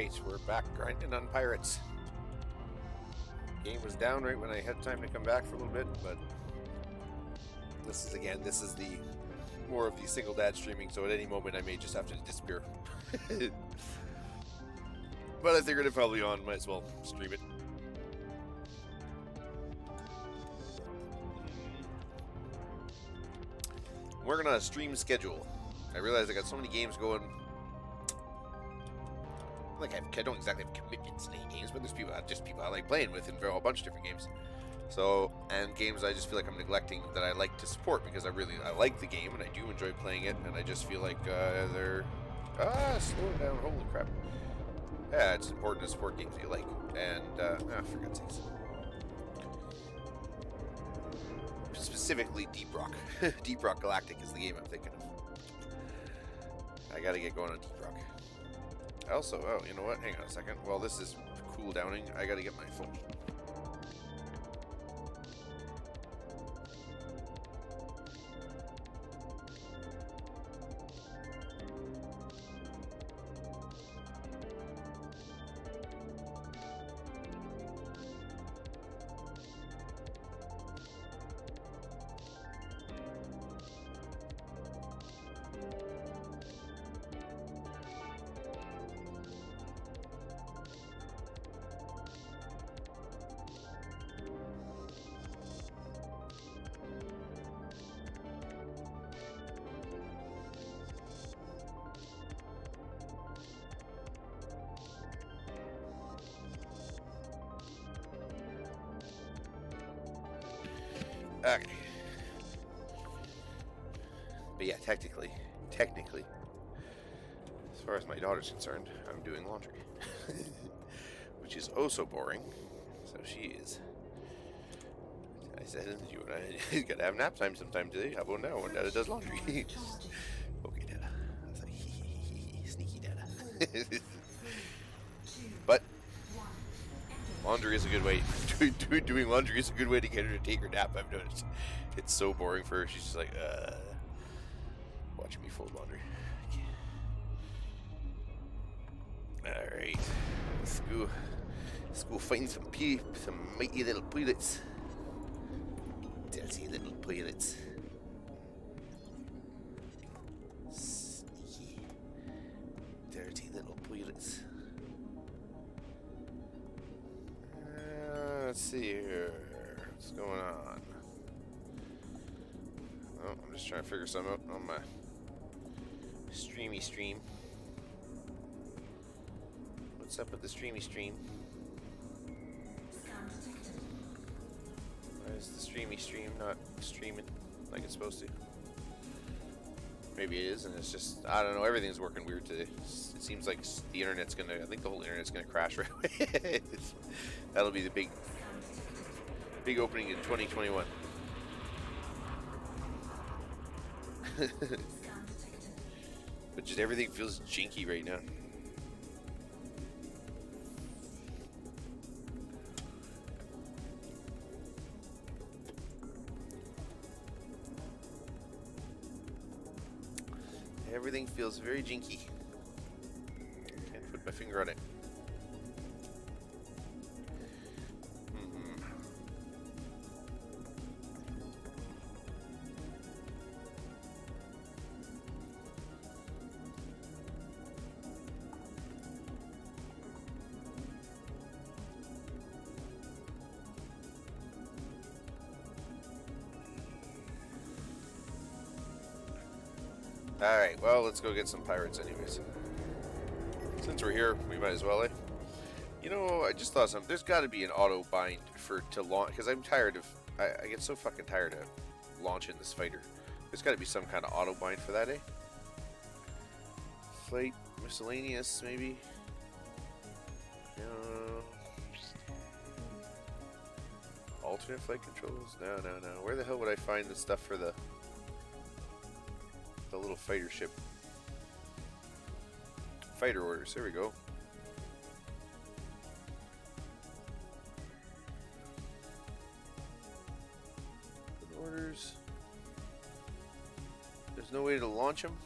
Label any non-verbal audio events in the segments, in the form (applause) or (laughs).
We're back grinding on pirates. Game was down right when I had time to come back for a little bit, but this is again, this is the more of the single dad streaming, so at any moment I may just have to disappear. (laughs) but I figured it probably on, might as well stream it. Working on a stream schedule. I realized I got so many games going I don't exactly have commitments to any games, but there's people, just people I like playing with in a bunch of different games. So, and games I just feel like I'm neglecting that I like to support because I really I like the game and I do enjoy playing it, and I just feel like uh, they're ah slow down. Holy crap! Yeah, it's important to support games you like, and uh, ah, for God's sakes. Specifically, Deep Rock. (laughs) Deep Rock Galactic is the game I'm thinking of. I gotta get going on Deep. Also, oh, you know what? Hang on a second. While this is cool downing, I gotta get my phone. Daughter's concerned, I'm doing laundry. (laughs) Which is oh so boring. So she is. I said, you and I (laughs) gotta have nap time sometime today. How about now when Dada does laundry? (laughs) okay, Dada. I was like, sneaky Dada. but laundry is a good way doing laundry is a good way to get her to take her nap. I've noticed. It's so boring for her. She's just like, uh, watching me fold laundry. Go. Let's go find some pee, some mighty little pirates. Dirty little pirates. Sneaky, dirty little pirates. Uh, let's see here. What's going on? Oh, I'm just trying to figure something out on my streamy stream. Up with the streamy stream? Why is the streamy stream not streaming like it's supposed to? Maybe it is, and it's just, I don't know, everything's working weird today. It seems like the internet's gonna, I think the whole internet's gonna crash (laughs) right away. That'll be the big big opening in 2021. (laughs) but just everything feels jinky right now. Feels very jinky. Can't put my finger on it. Let's go get some pirates anyways. Since we're here, we might as well, eh? You know, I just thought something. There's got to be an auto bind for to launch, because I'm tired of, I, I, get so fucking tired of launching this fighter. There's got to be some kind of auto bind for that, eh? Flight miscellaneous, maybe? No. Alternate flight controls? No, no, no. Where the hell would I find the stuff for the the little fighter ship. Fighter orders, there we go. Orders. There's no way to launch them.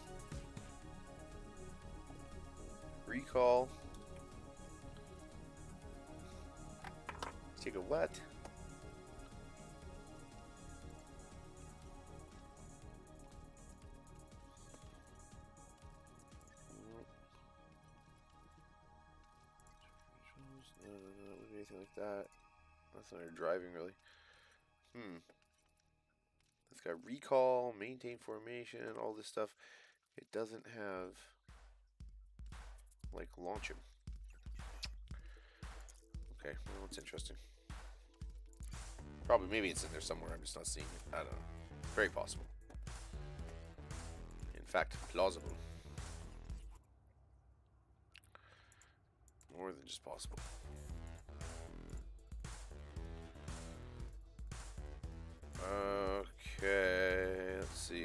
That. That's not driving really. Hmm. It's got recall, maintain formation, all this stuff. It doesn't have like launch him. Okay, well, that's interesting. Probably, maybe it's in there somewhere. I'm just not seeing it. I don't know. Very possible. In fact, plausible. More than just possible.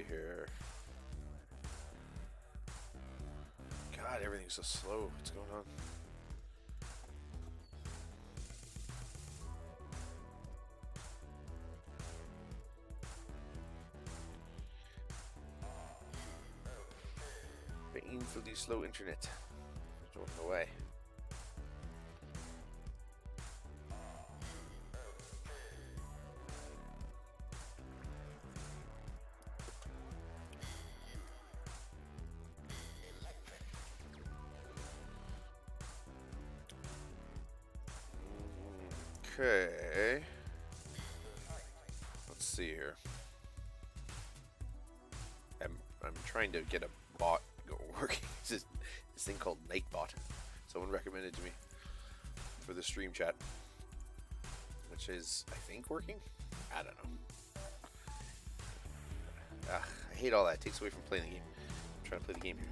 Here. God, everything's so slow. What's going on? Painfully slow internet. Don't know why. Trying to get a bot (laughs) working. this, this thing called Nightbot. Someone recommended to me for the stream chat, which is I think working. I don't know. Ugh, I hate all that. It takes away from playing the game. I'm trying to play the game here.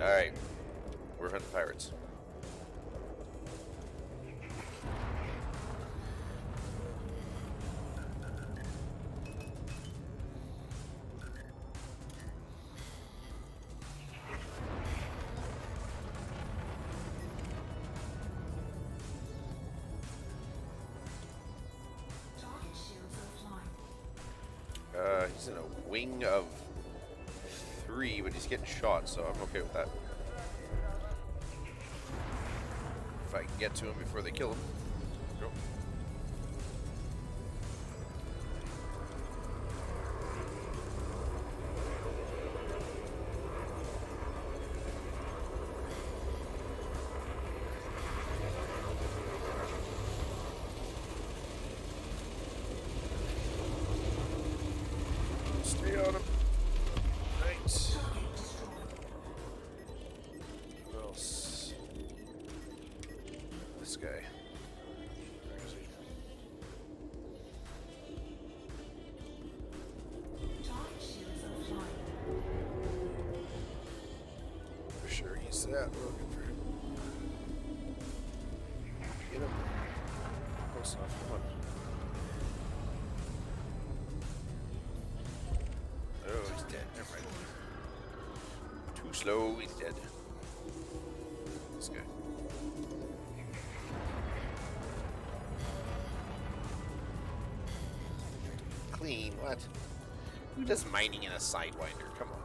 (laughs) all right. We're hunting pirates. So I'm okay with that. If I can get to him before they kill him. Get him. Close enough. Come on. Oh, he's dead. Never mind. Too slow. He's dead. This guy. Clean. What? Who does mining in a sidewinder? Come on.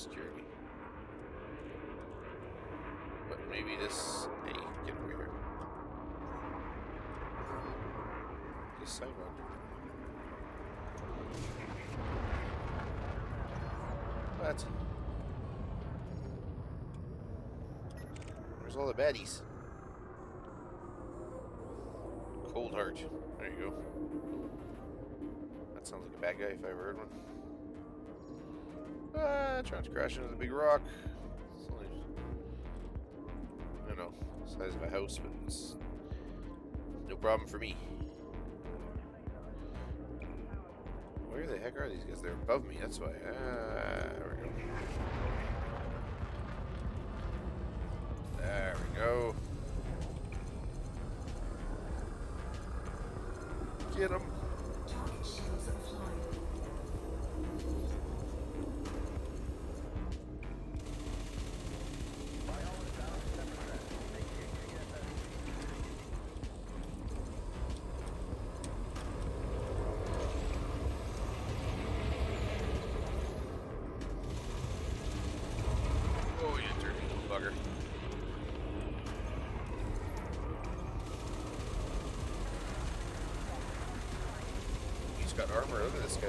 Security. But maybe this. Hey, get over here. This sidewinder. What? Where's all the baddies? Cold Heart. There you go. That sounds like a bad guy if I ever heard one. Trying to crash into the big rock. It's only, I don't know, size of a house, but it's no problem for me. Where the heck are these guys? They're above me, that's why. Ah, there we go. There we go. Get him. got guy.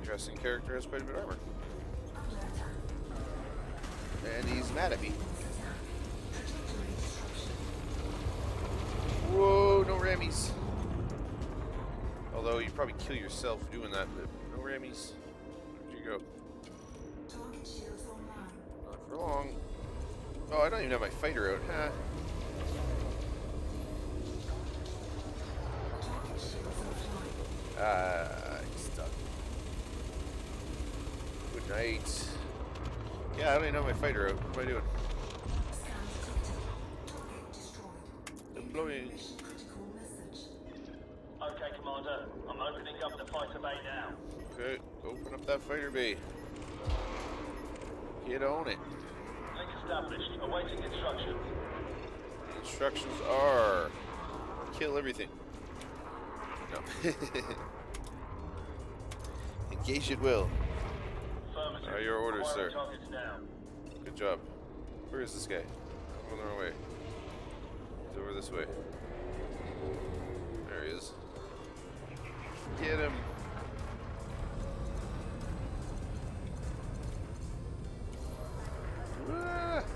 Interesting character has quite a bit of armor. And he's mad at me. Whoa, no rammies. Although you probably kill yourself doing that, but no rammies. Even have my fighter out, huh? Ah, he's stuck. Good night. Yeah, I don't even have my fighter out. What am I doing? I'm blowing. Okay, Commander. I'm opening up the fighter bay now. Okay, open up that fighter bay. Get on it. Established. Awaiting instructions. The instructions are kill everything. No. (laughs) Engage at will. Are your orders, sir. Good job. Where is this guy? I'm going the wrong way. He's over this way. There he is. Get him. Ah!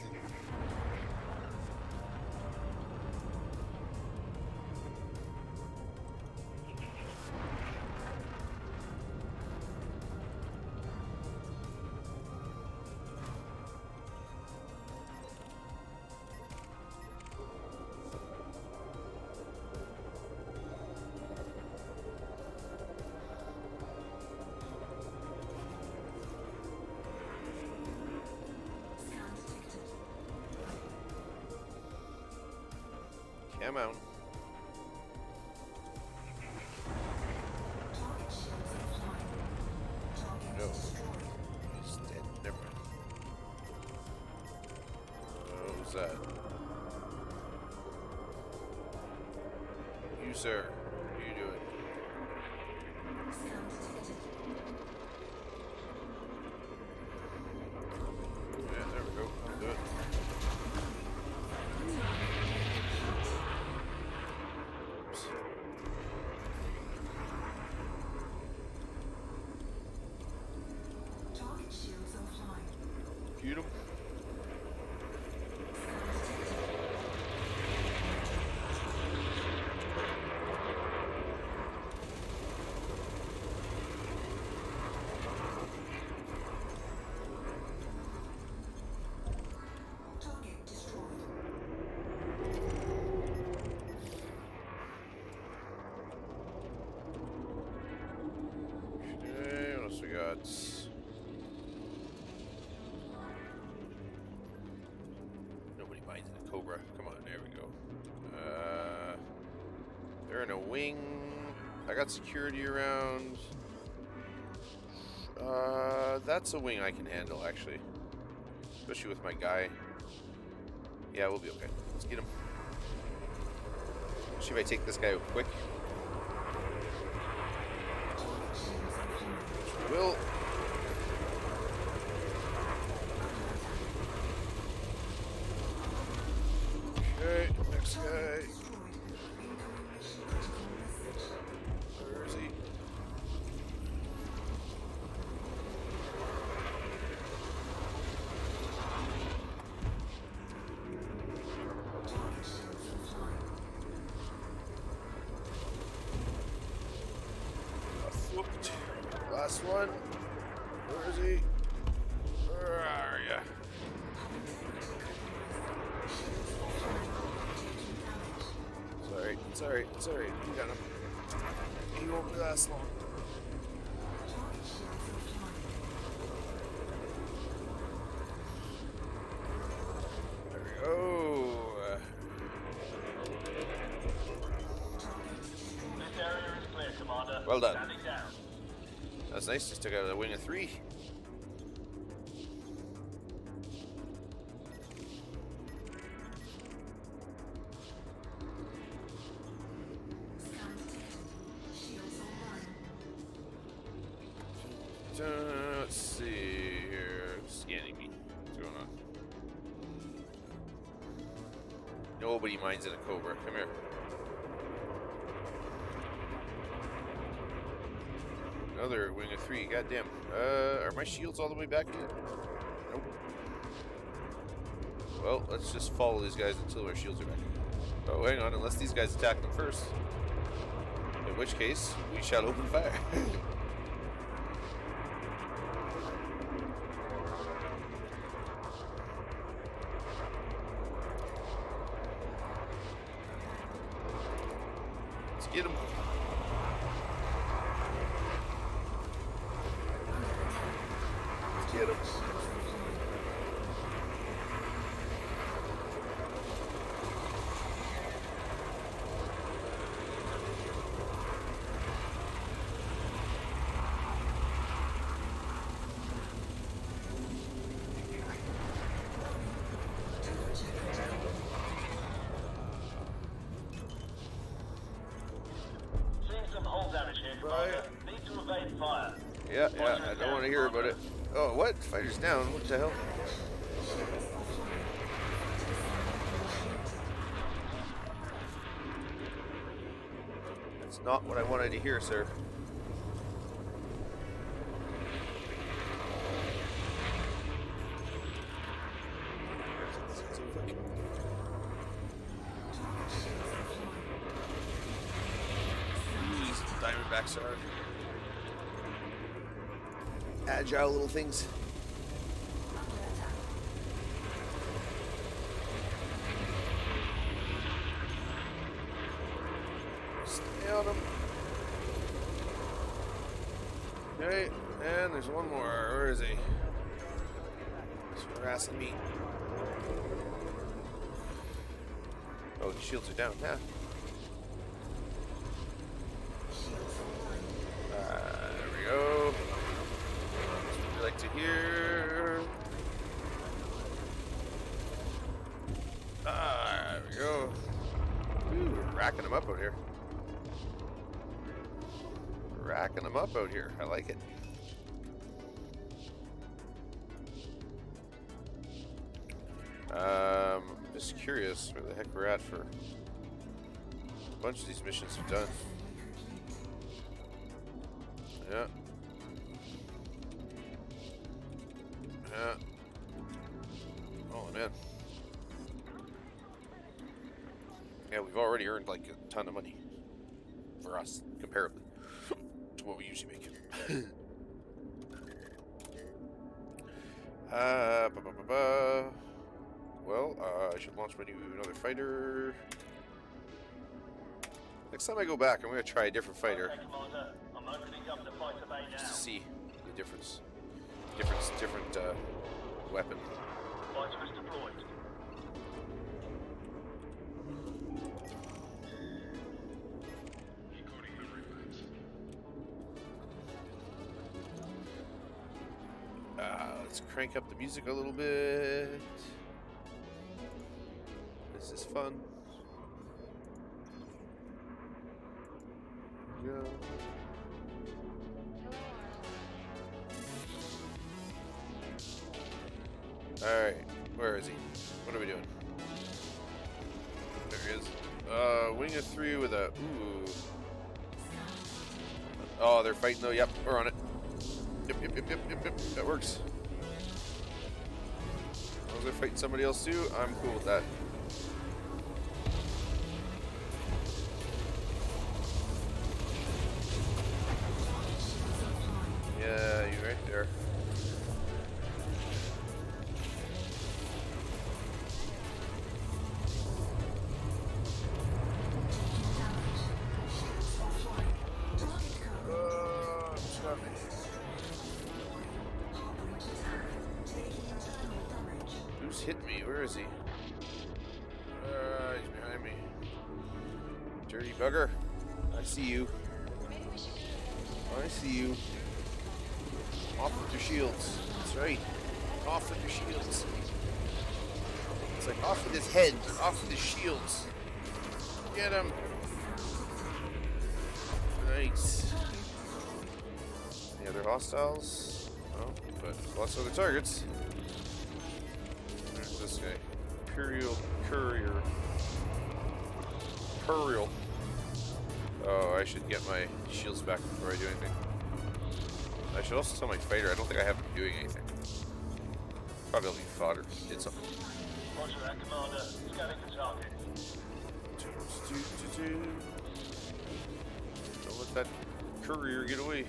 Come on. No. He's dead. Never mind. What was that? You, sir. What are you doing? Yeah, there we go. I'll do it. Oops. Shoot him. Okay, got? Nobody in a cobra. Come on, there we go. Uh, they're in a wing. I got security around. Uh, that's a wing I can handle, actually. Especially with my guy. Yeah, we'll be okay. Let's get him. If I take this guy quick. Well done. That's nice. Just took out a wing of three. Let's just follow these guys until our shields are back. Oh, hang on. Unless these guys attack them first. In which case, we shall open fire. (laughs) Let's get them. Let's get them. Seeing some hull damage here, Commander. Need to evade fire. Yeah, yeah, I don't want to hear about it. Oh, what? Fighter's down. What the hell? That's not what I wanted to hear, sir. Diamondbacks are agile little things. Stay on them. Okay, and there's one more. Where is he? He's harassing me. Oh, the shields are down. Yeah. Uh, there we go. That's what we like to hear. Ah, there we go. Ooh, we're racking them up out here. Racking them up out here. I like it. Um, just curious where the heck we're at for a bunch of these missions we've done. Us, comparably to what we usually make. (laughs) uh, ba -ba -ba -ba. Well, uh, I should launch my new another fighter. Next time I go back, I'm gonna try a different fighter Okay, Commander. I'm opening up the fighter bay just to see the difference. Difference, different uh, weapon. Fighter is deployed. Crank up the music a little bit. This is fun. Go. Alright, where is he? What are we doing? There he is. Uh, wing of three with a. Ooh. Oh, they're fighting though. Yep, we're on it. Yep, yep, yep, yep, yep, yep. That works. As long as they're fighting somebody else too, I'm cool with that. Of other targets. There's this guy. Imperial Courier. Imperial. Oh, I should get my shields back before I do anything. I should also tell my fighter I don't think I have him doing anything. Probably only fodder. Did something. Roger that, Commander. Scanning the target. Don't let that courier get away.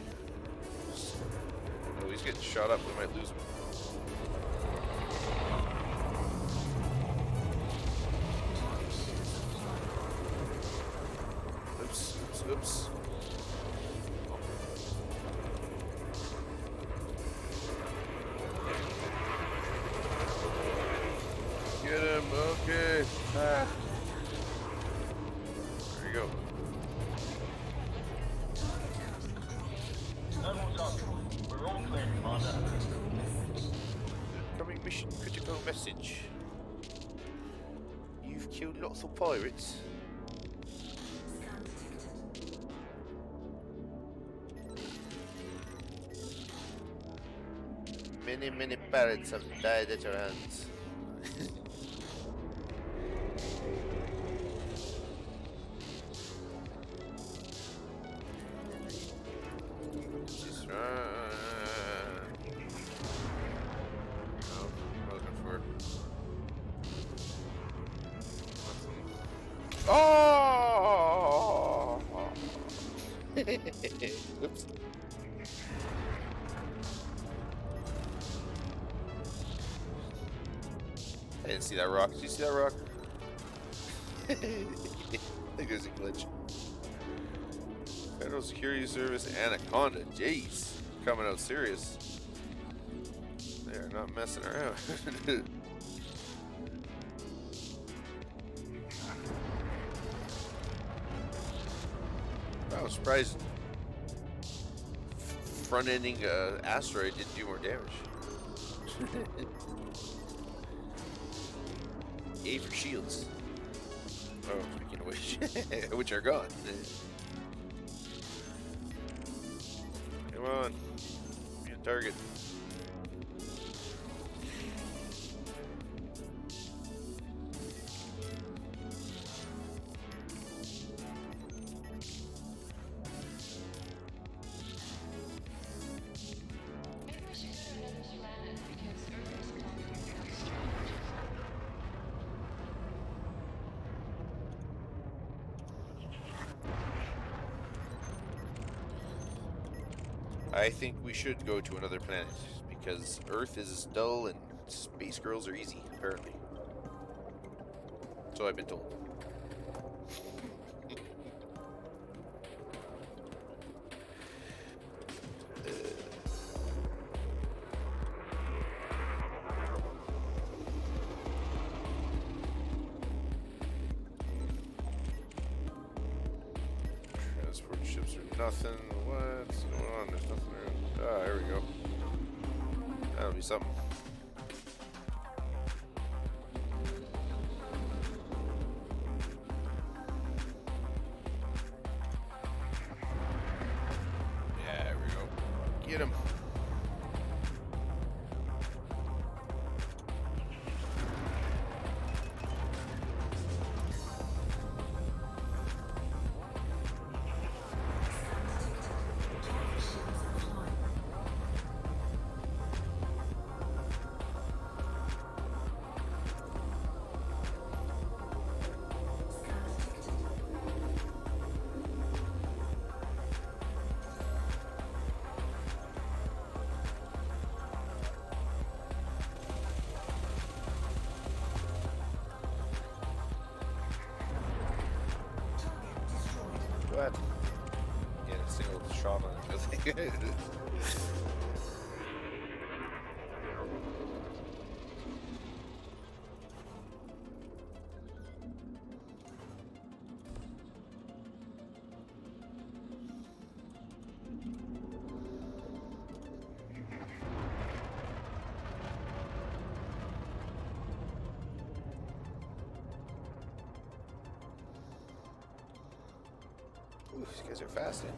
He's getting shot up. We might lose him. Many, many pirates have died at your hands. See that rock. Did you see that rock? I think there's a glitch. Federal Security Service Anaconda. Jeez. Coming out serious. They're not messing around. (laughs) I was surprised front ending uh, asteroid didn't do more damage. (laughs) A for shields. Oh, which, (laughs) which are gone. Come on, be a target. I think we should go to another planet because Earth is dull and space girls are easy, apparently. So I've been told. Ooh, these guys are faster.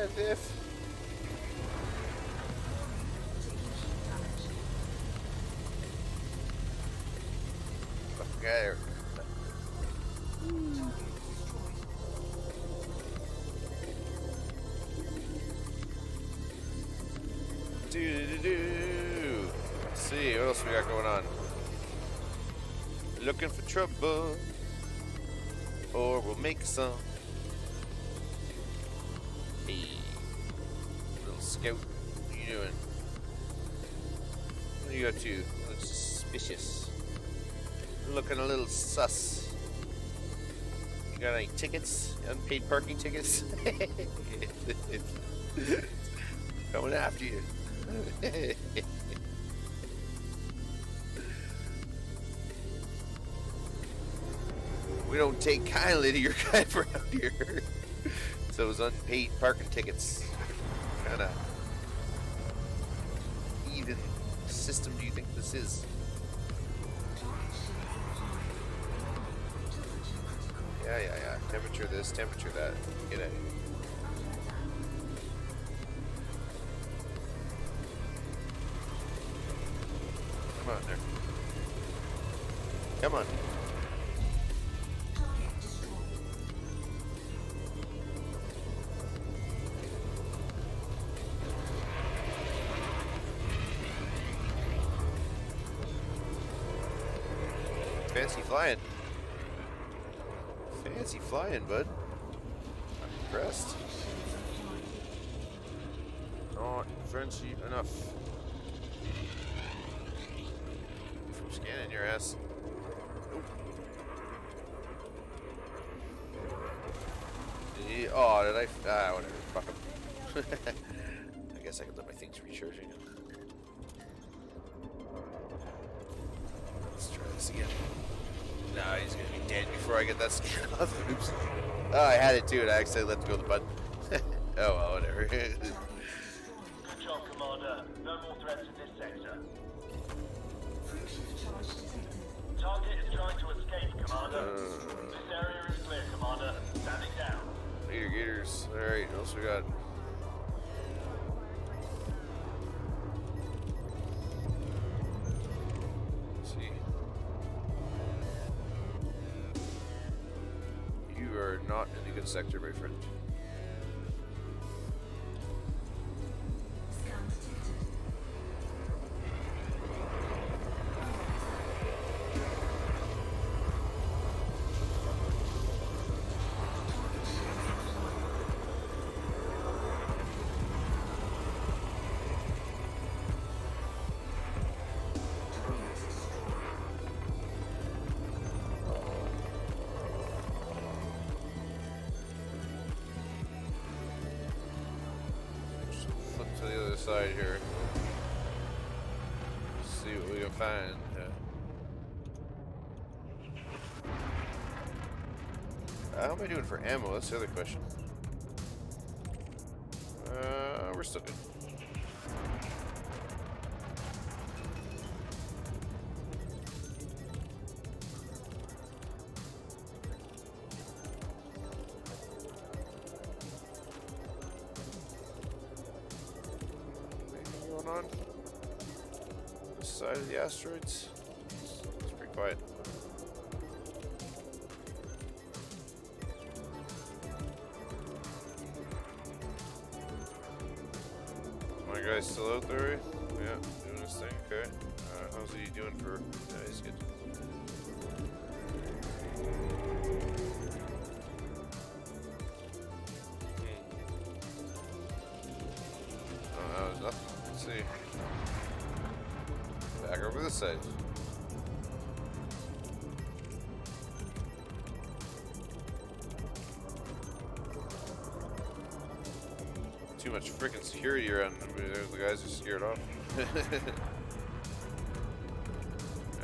Guy. Do do do. Let's see what else we got going on. Looking for trouble, or we'll make some. Sus. You got any tickets? Unpaid parking tickets? (laughs) Coming after you. (laughs) we don't take kindly to your (laughs) kind around here. so those unpaid parking tickets. Kind of even system do you think this is? This, temperature that. Get it. Come on there. Come on. Fancy flying. Flying, bud. I'm impressed. Not fancy enough. From scanning your ass. Nope. Yeah, oh, did I? Ah, whatever. (laughs) Fuck 'em. (laughs) I guess I could let my things recharging. Before I get that scan off. (laughs) Oops. Oh, I had it too, and I accidentally let go of the button. (laughs) oh well, whatever. (laughs) sector, Find. Uh, how am I doing for ammo? That's the other question. Uh, we're still good. My guy's still out there? Yeah, doing his thing. Okay. Uh, how's he doing for? Yeah, he's good. Hmm. Oh, that was nothing. Let's see. Back over this side. Mean, The guys are scared off. (laughs) yeah,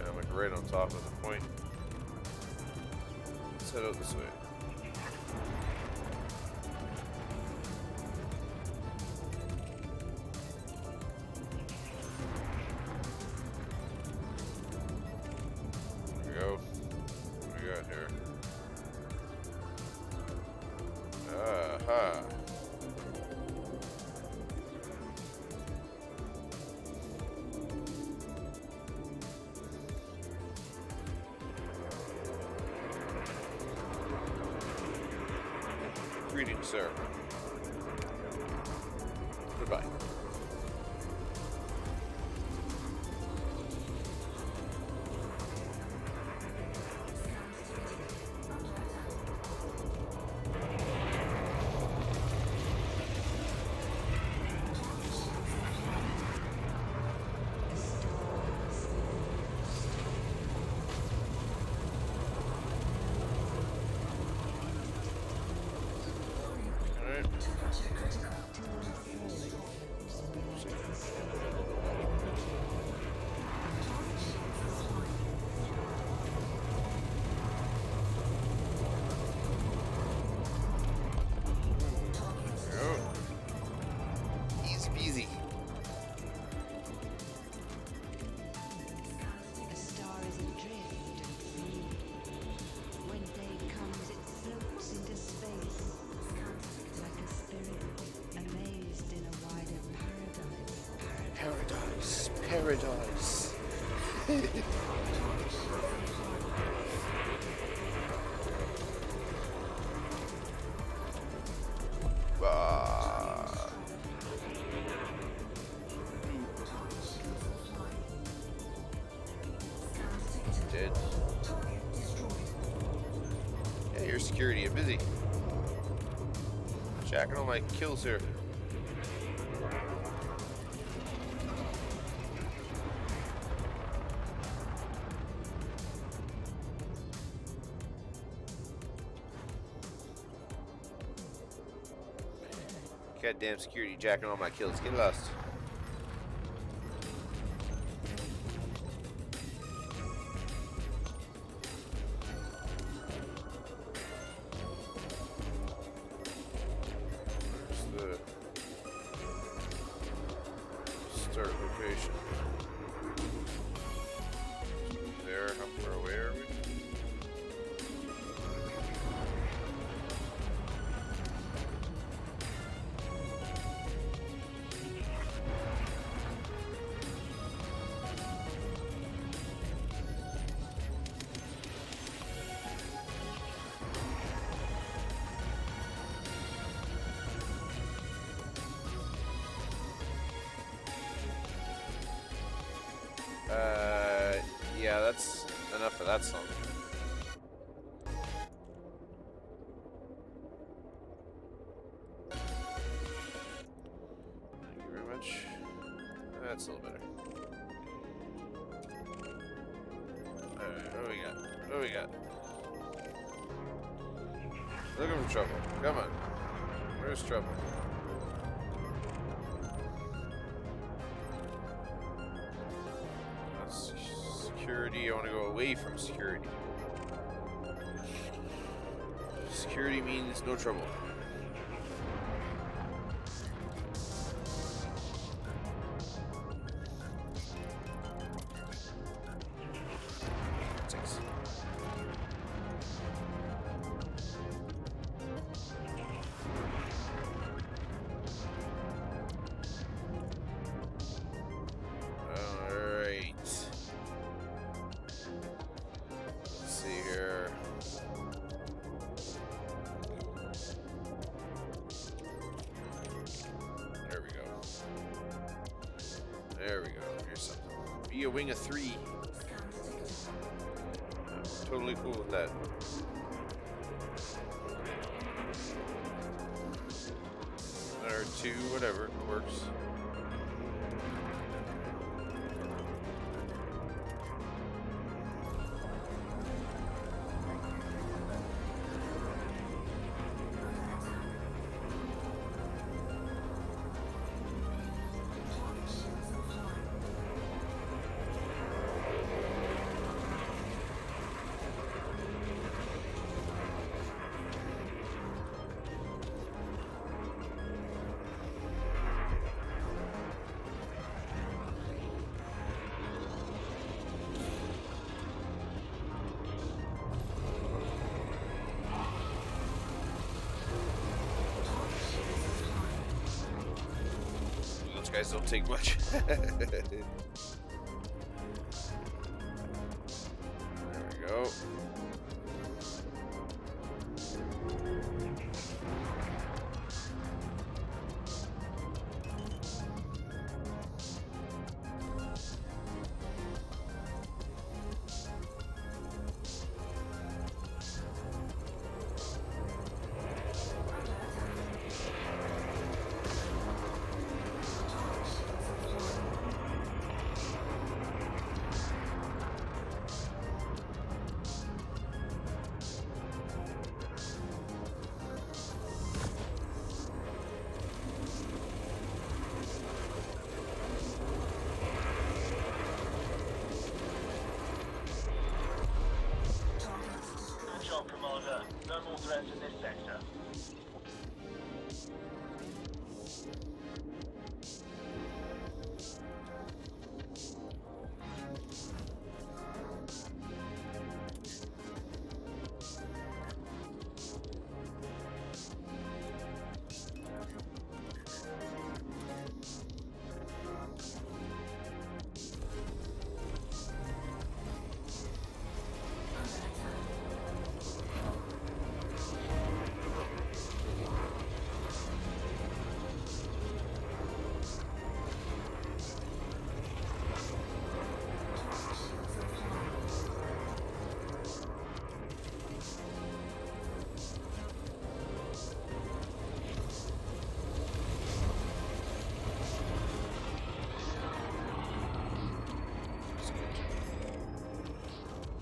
I'm like right on top of the point. Let's head out this way. Bah. Dead. Yeah, your security, I'm busy. Jacking all my kills here. Goddamn security jacking all my kills. Get lost. For trouble. Come on. Where's trouble? That's security. I want to go away from security. Security means no trouble. Be a wing of three. Totally cool with that. Or two, whatever, works. Guys don't take much. (laughs)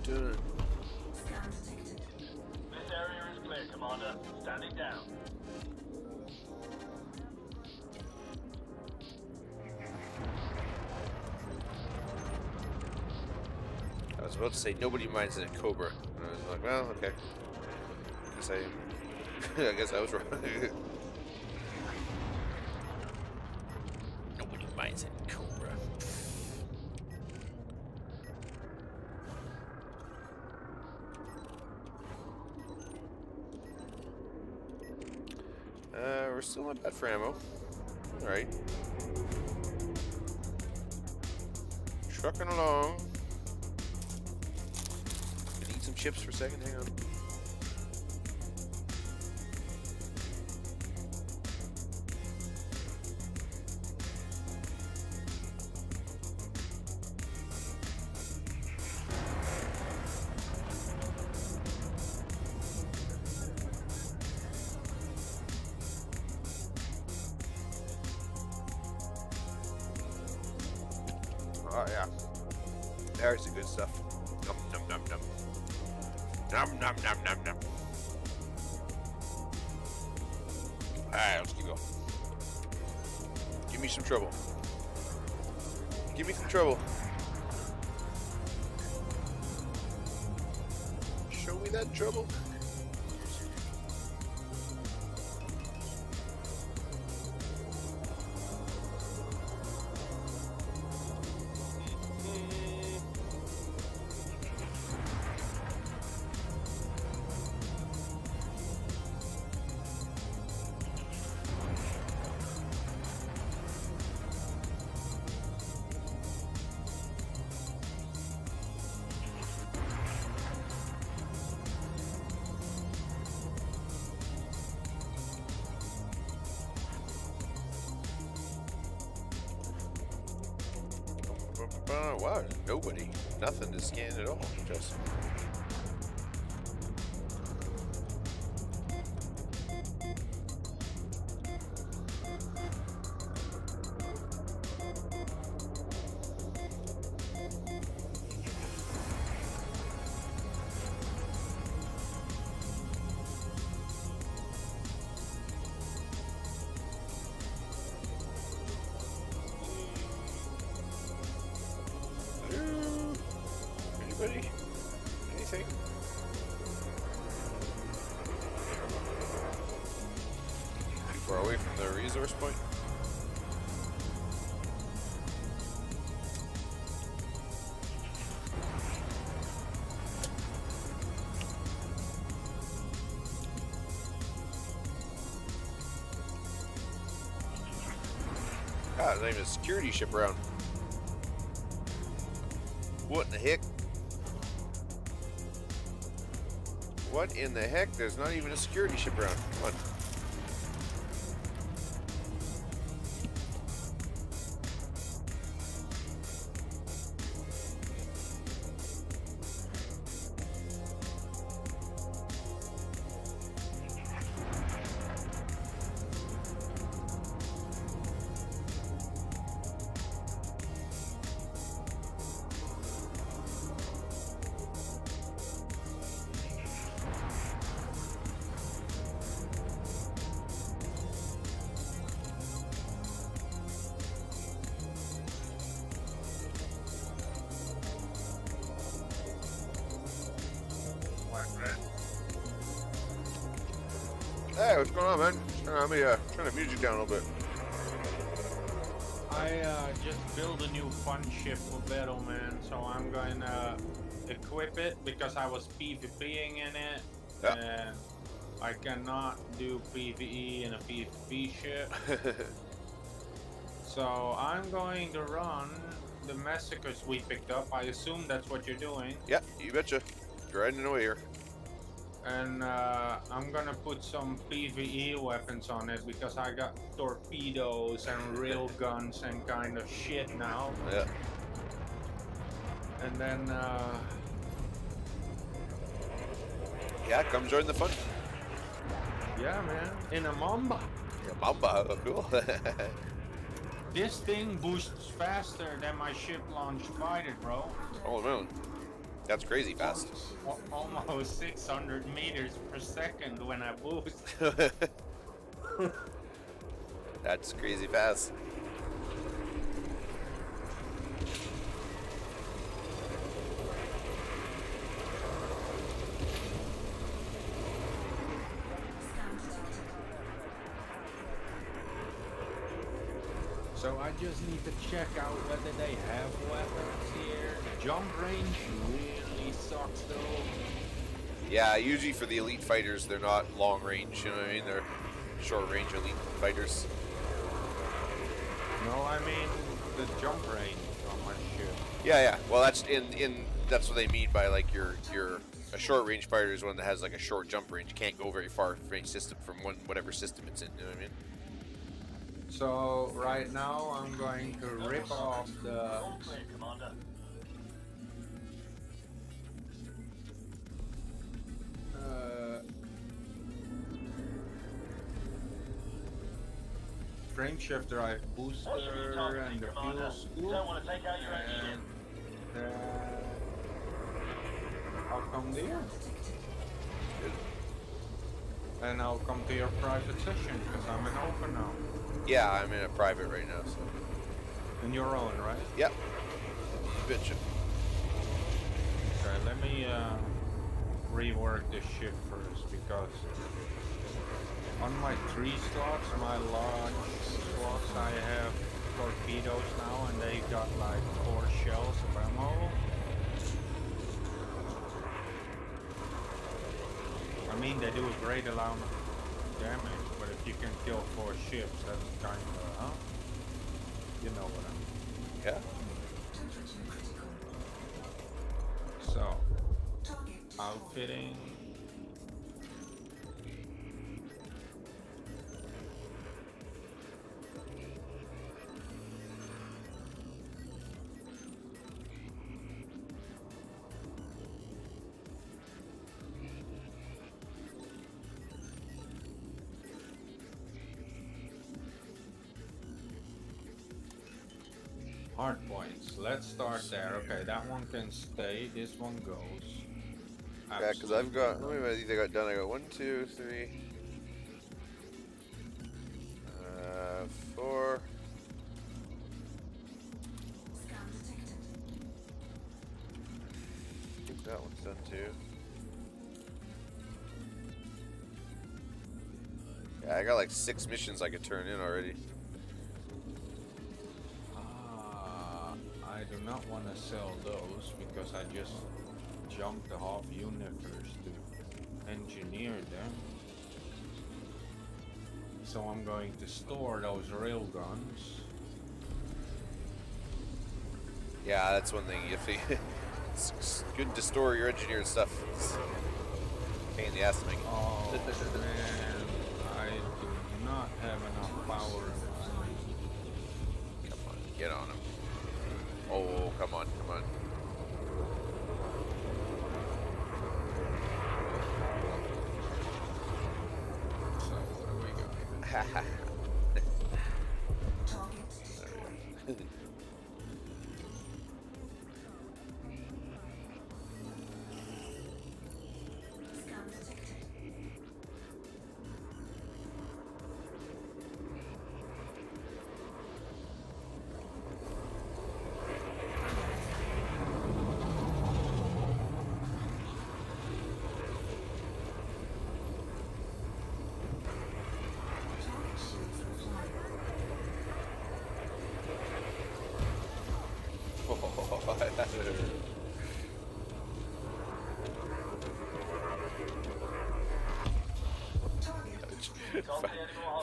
Done. This area is clear, Commander. Standing down. I was about to say nobody minds it at Cobra. And I was like, well, okay. Guess I, (laughs) I guess I was wrong. (laughs) nobody minds it at Cobra. Uh, we're still not bad for ammo. All right. Trucking along. Can eat some chips for a second. Hang on. From point? Ah, there's not even a security ship around. What in the heck? What in the heck? There's not even a security ship around. On. Down a little bit. I uh, just built a new fun ship for Battle Man, so I'm going to equip it because I was PvPing in it, Yeah. and I cannot do PvE in a PvP ship. (laughs) so I'm going to run the massacres we picked up. I assume that's what you're doing, yeah, you betcha. Grinding away here. And uh, I'm gonna put some PvE weapons on it because I got torpedoes and (laughs) real guns and kind of shit now. Yeah. And then, uh, Yeah, come join the fun. yeah, man, in a Mamba. Yeah, Mamba, oh, (laughs) cool. This thing boosts faster than my ship launched fighter, bro. oh, man. That's crazy fast. Almost 600 meters per second when I boost. (laughs) (laughs) That's crazy fast. So I just need to check out whether they have weapons here. Jump range sucks though. Yeah, usually for the elite fighters, they're not long range. You know what I mean? They're short range elite fighters. No, I mean the jump range on my ship. Yeah, yeah. Well, that's in in that's what they mean by like your your a short range fighter is one that has like a short jump range. Can't go very far range system from one whatever system it's in. You know what I mean? So right now I'm going to rip off the frame shift drive What should we booster and the fuel You don't scoop. want to take out your own. And uh, I'll come there. And I'll come to your private session because I'm in open now. Yeah, I'm in a private right now. So. In your own, right? Yep. Bitch. Okay, let me uh, rework this shit first because on my three slots, my large slots, I have torpedoes now and they've got like four shells of ammo. I mean, they do a great amount of damage, but if you can kill four ships, that's kind of, huh? You know what I mean. Yeah. So, outfitting. Hard points. Let's start there. Okay, that one can stay. This one goes. Yeah, because I've got. How many of these I got done? I got one, two, three, uh, four. I think that one's done too. Yeah, I got like six missions I could turn in already. Do not want to sell those because I just jumped the half universe to engineer them. So I'm going to store those railguns. Yeah, that's one thing. If (laughs) it's it's good to store your engineered stuff. It's pain in the ass to make. Oh man,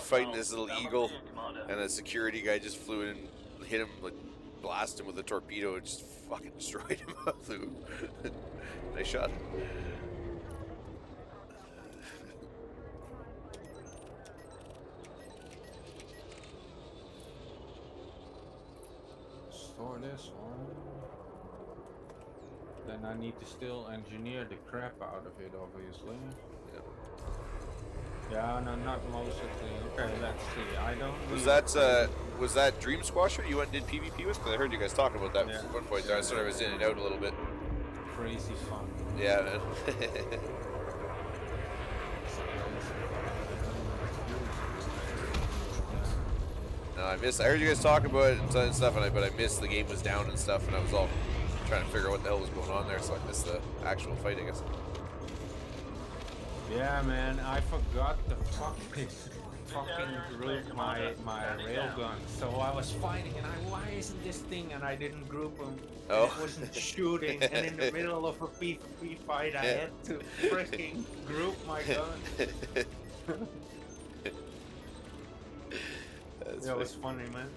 Fighting this little eagle, and a security guy just flew in and hit him, like, blast him with a torpedo, and just fucking (laughs) destroyed him. (laughs) Nice shot. Store this one. Then I need to still engineer the crap out of it, obviously. Yeah, no, not most of the. Okay, let's see. I don't. Was that uh, was that Dream Squasher you went and did PvP with? Because I heard you guys talking about that Yeah. at one point there. I sort of was in and out a little bit. crazy fun? Yeah, man. (laughs) no, I missed. I heard you guys talk about it and and stuff, and I, but I missed the game was down and stuff, and I was all trying to figure out what the hell was going on there, so I missed the actual fight, I guess. Yeah, man, I forgot to fucking fucking group my my railgun. So I was fighting, and I why isn't this thing? And I didn't group them. Oh. It wasn't shooting, and in the middle of a PvP fight, I had to freaking group my (laughs) gun. That's That was funny. funny, man.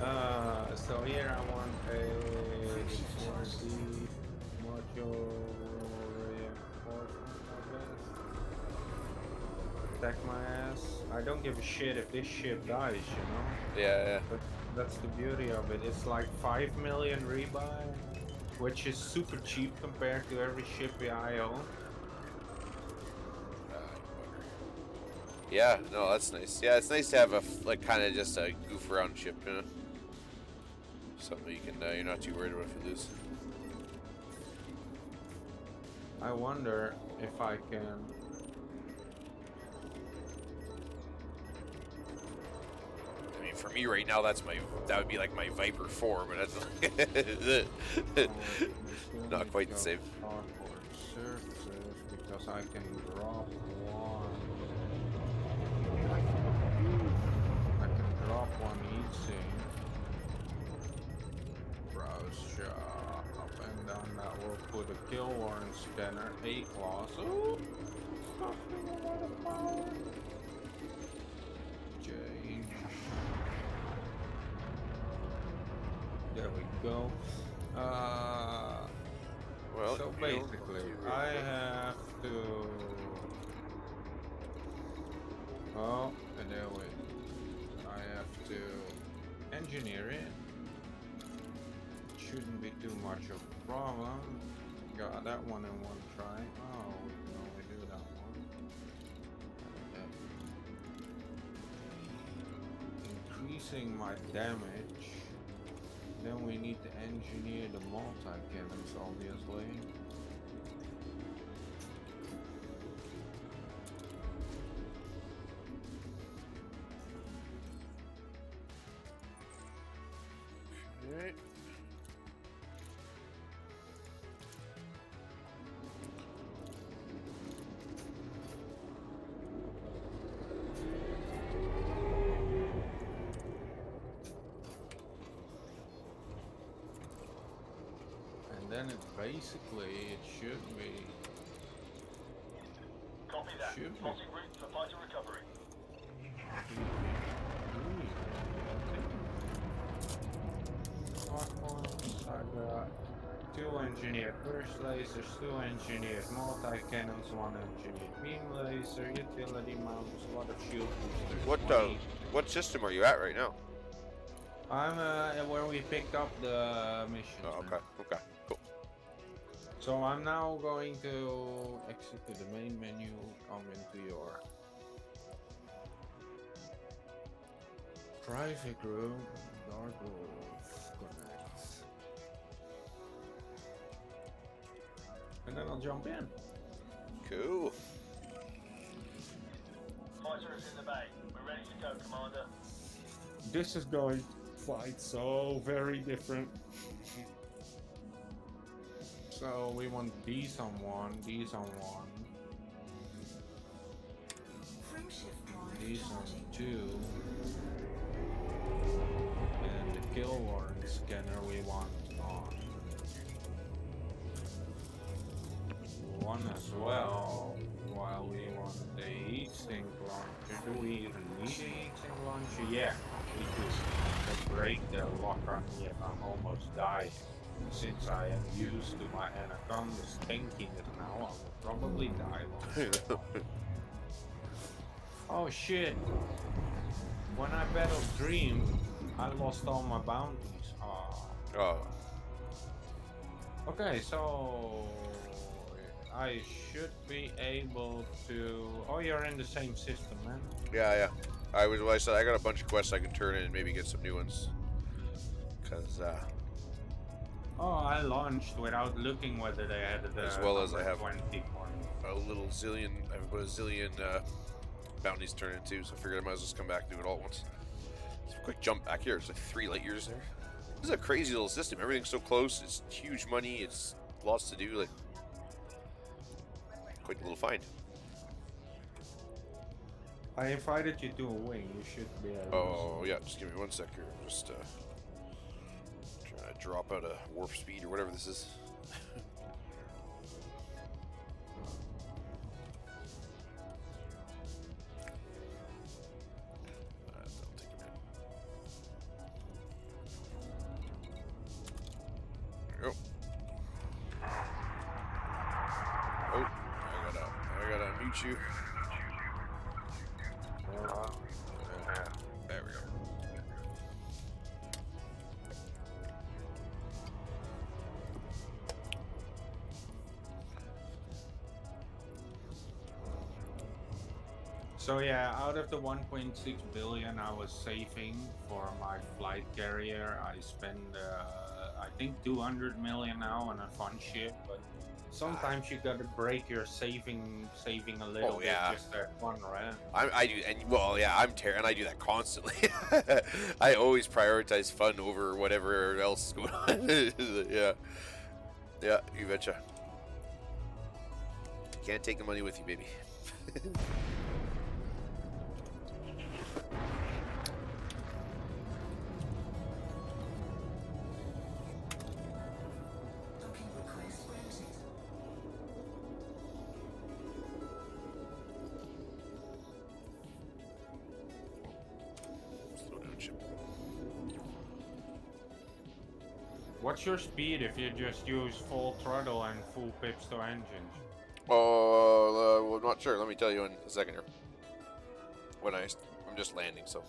Uh, so here I want a 4D module Attack my ass. I don't give a shit if this ship dies, you know? Yeah, yeah. But that's the beauty of it. It's like 5 million rebuy, which is super cheap compared to every ship I own. Yeah, no, that's nice. Yeah, it's nice to have a like kind of just a goof around ship, you know. Something you can uh, you're not too worried about if you lose. I wonder if I can mean, for me right now, that's my that would be like my Viper Four, but that's (laughs) not quite the same. Because I can drop one. I can drop one easy. Browse shop and then that will put a kill warrant scanner, eight. Ooh, go. Uh, Well, so basically, I have to. Oh, and there we. I have to engineer it. Shouldn't be too much of a problem. Got that one in one try. Oh, we can only do that one. Increasing my damage. Then we need to engineer the multi-cannons, obviously. Alright. Basically, it should be Copy that. Shoot me. Plotting route for fighter recovery. Platforms, I got two engineered burst lasers, two engineered multi-cannons, one engineered beam laser, utility mounts, a lot of shield boosters. What uh, 20. what system are you at right now? I'm uh, where we picked up the mission. Oh, okay, okay, cool. So I'm now going to exit to the main menu, come into your private room, dark wolf connect. And then I'll jump in. Cool. Fighter is in the bay. We're ready to go, Commander. This is going to fight so very different. So we want these on one, these on one, these two, and the kill warrant scanner we want on one as well. While we want the heat sink launcher, do we even need a heat sink launcher? Yeah, we do. Break the locker. Yeah, I'm almost dying. Since I am used to my anaconda stinking it now, I'll probably die. once in a while. oh shit! When I battled Dream, I lost all my bounties. Oh. Oh, Okay, so I should be able to. Oh, you're in the same system, man. yeah, yeah. I was. Well, I said I got a bunch of quests I can turn in and maybe get some new ones. Cause uh, Oh, I launched without looking whether they had the As well as I have- 20 a little zillion. I have about a zillion uh, bounties turn into, so I figured I might as well just come back and do it all at once. It's a quick jump back here. It's like three light years there. This is a crazy little system. Everything's so close. It's huge money. It's lots to do. Like quite a little find. I invited you to a wing. You should be able. Oh yeah, just give me one sec here. Just uh, drop out a warp speed or whatever this is. (laughs) Uh, So yeah, out of the 1.6 billion I was saving for my fleet carrier, I spend uh, I think 200 million now on a fun ship. But sometimes you gotta break your saving saving a little Oh, bit yeah. just for fun, right? I, I do, and well, yeah, I'm ter- and I do that constantly. (laughs) I always prioritize fun over whatever else is going (laughs) on. yeah, yeah, you betcha. Can't take the money with you, baby. (laughs) What's your speed if you just use full throttle and full pips to engines? Oh, uh, well, I'm not sure. Let me tell you in a second here. When I, I'm just landing, so.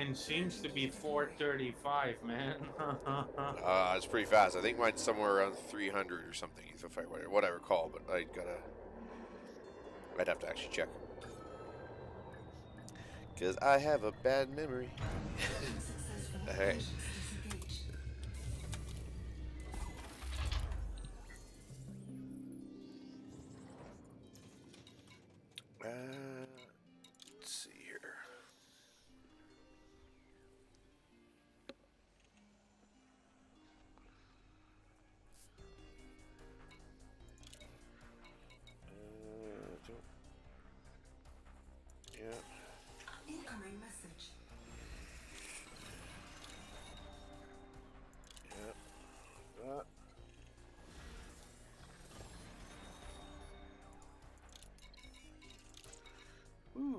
Mine seems to be 435, man. (laughs) Uh, it's pretty fast. I think mine's somewhere around 300 or something, if I what I recall. But I gotta, I'd have to actually check. Cause I have a bad memory. (laughs) Alright.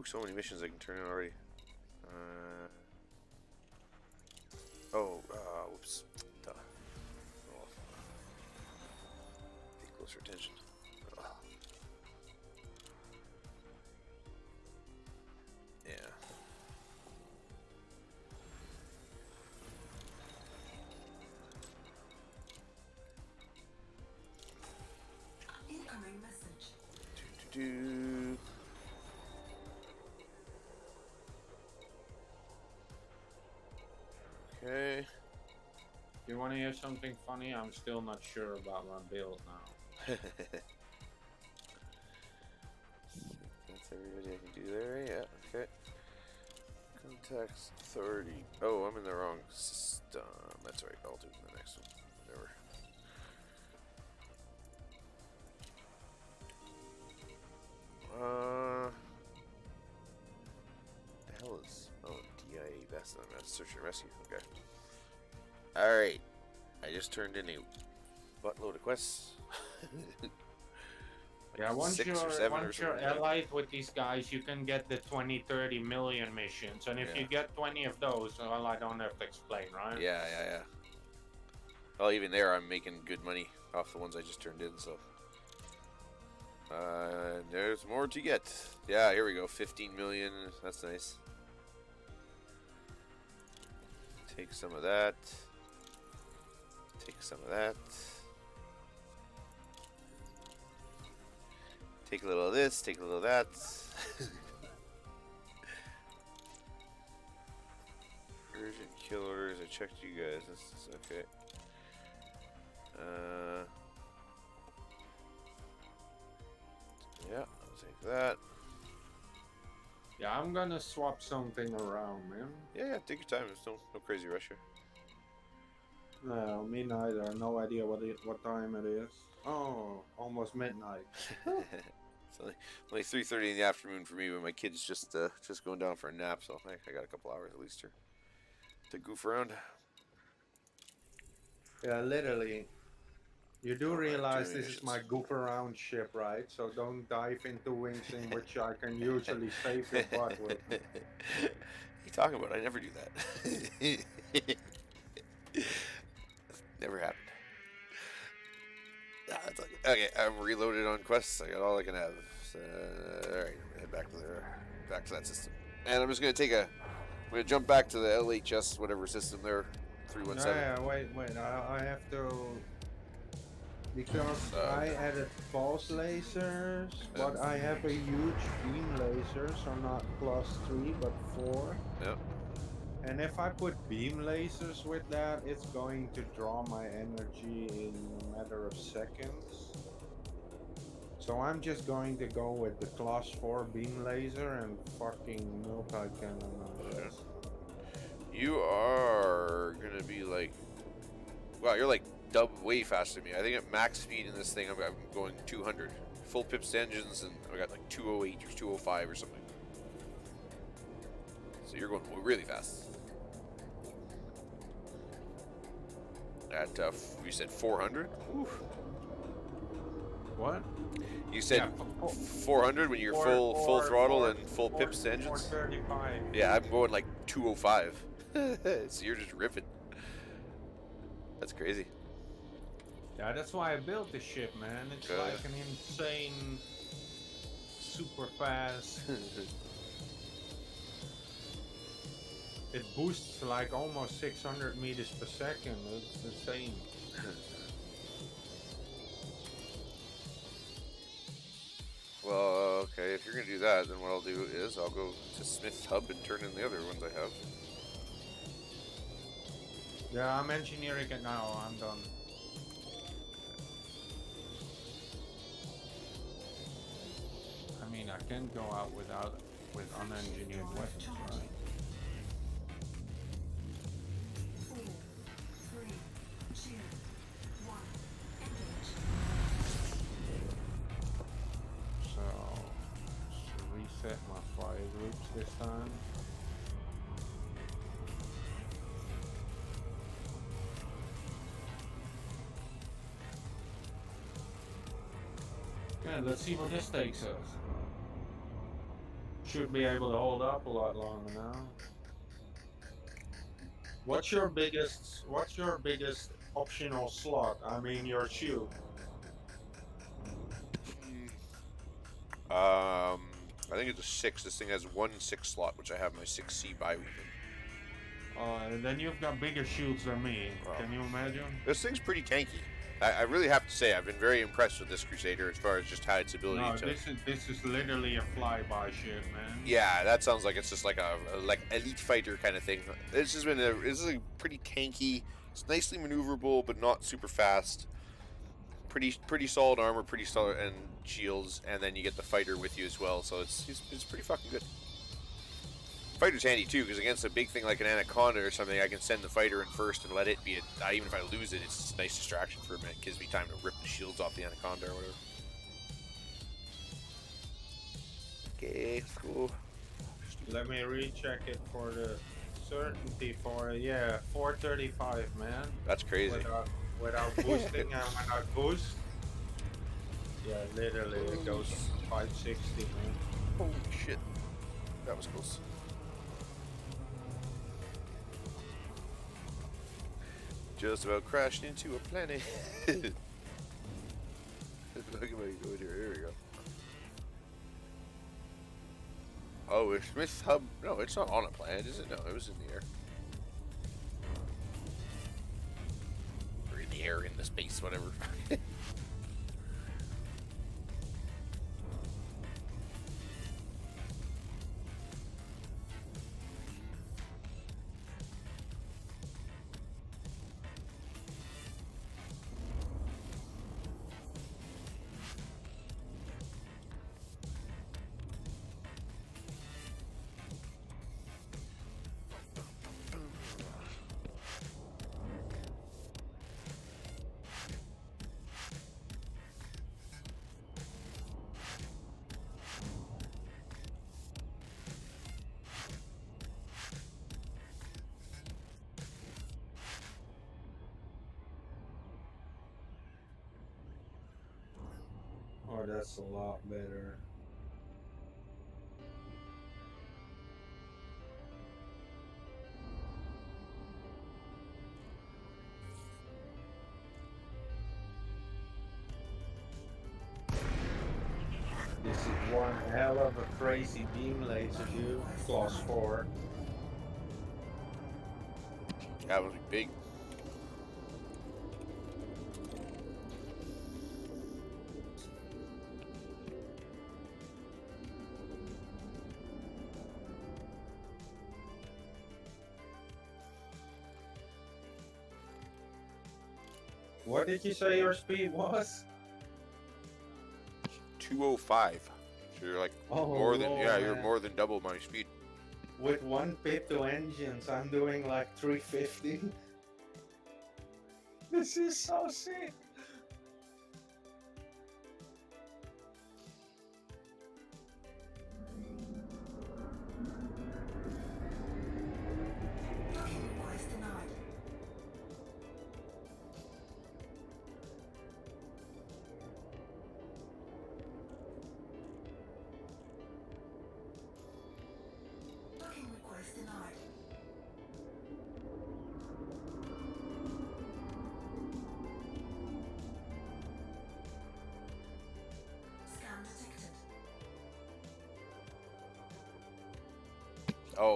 Ooh, so many missions I can turn in already. Want to hear something funny? I'm still not sure about my build now. (laughs) That's everybody I can do there. Yeah. Okay. Contacts 30. Oh, I'm in the wrong system. That's right. I'll do the next one. Whatever. Uh. The hell is. Oh, DIA. That's not that's search and rescue. Okay. Alright. I just turned in a buttload of quests. (laughs) Yeah, once you're once you're like allied with these guys, you can get the 20, 30 million missions, and if Yeah. you get 20 of those, well, I don't have to explain, right? Yeah, yeah, yeah. Well, even there, I'm making good money off the ones I just turned in, so. Uh, there's more to get. Yeah, here we go. 15 million. That's nice. Take some of that. Take some of that. Take a little of this. Take a little of that. (laughs) Version killers. I checked you guys. This is okay. Uh, yeah, I'll take that. Yeah, I'm gonna swap something around, man. Yeah, yeah, take your time. There's no, no crazy rush here. No, me neither. No idea what it, what time it is. Oh, almost midnight. (laughs) it's only, only 3.30 in the afternoon for me when my kid's just uh, just going down for a nap, so I, I got a couple hours at least here to goof around. Yeah, literally. You do realize this is my goof around ship, right? So don't dive into wings in (laughs) which I can usually save your butt with. (laughs) what are you talking about? I never do that. Never happened. Ah, like- okay, I'm reloaded on quests. I got all I can have. So, all right, head back to the back to that system, and I'm just gonna take a. I'm gonna jump back to the LHS whatever system there, three one seven. yeah, wait, wait. I, I have to. Because Uh, I added pulse lasers, but I have a huge beam laser, so not plus three, but four. Yep. And if I put beam lasers with that, it's going to draw my energy in a matter of seconds. So I'm just going to go with the class 4 beam laser and fucking multi-cannon on this. You are gonna be like, wow, you're like dub way faster than me. I think at max speed in this thing, I'm, I'm going 200. Full pips engines, and I got like 208 or 205 or something. So you're going really fast. At uh, you said 400. What? You said Yeah, f- f- 400 when you're Four- full full four- throttle four- and full pips engines. 435. Yeah, I'm going like 205. (laughs) so you're just ripping. That's crazy. Yeah, that's why I built this ship, man. It's like an insane, super fast. (laughs) it boosts like almost 600 meters per second. It's insane. (laughs) Well, uh, okay, if you're gonna do that, then what I'll do is I'll go to Smith's Hub and turn in the other ones I have. Yeah, I'm engineering it now. I'm done. I mean, I can't go out without with unengineered weapons, right? Time. Okay, let's see what this takes us. Should be able to hold up a lot longer now. What's your biggest what's your biggest optional slot? I mean your shield. Um, I think it's a six. This thing has one six slot, which I have my six C by weapon. Uh, and then you've got bigger shields than me. Wow. Can you imagine? This thing's pretty tanky. I, I really have to say, I've been very impressed with this Crusader as far as just how its ability No, to. this is this is literally a flyby ship, man. Yeah, that sounds like it's just like a, a like elite fighter kind of thing. This has been a this is a pretty tanky. It's nicely maneuverable, but not super fast. Pretty pretty solid armor, pretty solid and shields, and then you get the fighter with you as well. So it's it's, it's pretty fucking good. Fighter's handy too, because against a big thing like an anaconda or something, I can send the fighter in first and let it be. A, uh, even if I lose it, it's a nice distraction for a minute. Gives me time to rip the shields off the anaconda or whatever. Okay, go. Let me recheck it for the certainty for it. Yeah, 435, man. That's crazy. Without, without boosting and without boost. Yeah, literally it goes 560, man. Holy shit. That was close. Just about crashed into a planet. (laughs) Look at my go here. Here we go. Oh, it's Smith Hub. No, it's not on a planet, is it? No, it was in the air. Air, in the space, whatever. (laughs) Oh, that's a lot better. This is one hell of a crazy beam laser, dude. Class 4. that was a big. Did you say your speed was? 205. So you're like Oh, more than yeah, Lord, you're more than double my speed. With one Pito engines, I'm doing like 350. (laughs) This is so sick.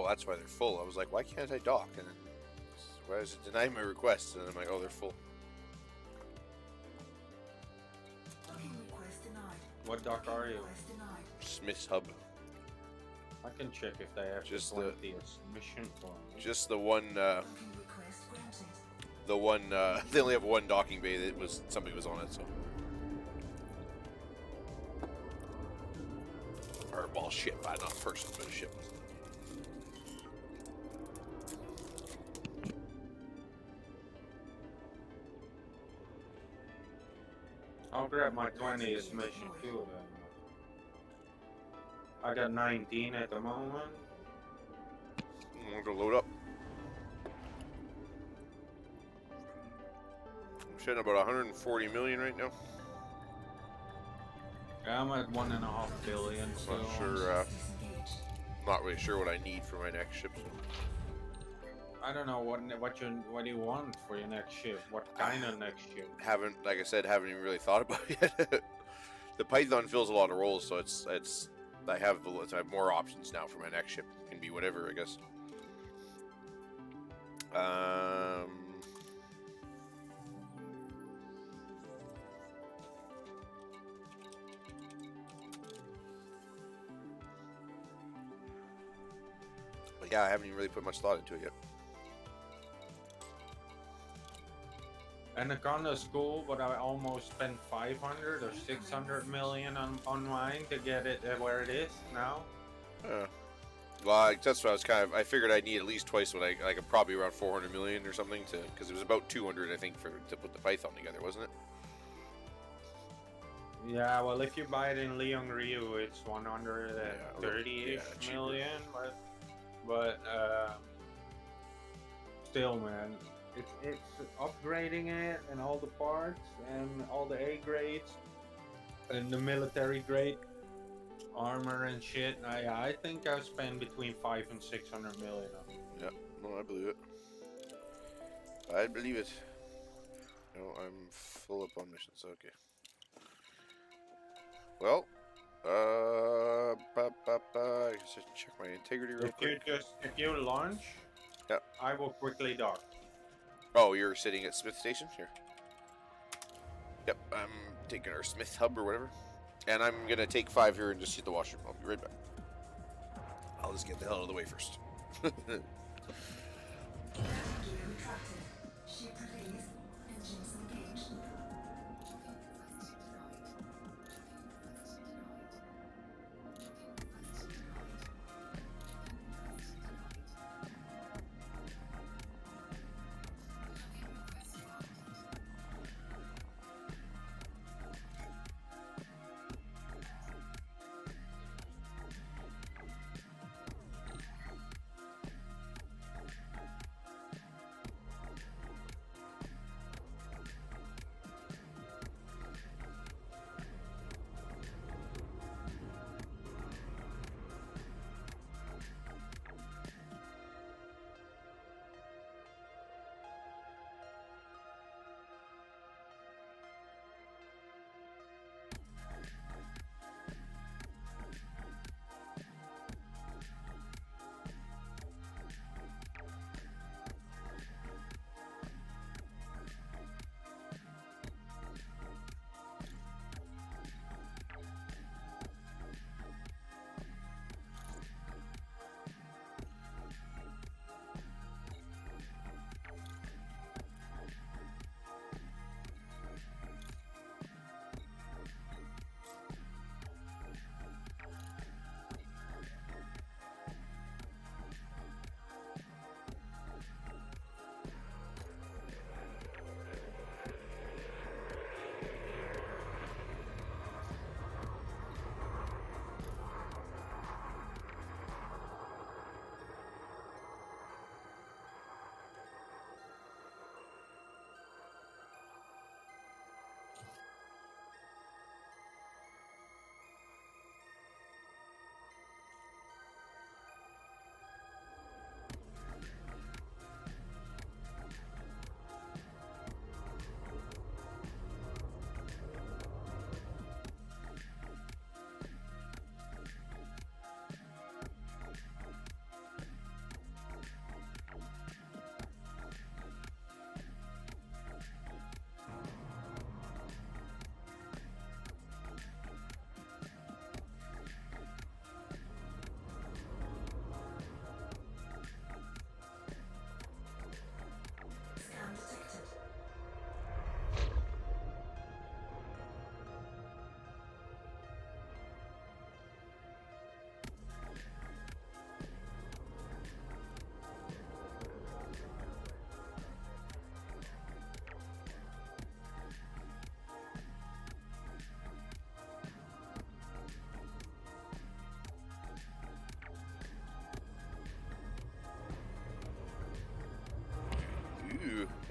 Oh, that's why they're full. I was like, why can't I dock? And then, why is it deny my request? And I'm like, oh, they're full. Request denied. What dock are you? Smith's Hub. I can check if they have Just the the- 20th mission. Just the one, uh, request granted. the one, uh, (laughs) they only have one docking bay that was, somebody was on it, so. Or, well, ship, not person, but a ship. My 20th mission too. I got 19 at the moment. I'm gonna go load up. I'm shitting about 140 million right now. I'm at one and a half billion, so Not sure, uh, not really sure what I need for my next ship. So. I don't know what what you what do you want for your next ship? What kind of next ship? Haven't, like I said, haven't even really thought (laughs) about it yet. the Python fills a lot of roles, so it's it's. I have I have more options now for my next ship. Can be whatever, I guess. Um. But yeah, I haven't even really put much thought into it yet. Anaconda's school, but I almost spent 500 or 600 million on, on mine to get it where it is now. Well, I, that's what I was kind of. I figured I'd need at least twice what I like, probably around 400 million or something to, because it was about 200, I think, for to put the Python together, wasn't it? Yeah, well, if you buy it in Li Yong-Rui, it's 130 Yeah, cheaper. million, but but uh, still, man, it's it's upgrading it and all the parts and all the A grades and the military grade armor and shit. I I think I've spent between five and six hundred million on it. Yeah. No, I believe it. I believe it. No, I'm full up on missions. Okay. Well, uh, ba, ba, ba, I should check my integrity real If you just if you launch, Yep. I will quickly dock. Oh, you're sitting at Smith Station here. Yep, I'm taking our Smith hub or whatever, and I'm gonna take five here and just hit the washroom. I'll be right back. I'll just get the hell out of the way first. (laughs)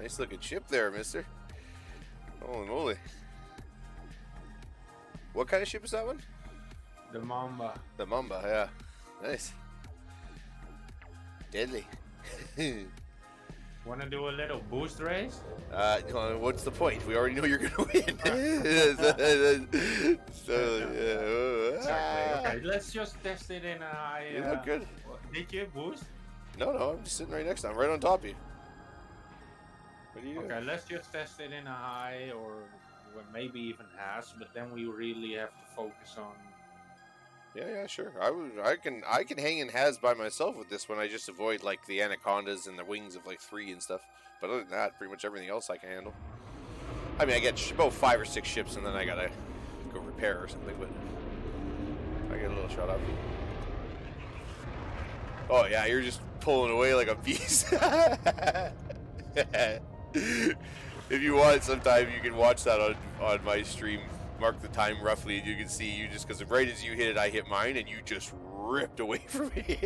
Nice looking ship there, mister. Holy moly. What kind of ship is that one? The Mamba. The Mamba, yeah. Nice. Deadly. (laughs) Wanna do a little boost race? uh, what's the point? We already know you're gonna (laughs) win. (laughs) so, yeah. Exactly. Okay, let's just test it in a high. You uh, look good. Did you boost? No, no, I'm just sitting right next to him, right on top of you. Let's just test it in a high or maybe even Haz, but then we really have to focus on. Yeah, yeah, sure. I would, I can, I can hang in Haz by myself with this one. I just avoid like the anacondas and the wings of like three and stuff. But other than that, pretty much everything else I can handle. I mean, I get about five or six ships, and then I gotta go repair or something. But I get a little shot up. Oh yeah, you're just pulling away like a beast. (laughs) if you want, sometime you can watch that on on my stream. Mark the time roughly, and you can see you just because right as you hit it, I hit mine, and you just ripped away (laughs) from me.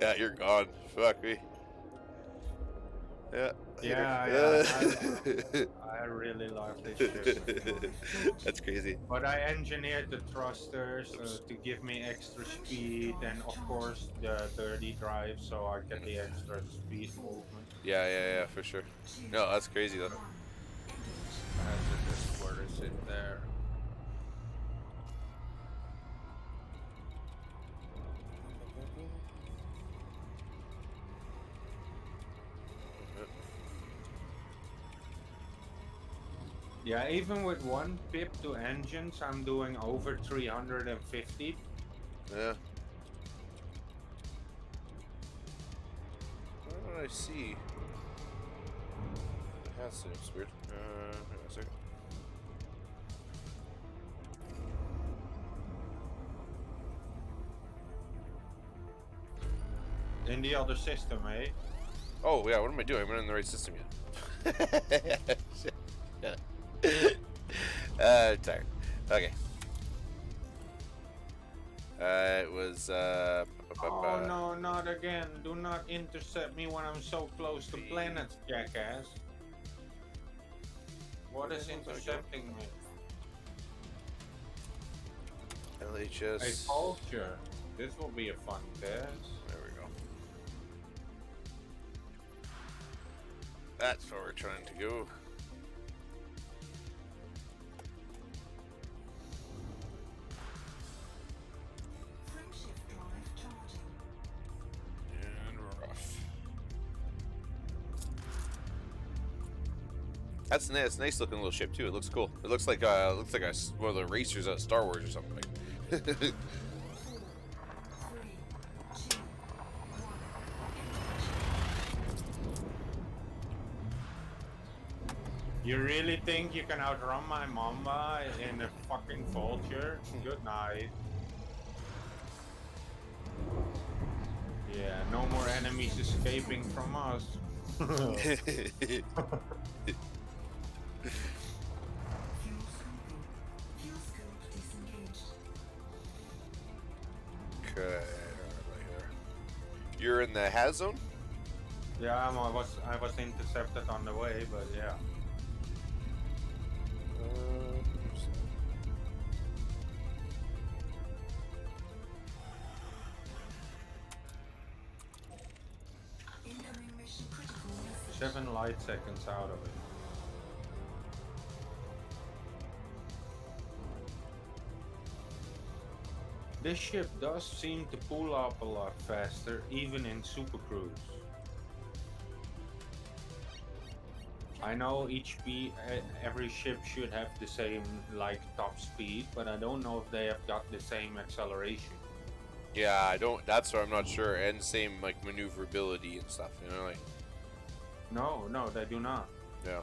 yeah, you're gone. Fuck me. Yeah. Yeah, yeah, (laughs) I really love this (laughs) ship. That's crazy. But I engineered the thrusters uh, to give me extra speed, and of course the dirty drive, so I get the extra speed movement. Yeah, yeah, yeah, for sure. No, that's crazy though. I have to just it there? Yeah, even with one pip to engines, I'm doing over 350. Yeah. What did I see? That seems weird. Uh, hang on a second. In the other system, eh? Oh yeah, what am I doing? I'm not in the right system yet. (laughs) Yeah. (laughs) uh, tired. Okay. Uh, it was uh. Oh no, not again. Do not intercept me when I'm so close to planets, jackass. What is Okay, one second. intercepting me? LHS. A culture. This will be a fun test. There we go. That's where we're trying to go. That's a nice, nice looking little ship too. It looks cool. It looks like uh, looks like a s one of the racers out of Star Wars or something. Like. (laughs) You really think you can outrun my mamba in a fucking vulture? Good night. Yeah, no more enemies escaping from us. (laughs) (laughs) in the Haz zone. yeah, I'm, I was I was intercepted on the way, but yeah. Incoming mission critical message. Seven light seconds out of it. This ship does seem to pull up a lot faster, even in Super Cruise. I know each every ship should have the same like top speed, but I don't know if they have got the same acceleration. Yeah, I don't. That's what I'm not sure. And same like maneuverability and stuff. You know, like No, no, they do not. yeah.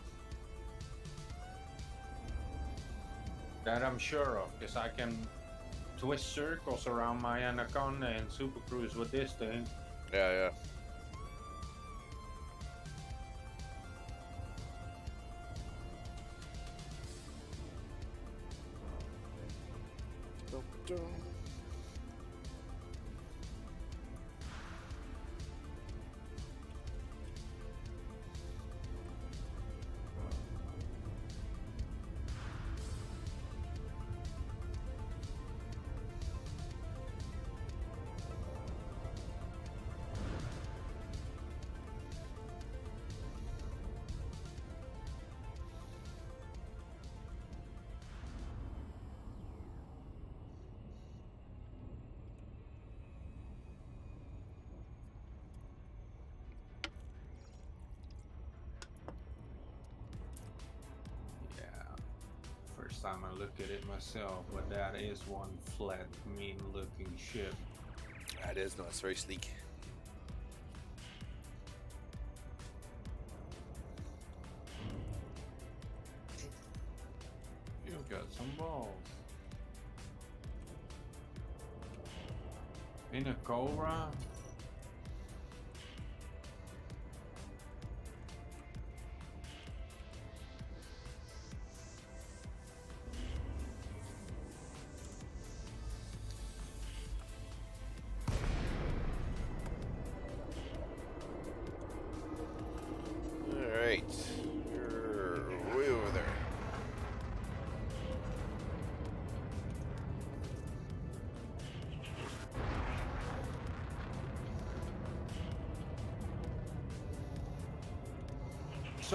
That I'm sure of, because I can twist circles around my Anaconda and Super Cruise with this thing. Yeah, yeah. Time I look at it myself, but that is one flat, mean-looking ship. That is no, it's very sleek.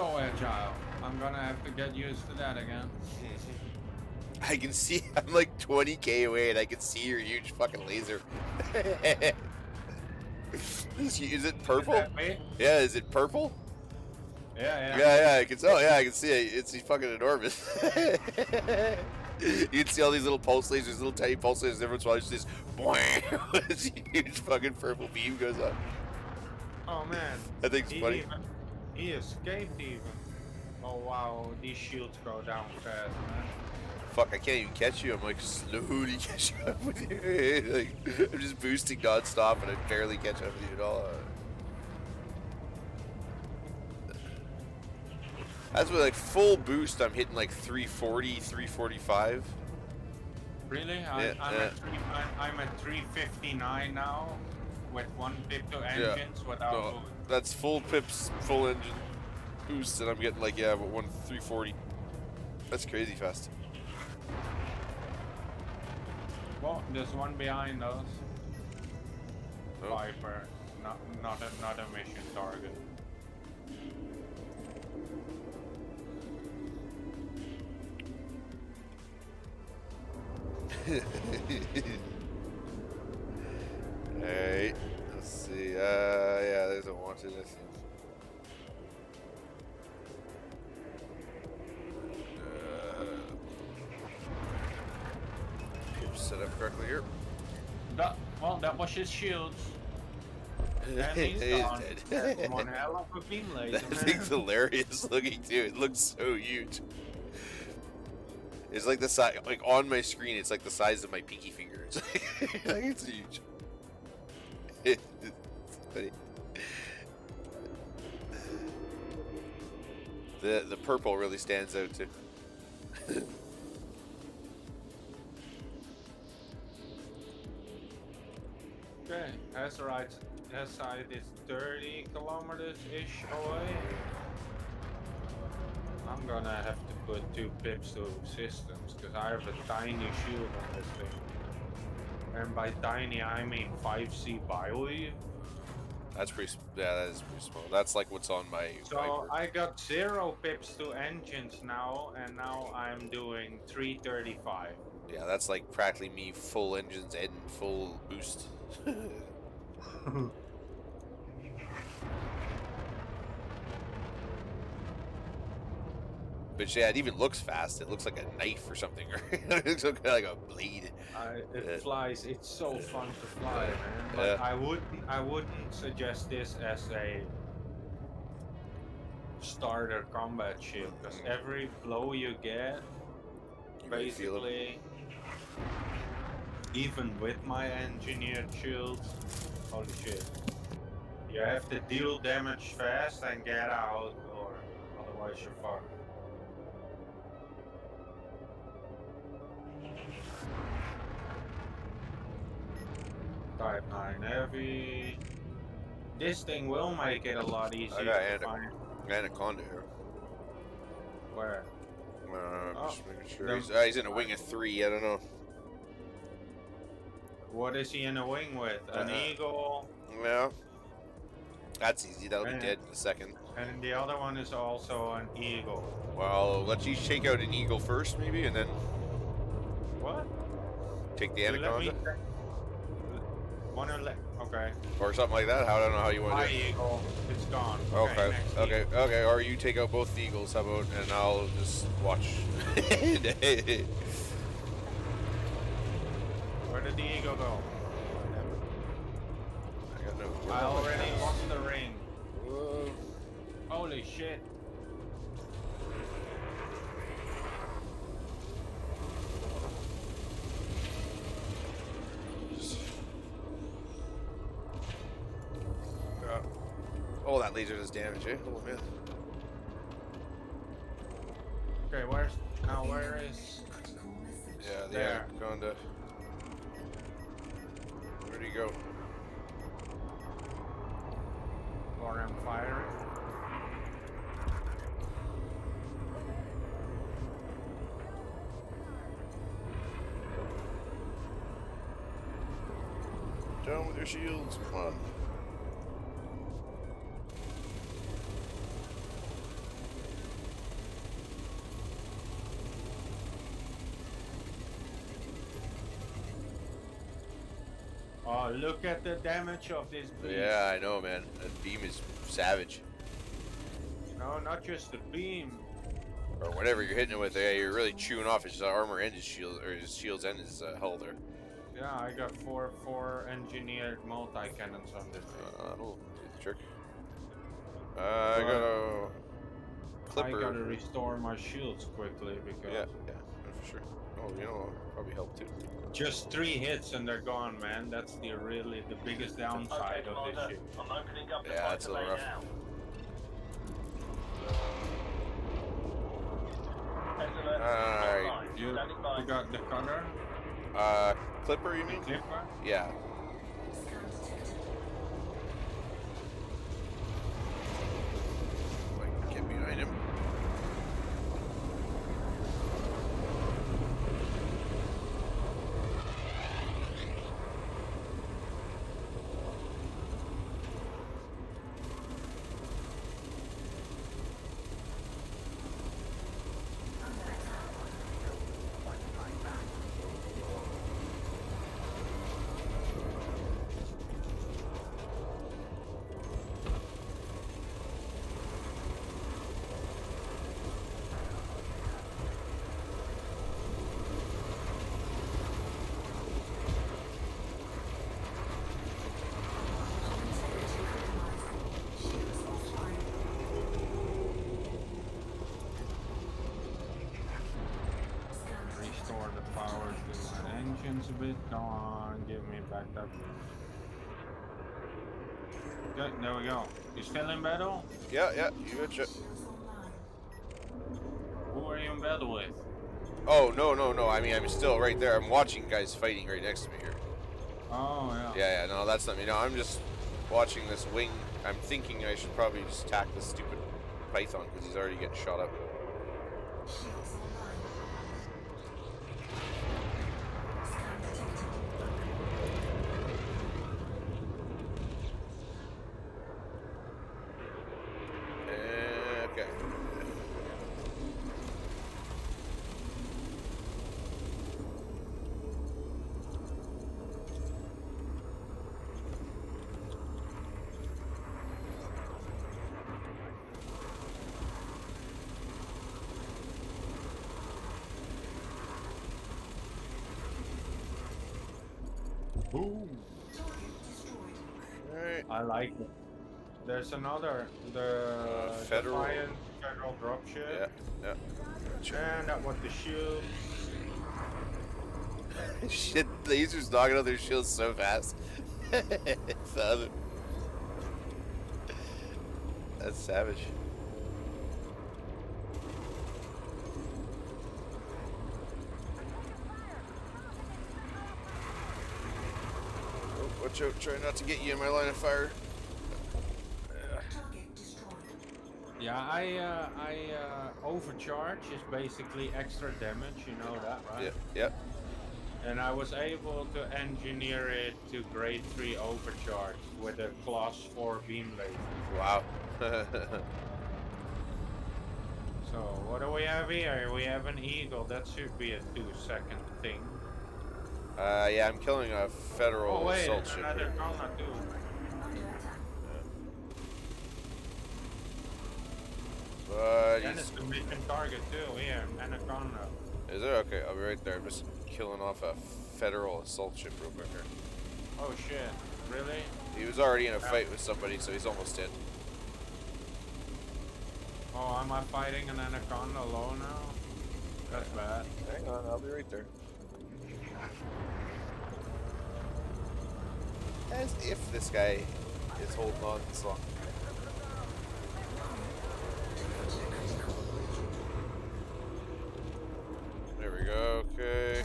So agile. I'm gonna have to get used to that again. (laughs) I can see. I'm like 20k away, and I can see your huge fucking laser. (laughs) is, is it purple? Way? Yeah, is it purple? Yeah, yeah. Yeah, yeah, I can tell. Yeah, I can see it. It's fucking enormous. (laughs) you can see all these little pulse lasers, little tiny pulse lasers. Every once in a while, just this, boing, this huge fucking purple beam goes up. Oh man. I think it's funny. Even, he escaped even. Oh wow, these shields go down fast, man. Fuck, I can't even catch you. I'm like slowly (laughs) catching up with you. (laughs) like, I'm just boosting nonstop, and I barely catch up with you at all. That's with like full boost. I'm hitting like 340, 345. Really? I, Yeah, I'm, yeah. At three, I, I'm at 359 now, with one pip to Yeah. engines without No, moving. That's full pips, full engine boost, and I'm getting like yeah, but one 340. That's crazy fast. Well, there's one behind us. Oh. Viper, not not a, not a mission target. Alright, let's see. Uh, yeah, there's a wanted. Uh, set up correctly here. That, well, that was his shields. (laughs) It he's dead. (laughs) One hell of a beam laser, That thing's hilarious looking too. It looks so huge. It's like the size, like on my screen, it's like the size of my pinky finger. (laughs) It's, like, like, it's huge. The the purple really stands out too. Okay, that's right. That side is 30 kilometers ish away. I'm gonna have to put two pips to systems because I have a tiny shield on this thing. And by tiny, I mean 5C bi-weave. That's pretty. Yeah, that is pretty small. That's like what's on my. So Viper. I got zero pips to engines now, and now I'm doing 335. Yeah, that's like practically me full engines and full boost. (laughs) (laughs) But yeah, it even looks fast. It looks like a knife or something, or (laughs) it looks like a blade. I, it Yeah. flies. It's so fun to fly, man. But Yeah. I wouldn't. I wouldn't suggest this as a starter combat ship because Mm. every blow you get, You really feel 'em. basically, even with my engineered shield, holy shit, you have to deal damage fast and get out, or otherwise you're fucked. Type 9 heavy. This thing will make it a lot easier I got to Anaconda. find Anaconda here. where. Uh, just Oh, making sure. He's, uh, he's in a wing of three. I don't know. What is he in a wing with? An Uh-huh. eagle, Well, that's easy. That'll be Uh, dead in a second. and the other one is also an eagle. Well, let's each take out an eagle first, maybe, and then What? take the anaconda. One ele- okay. or something like that. How I don't know how you want My to do it. eagle, it's gone. Okay, next okay, okay. Or you take out both the eagles, how about, and I'll just watch. (laughs) Where did the eagle go? I got no. I already lost the ring. Whoa. Holy shit. Uh, oh, that laser does damage, eh? Oh man. Okay, where's now? Where is? Critical message. Yeah, the There. anaconda. Where'd he go? Or I'm firing. Down with your shields, come on. Oh, look at the damage of this beam. Yeah, I know, man. That beam is savage. No, not just the beam. Or whatever you're hitting it with, yeah, you're really chewing off his uh, armor and his shield, or his shields and his uh, there. Yeah, I got four four engineered multi cannons on this thing. Uh, that'll do the trick. Uh, I got a clipper. I gotta restore my shields quickly because Yeah, yeah, for sure. Oh, you know, probably help too. Just three hits and they're gone, man. That's the really the biggest Okay, downside of this Commander, shit. I'm opening up the Yeah, that's a fighter little bay rough. now. Alright. You, Standing you got the cutter, Uh, clipper, you mean? clipper. Yeah. Scan detected. Like, get behind him. Shields offline. Scan detected. Restore the power to my engines a bit. Come on, give me back. Good, there we go. You still in battle? Yeah, yeah, you betcha. Who are you in battle with? Oh, no, no, no. I mean, I'm still right there. I'm watching guys fighting right next to me here. Oh yeah. Yeah, yeah, no, that's not me. No, I'm just watching this wing. I'm thinking I should probably just attack this stupid python because he's already getting shot up. (laughs) Shields online. Scan detected. Uh, okay. Boom. Target destroyed. Alright. I like it. There's another, the Uh, Federal- Defiant Federal dropship. Yeah, yeah. And that was the shield. (laughs) Shit, lasers knocking out their shields so fast. (laughs) The other- That's savage. Oh, watch out, try not to get you in my line of fire. Yeah, I uh, I uh, overcharge is basically extra damage. You know that, right? Yeah, yep. And I was able to engineer it to grade three overcharge with a class four beam laser. Wow. (laughs) So what do we have here? We have an eagle. That should be a two second thing. Uh, yeah, I'm killing a federal Oh wait, assault ship. another. Kona too. Under. But And it's a mission target too, here, Anaconda. is it okay? I'll be right there. I'm just killing off a federal assault ship real quick here. Oh shit, really? He was already in a fight with somebody, so he's almost dead. Oh, am I fighting an Anaconda alone now? That's bad. Hang on, I'll be right there. As if this guy is holding on this long. There we go, okay.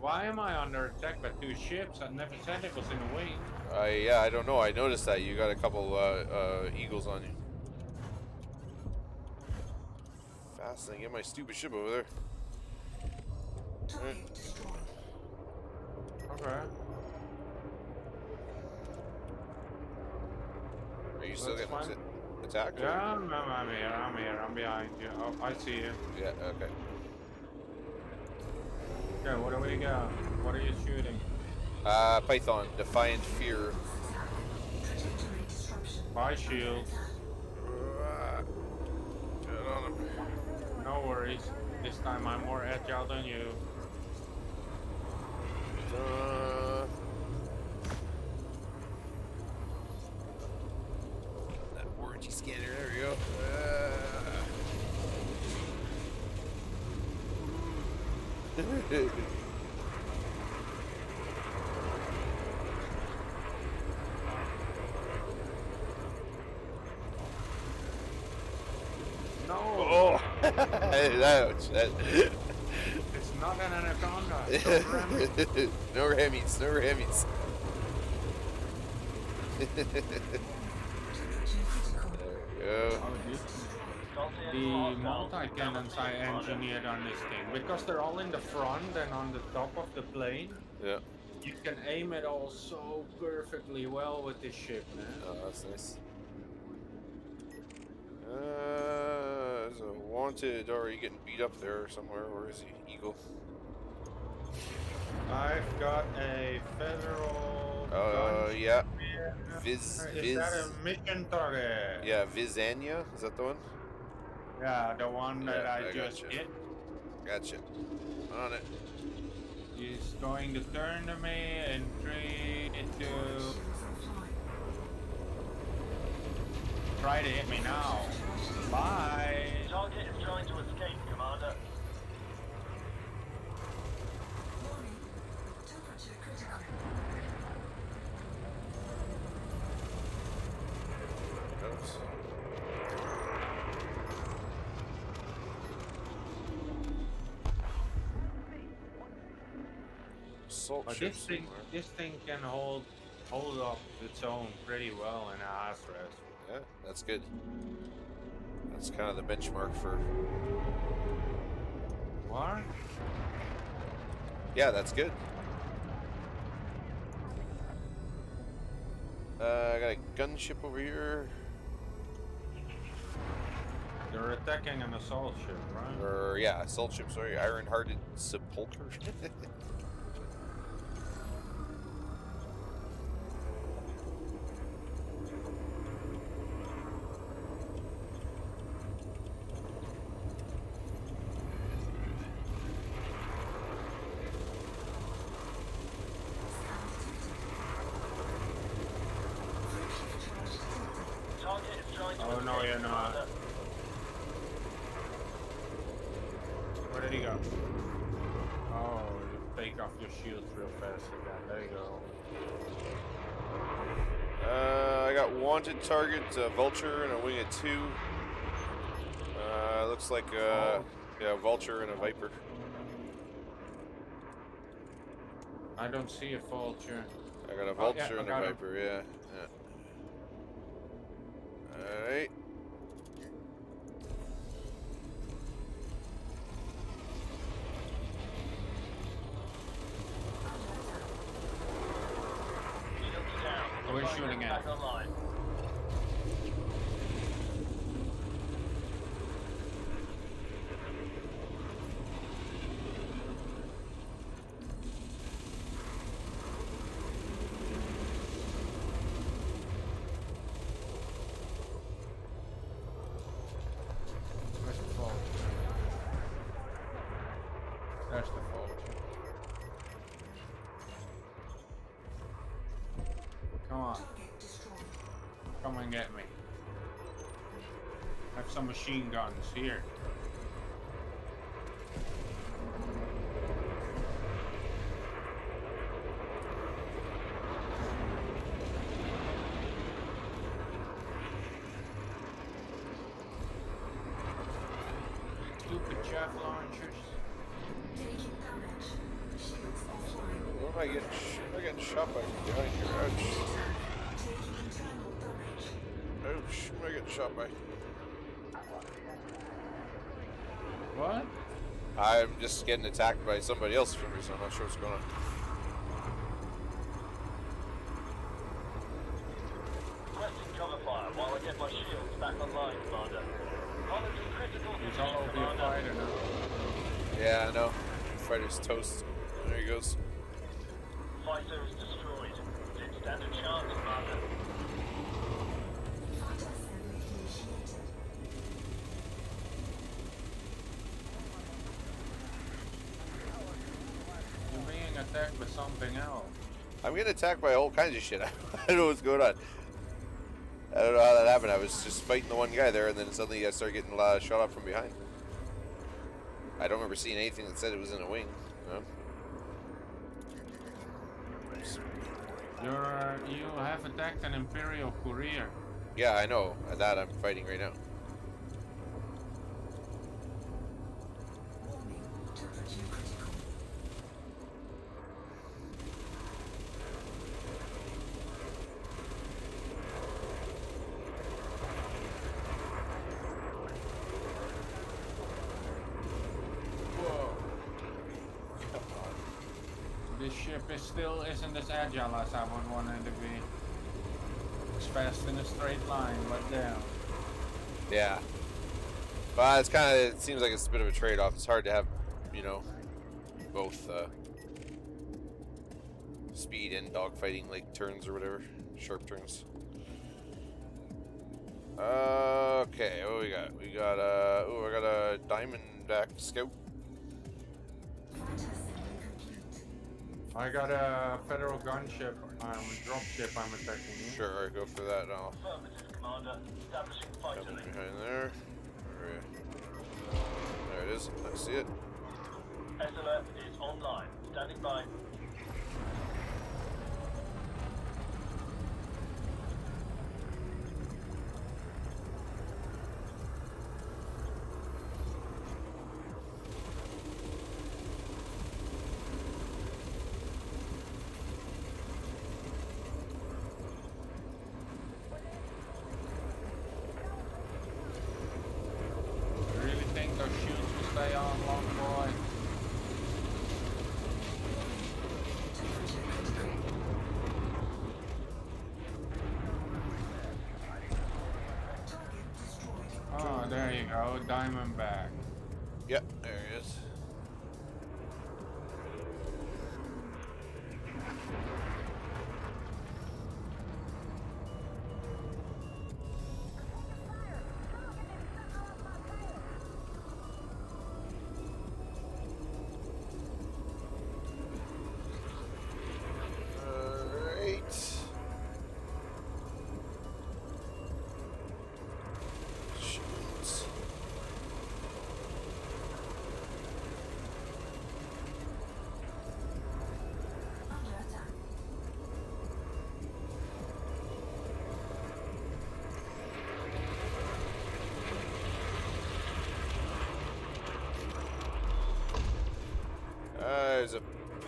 Why am I under attack by two ships? I never said it was in the way. I yeah, I don't know. I noticed that you got a couple uh, uh, eagles on you. Fast thing, get my stupid ship over there. Target destroyed. Okay. Are you still That's getting fine. attacked? Yeah, I'm, I'm I'm here, I'm here, I'm behind you. Oh, I see you. Yeah. Okay. Okay, what are we got? What are you shooting? Uh, Python, Defiant Fear. My disruption. Shield. Uh, Get on him. No worries. This time I'm more agile than you. Uh, that warranty scanner. There we go. Uh. (laughs) No! oh, ouch! That- It's not an anaconda. (laughs) No rammies, no rammies. There we go. This- Salty the multi-cannons I engineered on this thing, because they're all in the front and on the top of the plane, Yeah. you can aim it all so perfectly well with this ship, man. Oh, that's nice. Uh, there's a wanted already getting beat up there somewhere. Where is he? Eagle. I've got a federal. Uh, gun yeah. Viz, Is that a mission target? Yeah, Vizania. Is that the one? Yeah, the one that Yeah, I, I just gotcha. hit. Gotcha. On it. He's going to turn to me in three, two. Shields offline. Try to hit me now. Bye. Target is trying to escape, Commander. Warning. Temperature critical. Oops. Assault But this thing, somewhere. this thing can hold hold up its own pretty well in a Haz Res. Yeah, that's good. That's kind of the benchmark for. What? Yeah, that's good. Uh, I got a gunship over here. They're attacking an assault ship, right? Or, yeah, assault ship, sorry. Iron Hearted Sepulcher. (laughs) target uh, vulture and a wing of two. Uh, looks like a yeah, vulture and a viper. I don't see a vulture. I got a vulture oh, yeah, and a viper, yeah, yeah. Alright. Oh, We're shooting at. And get me. I have some machine guns here. Stupid chaff launchers. Taking damage. Shields offline. What am I getting? Sh- am I getting shot by from behind here? Ouch! Taking internal damage. Ouch! Am I getting shot by? What? I'm just getting attacked by somebody else for some reason. I'm not sure what's going on. Requesting cover fire while I get my shields back online, Commander. Monitoring critical He's position, all over your Commander. fighter now. Yeah, I know. Fighter's toast. There he goes. Fighter is destroyed. Didn't stand a chance, Commander. Fighter assembly initiated. You're being attacked by something else. I'm getting attacked by all kinds of shit. (laughs) I don't know what's going on. I don't know how that happened. I was just fighting the one guy there, and then suddenly I started getting uh, shot up from behind. I don't remember seeing anything that said it was in a wing. No. You're you have attacked an Imperial courier. Yeah, I know. That I'm fighting right now. Warning. Temperature critical. Whoa. This ship is still isn't as agile as I would want it to be. It's fast in a straight line, but down. Yeah. But it's kind of. It seems like it's a bit of a trade-off. It's hard to have, you know, both uh, speed and dogfighting like turns or whatever, sharp turns. Uh, okay, what we got? We got uh, oh, I got a Diamondback Scout. I got a federal gunship, um, dropship I'm attacking you. Sure, go for that. I'll Commander. Establishing fighter comm link. behind there. Where? There it is. I see it. SLF is online. Standing by. You really think those shields will stay on long, boy? Temperature critical. Target destroyed. Oh, there you go, Diamondback.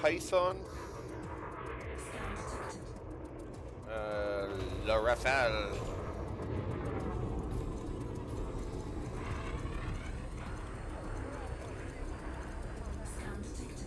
Python. Uh, La Rafale. Scan detected.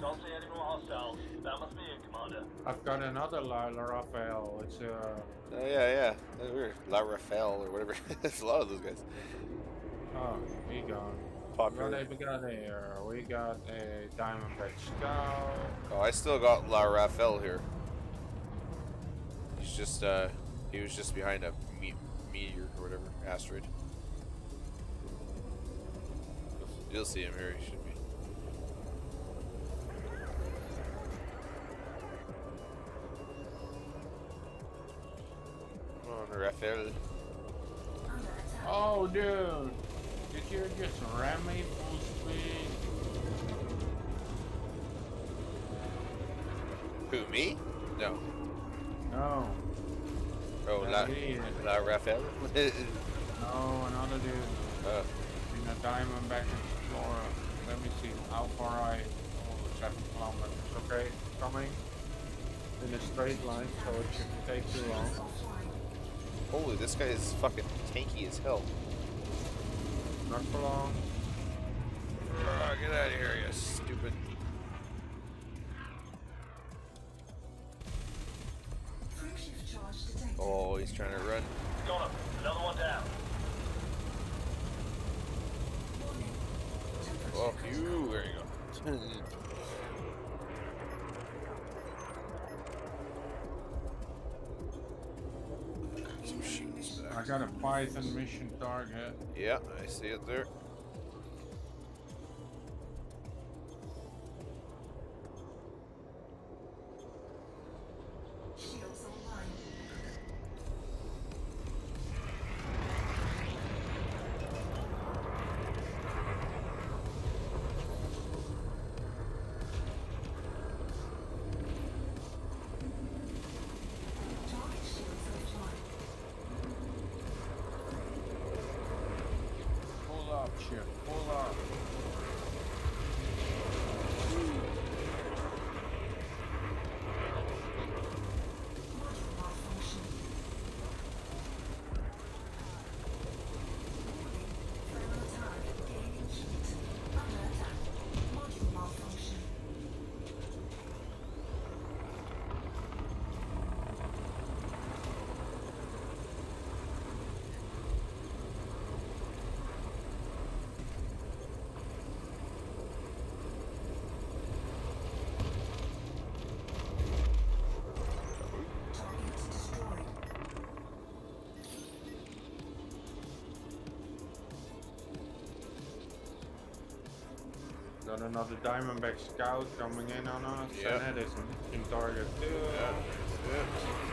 Don't see any more hostiles. That must be it, Commander. I've got another Lila Raphael. It's uh Oh yeah, yeah. That's weird. La Rafael or whatever. (laughs) There's a lot of those guys. oh he gone. Popular. We got here? We got a Diamondback Scout. Oh, I still got La Rafael here. He's just uh, he was just behind a me- meteor or whatever asteroid. You'll see him here. He should Oh dude! Did you just ram me full speed? Who me? No. No. Oh, No, La, he- La Raphael. (laughs) No, another dude. uh, In a Diamondback Explorer. Let me see how far I. Oh, seven kilometers. Okay, coming in a straight line, so it shouldn't take too long. Holy, this guy is fucking tanky as hell. Not for long. Oh, ah, get out of here, you stupid. Frame shift charge detected. Oh, he's trying to run. Got him. Another one down. Critical. you. There you go. (laughs) got a Python mission target. Yeah, I see it there. Got another Diamondback Scout coming in on us. Yeah. And that is a target too. Yeah, yeah.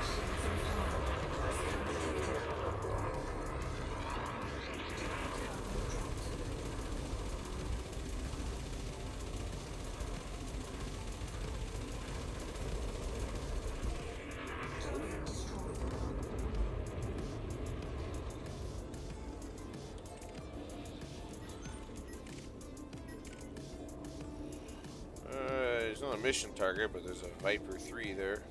A mission target, but there's a Viper 3 there.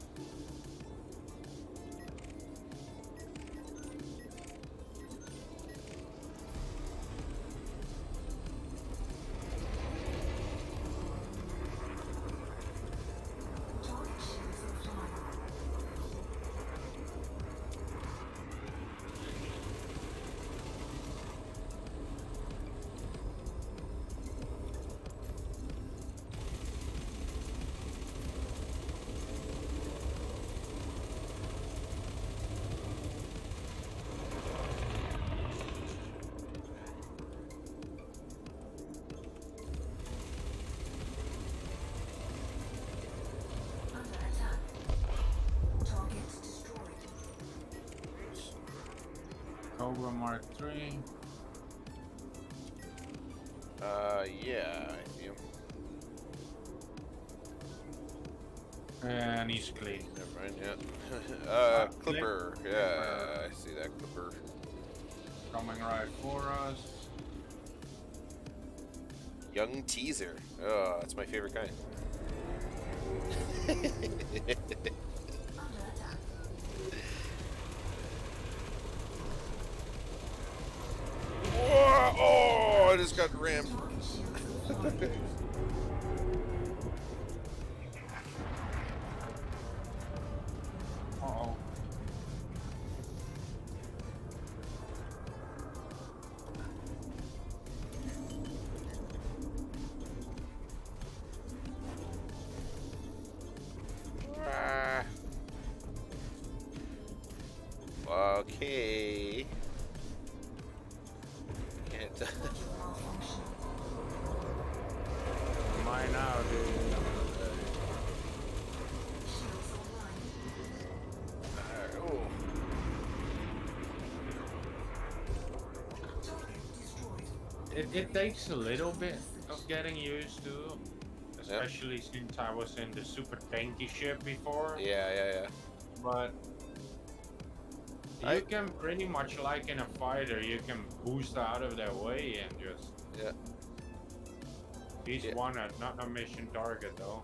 Cobra Mark III. Uh, yeah, I see him. And he's clean. Never mind, yeah. (laughs) uh, Clipper. Yeah, I see that Clipper. Coming right for us. Young Teaser. Oh, that's my favorite kind. (laughs) It, takes a little bit of getting used to, especially since I was in the super tanky ship before. Yeah, yeah, yeah. But you I- can pretty much like in a fighter, you can boost out of their way and just Yeah. each Yeah. one not a mission target though.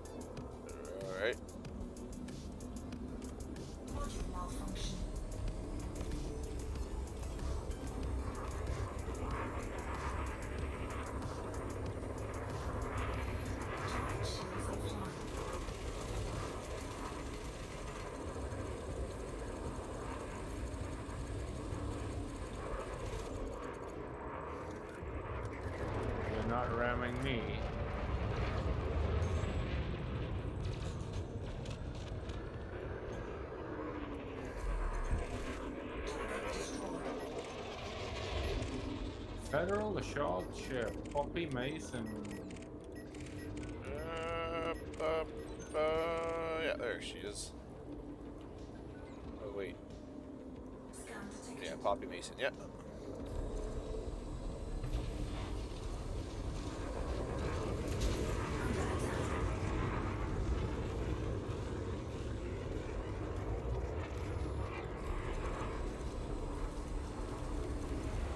Federal assault ship, Poppy Mason. Uh, uh, uh, yeah, there she is. Oh wait, Scan yeah, Poppy Mason. Yeah. Under attack.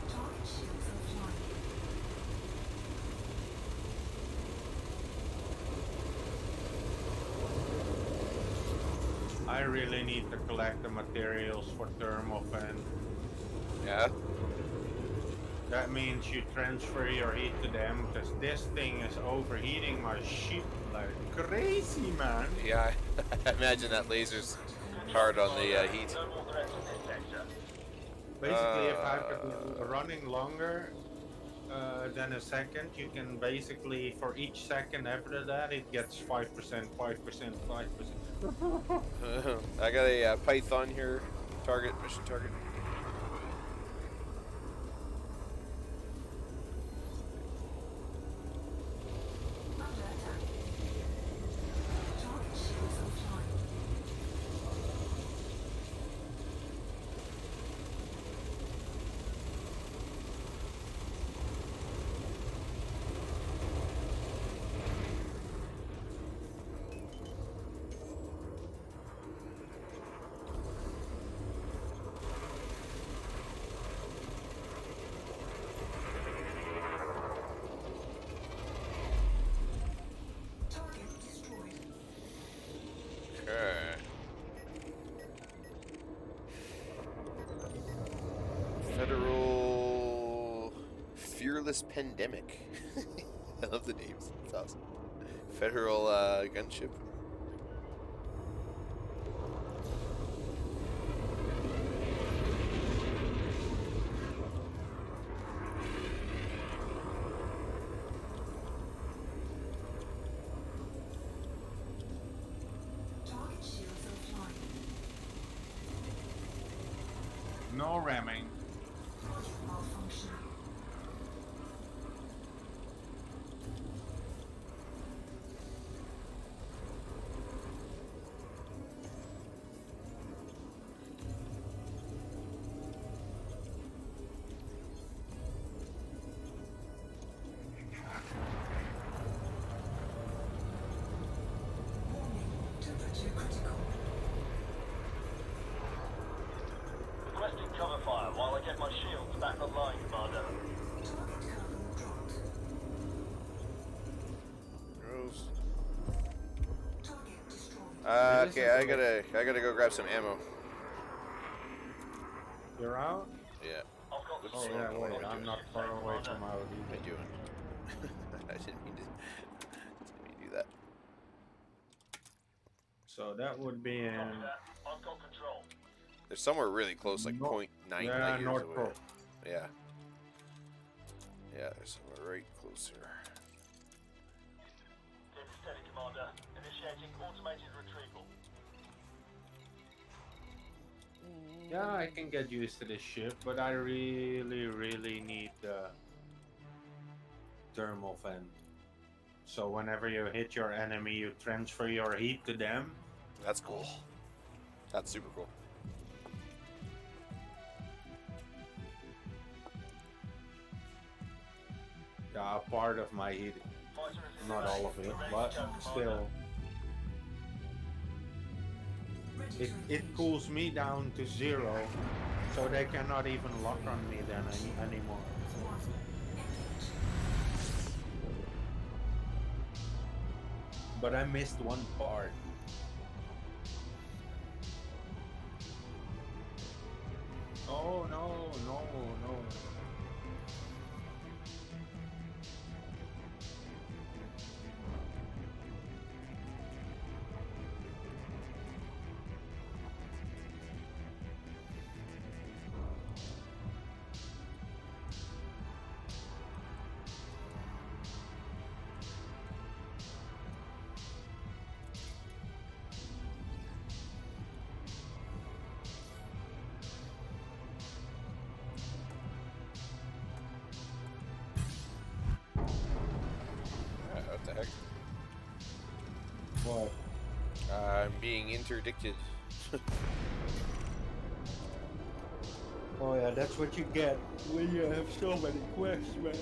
Target shields offline. I really need to collect the materials for Thermofan. Yeah. That means you transfer your heat to them because this thing is overheating my ship like crazy, man. Yeah. (laughs) I imagine that laser's hard on the uh, heat. No more threats in this sector. Basically, if I Uh, could running longer uh, than a second, you can basically for each second after that it gets five percent, five percent, five percent. (laughs) I got a uh, Python here. Target mission target. Under attack. Target shields offline. Target destroyed. Okay. Federal Fearless Pandemic. (laughs) I love the names. It's awesome. Federal uh, gunship. Target shields offline. No ramming. Uh, okay, I gotta, I gotta go grab some ammo. You're out? Yeah. I've got the Oops. Oh shield Sorry, yeah, what wait, am I I'm doing? not far away from out What am I either. doing? (laughs) I didn't mean to, (laughs) didn't mean to do that. So that would be in Copy that. I've got control. They're somewhere really close, like Nor- 0.9 yeah, light years North away. Pole. Yeah. Yeah, they're somewhere right closer. Keep Yeah, I can get used to this ship, but I really, really need the thermal fan. So whenever you hit your enemy, you transfer your heat to them. That's cool. That's super cool. Yeah, part of my heat, not all of it, but still. It, it cools me down to zero, so they cannot even lock on me then any, anymore. But I missed one part. Oh no, no, no. Being interdicted. Oh yeah, that's what you get when you have so many quests, man.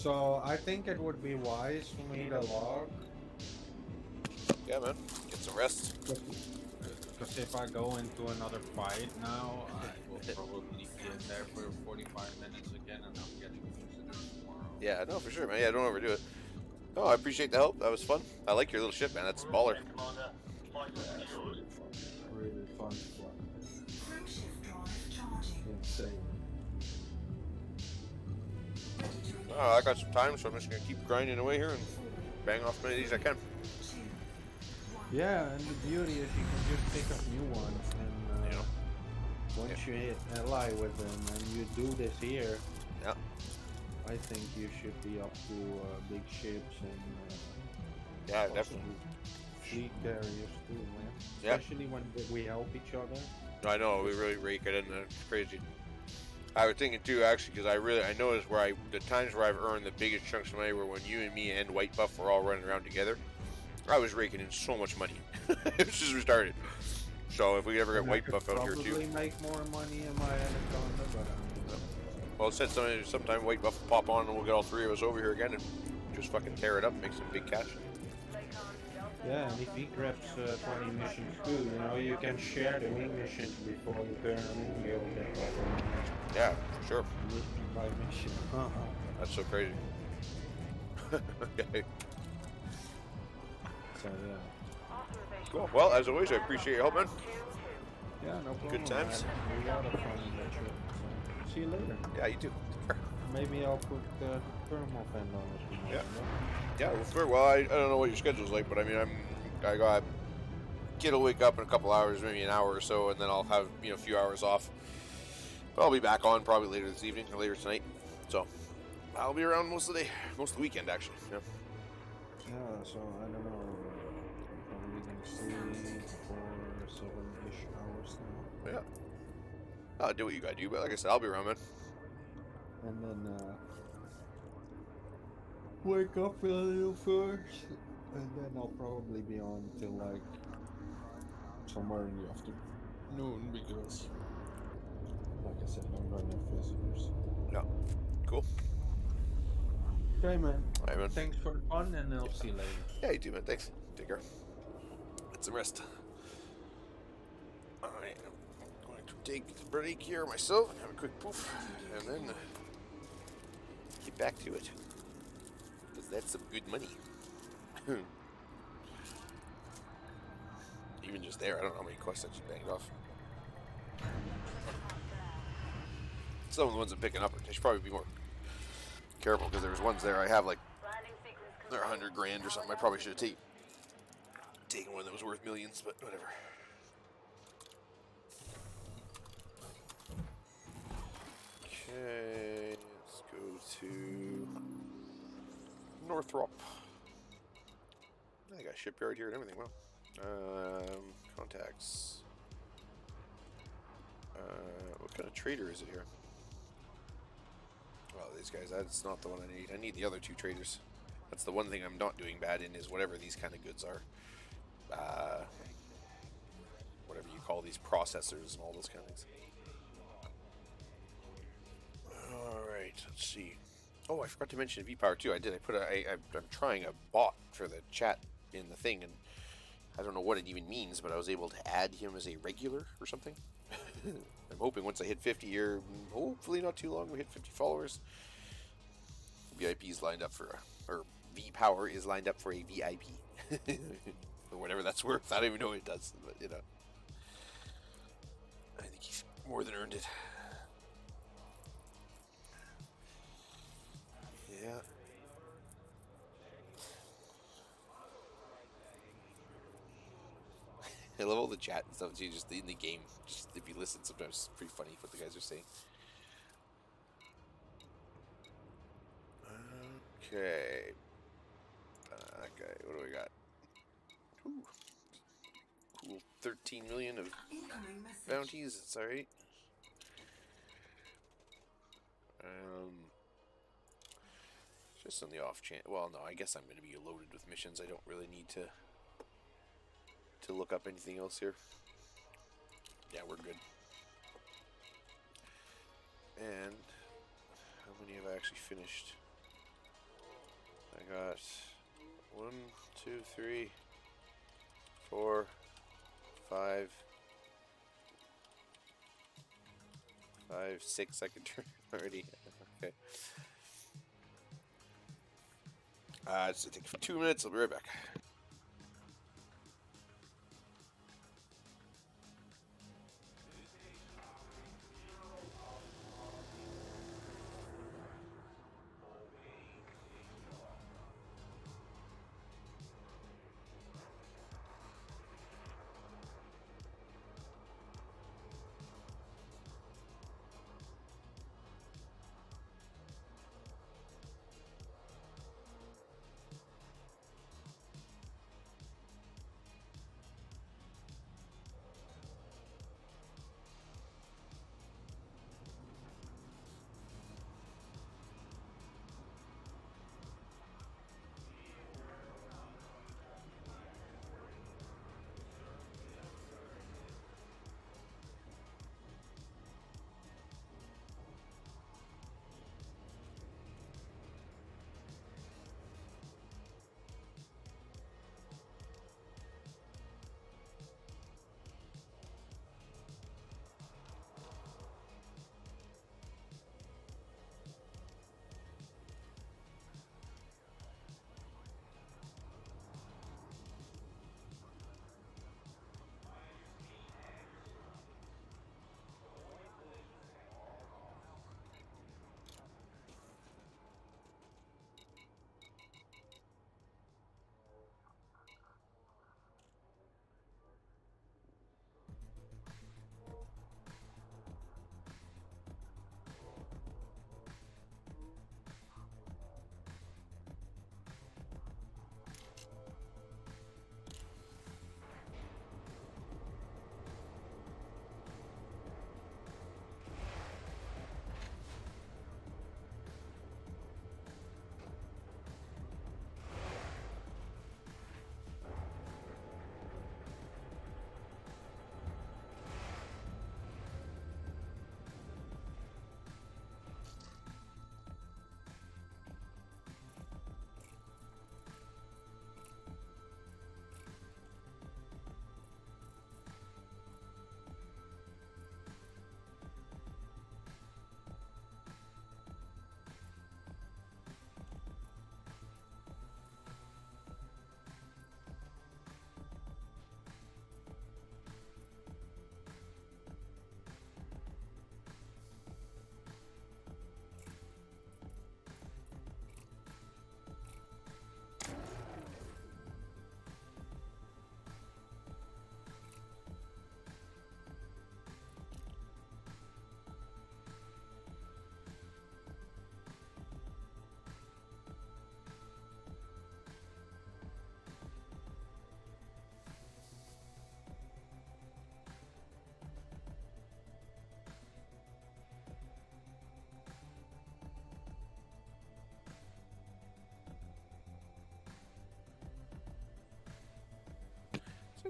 So I think it would be wise for me to log. Yeah, man. Get some rest. Because if I go into another fight now, (laughs) I will probably be in there for 45 minutes again and I'll get visitors tomorrow. Yeah, no, for sure, man. Yeah, don't overdo it. No, I appreciate the help. That was fun. I like your little ship, man. That's baller. Oh, I got some time, so I'm just gonna keep grinding away here and bang off as many of these I can. Yeah, and the beauty is you can just pick up new ones and uh, Yeah. once you hit ally with them and you do this here, Yeah. I think you should be up to uh, big ships and uh, Yeah, definitely. fleet carriers too, man. Yeah. Especially when we help each other. I know we really rake it in. It's crazy. I was thinking too, actually, because I really I noticed where I the times where I've earned the biggest chunks of money were when you and me and White Buff were all running around together. I was raking in so much money. (laughs) it's just restarted. So if we ever get White Buff out here Probably too, make more money in my anaconda, but um, well, said sometime, sometime White Buff will pop on and we'll get all three of us over here again and just fucking tear it up, make some big cash. Yeah, and if he grabs uh, 20 missions too, you know, you can share the wing missions before you turn them in. You'll get like Yeah, for sure. mission by mission. Uh-huh. That's so crazy. (laughs) okay. So yeah. Cool. Well, as always, I appreciate your help, man. Yeah, no problem. Good times. man. We got a fun in that trip. So, see you later. Yeah, you too. Maybe I'll put uh, thermal fan on it. Yeah. Yeah, well, fair. Well, I, I don't know what your schedule's like, but I mean, I'm I got kid will wake up in a couple hours, maybe an hour or so, and then I'll have you know a few hours off. But I'll be back on probably later this evening or later tonight. So I'll be around most of the day, most of the weekend actually. Yeah. Yeah, so I don't know. I'm probably gonna stay for seven-ish hours now. Yeah. I'll do what you gotta do, but like I said, I'll be around, man. And then uh, wake up a little first, and then I'll probably be on till like somewhere in the afternoon Noon because, like I said, I'm gonna have visitors. Yeah. Cool. Okay, man. All right, man. Thanks for the fun, and I'll see you later. Yeah, you do, man. Thanks. Take care. Get some rest. Alright, I'm going to take a break here myself, have a quick poof, and then uh, get back to it. That's some good money. (clears throat) Even just there, I don't know how many quests I just banged off. Some of the ones I'm picking up, I should probably be more careful because there's ones there I have like they're a hundred grand or something. I probably should have taken one that was worth millions, but whatever. Okay, let's go to Northrop. I got shipyard here and everything. Well, um, contacts. Uh, what kind of trader is it here? Well, these guys, that's not the one I need. I need the other two traders. That's the one thing I'm not doing bad in is whatever these kind of goods are. Uh, whatever you call these processors and all those kind of things. All right, let's see. Oh, I forgot to mention V-Power too. I did. I put a. I, I'm trying a bot for the chat in the thing, and I don't know what it even means, but I was able to add him as a regular or something. (laughs) I'm hoping once I hit 50 here, hopefully not too long, we hit 50 followers. VIP's lined up for a, or V Power is lined up for a VIP. (laughs) or whatever that's worth. I don't even know what it does, but you know. I think he's more than earned it. Yeah. (laughs) I love all the chat and stuff too, just in the game. Just if you listen, sometimes it's pretty funny what the guys are saying. Okay. Uh, okay, what do we got? Ooh. Cool. 13 million of bounties, it's alright. Um, on the off chance. Well, no, I guess I'm going to be loaded with missions. I don't really need to to look up anything else here. Yeah, we're good. And how many have I actually finished? I got one, two, three, four, five, five, six. I can turn (laughs) already. Okay. Uh, it's take two minutes. I'll be right back.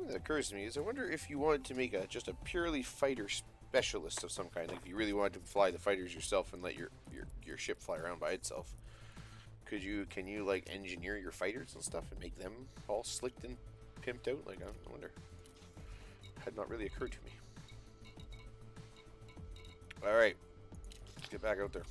Something that occurs to me is I wonder if you wanted to make a just a purely fighter specialist of some kind. Like if you really wanted to fly the fighters yourself and let your your, your ship fly around by itself. Could you can you like engineer your fighters and stuff and make them all slicked and pimped out? Like I wonder. Had not really occurred to me. All right, let's get back out there.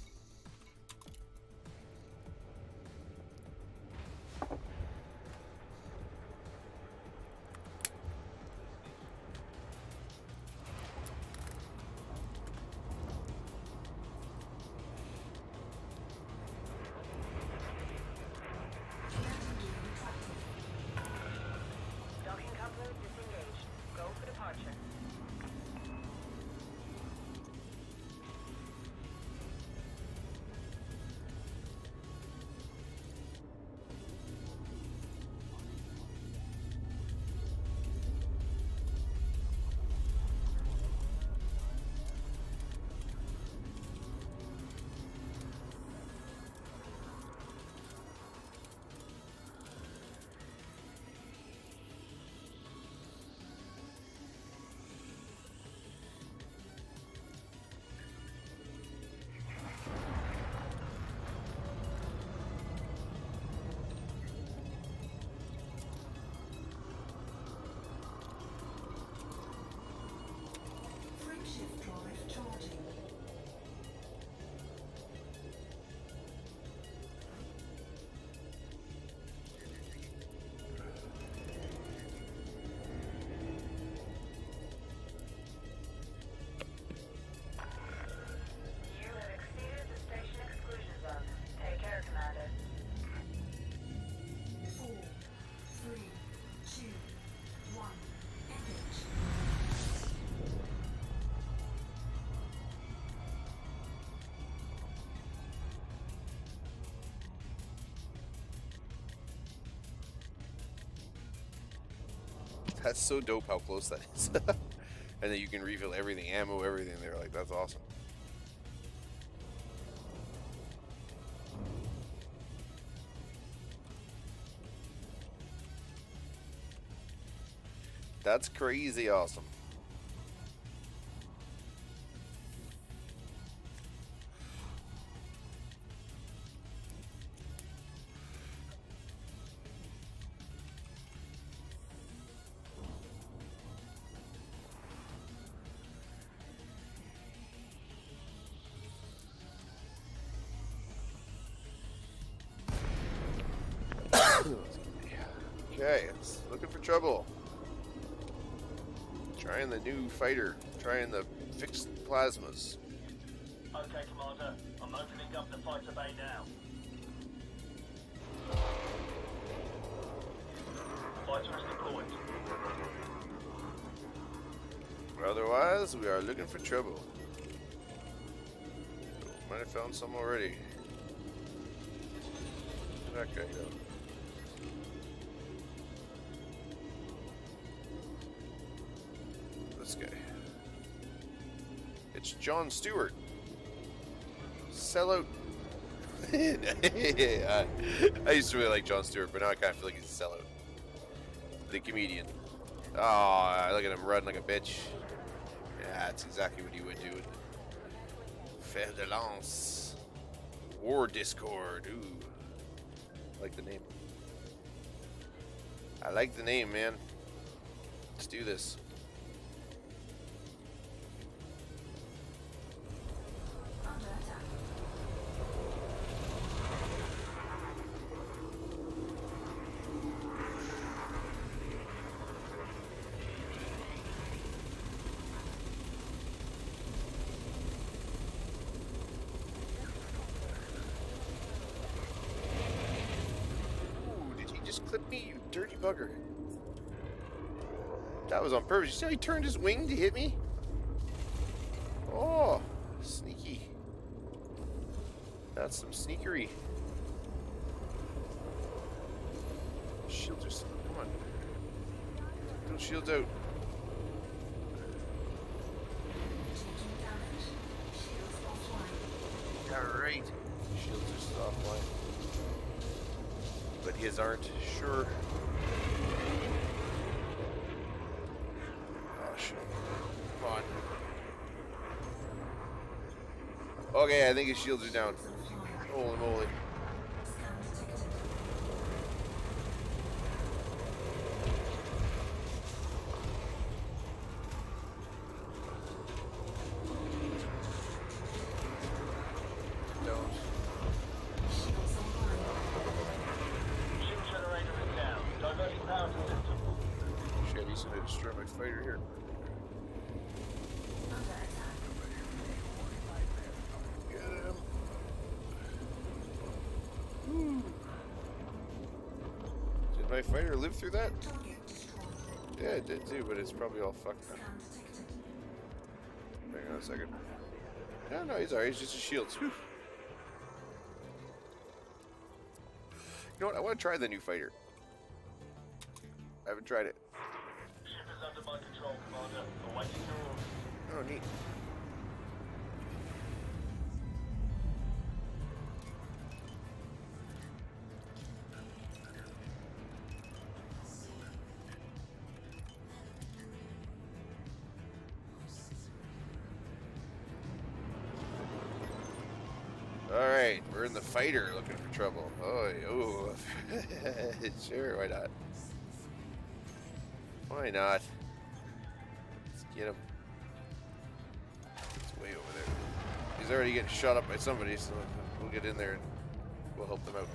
(laughs) That's so dope how close that is. (laughs) and then you can refill everything, ammo, everything there. Like that's awesome. That's crazy awesome. Trouble. Trying the new fighter. Trying the fixed plasmas. Okay, Commander. I'm opening up the fighter bay now. Fighter is deployed. Otherwise, we are looking for trouble. Might have found some already. Where'd that guy go? Jon Stewart. Sellout. (laughs) I, I used to really like Jon Stewart, but now I kind of feel like he's a sellout. The comedian. Oh, look at him run like a bitch. Yeah, that's exactly what he would do. Fer de lance. War Discord. Ooh. I like the name. I like the name, man. Let's do this. Was on purpose. You see how he turned his wing to hit me? Oh, sneaky. That's some sneakery. Shields are... s- Come on. Those shields out. Taking damage. Shields offline. Alright. Shields are still offline. But his aren't. Sure. Okay, I think his shields are down. Holy moly. Don't. Shield generator is down. Diverting power to system. Shit, he's gonna destroy my fighter here. Get him. Woo. Did my fighter live through that? Yeah, it did too, but it's probably all fucked now. Hang on a second. No, no, he's alright. He's just a shield. Whew. You know what? I want to try the new fighter. I haven't tried it. Ship is under my control, Commander. Awaiting your orders. Oh, neat. Trouble. Oh, oh. (laughs) sure, why not? Why not? Let's get him. Way over there. He's already getting shot up by somebody, so we'll get in there and we'll help them out.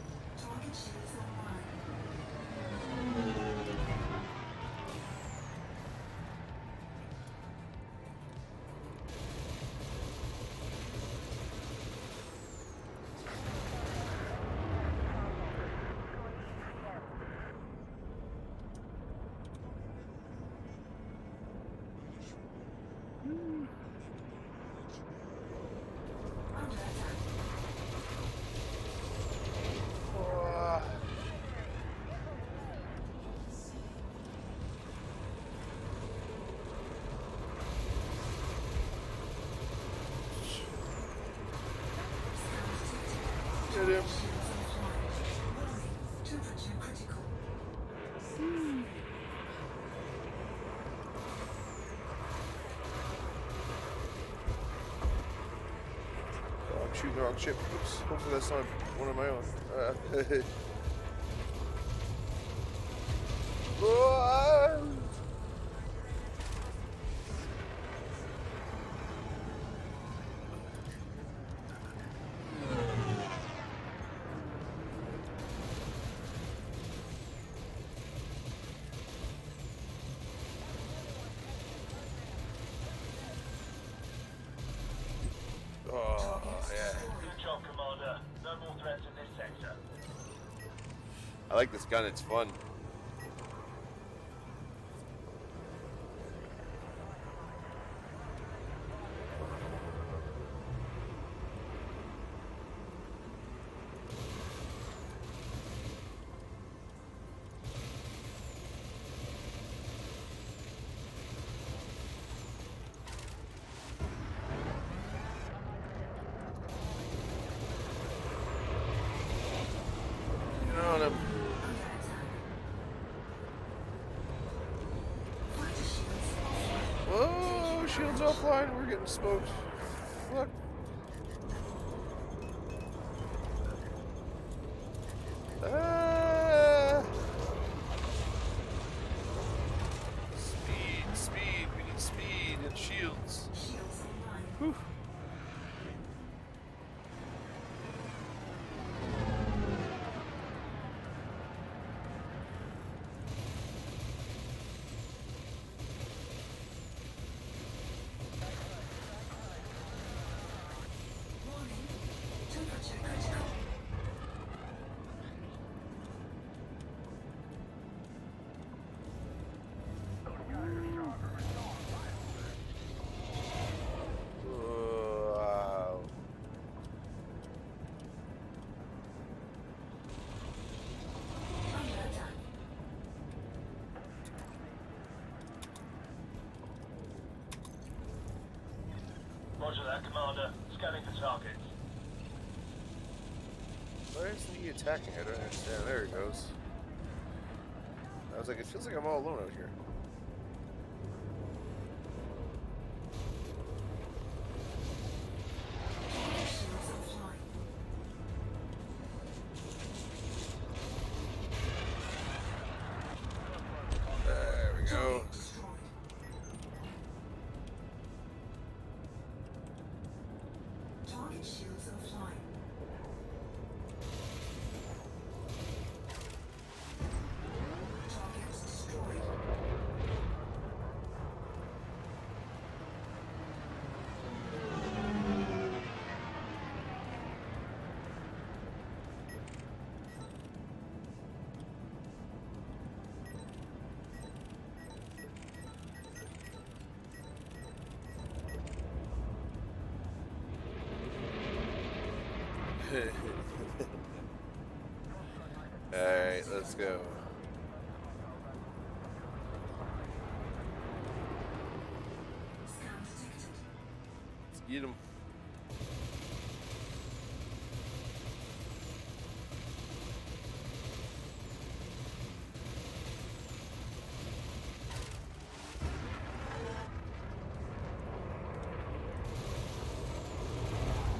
Oh. Get him. Temperature critical. Oh, Ship. Oops. Hopefully that's not one of my own. Uh, (laughs) I like this gun. It's fun. Get on him. Whoa, shields offline. We're getting smoked. Why isn't he attacking? I don't understand. There he goes. I was like, it feels like I'm all alone out here. Let's go. Let's get him.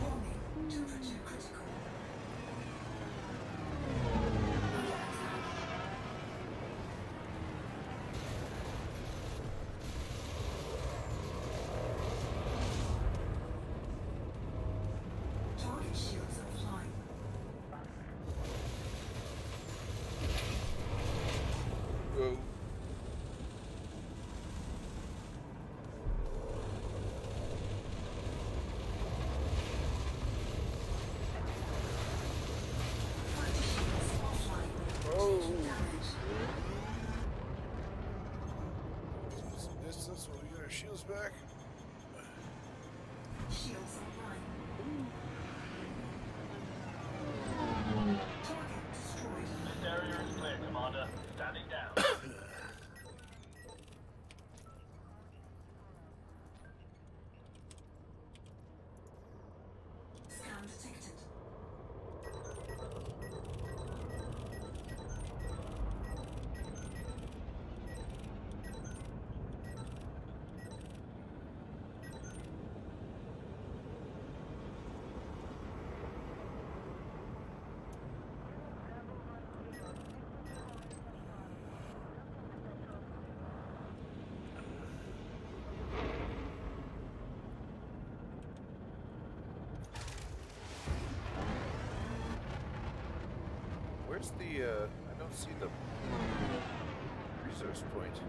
Warning. Temperature critical. Target shields offline. Whoa. Fighter shields offline. Oh. Damage. Some distance while we get our shields back. Where's the, uh, I don't see the resource point.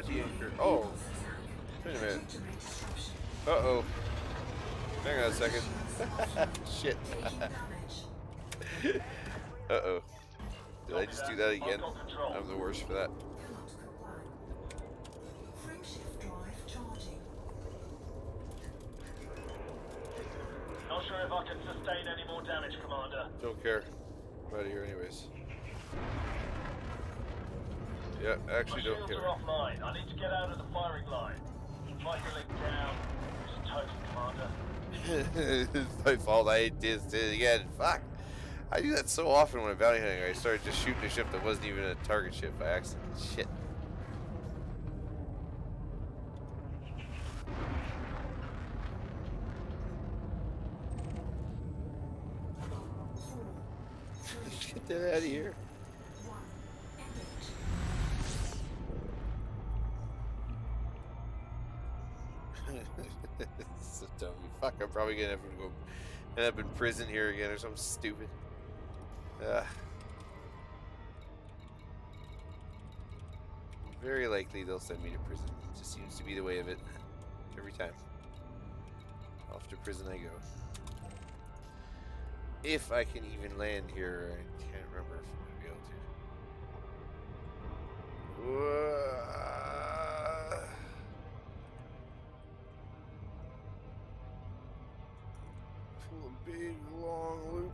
Bounty anchor. Oh, wait a minute. Uh oh. Hang on a second. (laughs) Shit. (laughs) Uh oh. Did I just do that again? I'm the worst for that. Cannot comply. Frameshift drive charging. Not sure if I can sustain any more damage, Commander. Don't care. I'm out of here anyways. Actually don't care. are offline. I need to get out of the firing line. Fighter down. It's toast, Commander. (laughs) it's my fault. I did it again. Fuck. I do that so often when I'm bounty hunting. I started just shooting a ship that wasn't even a target ship by accident. Shit. (laughs) Get that out of here. (laughs) Fuck, I'm probably gonna have to go end up in prison here again or something stupid. Very likely they'll send me to prison. It just seems to be the way of it. Every time. Off to prison I go. If I can even land here, I can't remember if I'm gonna be able to. Whoa. Big long loop.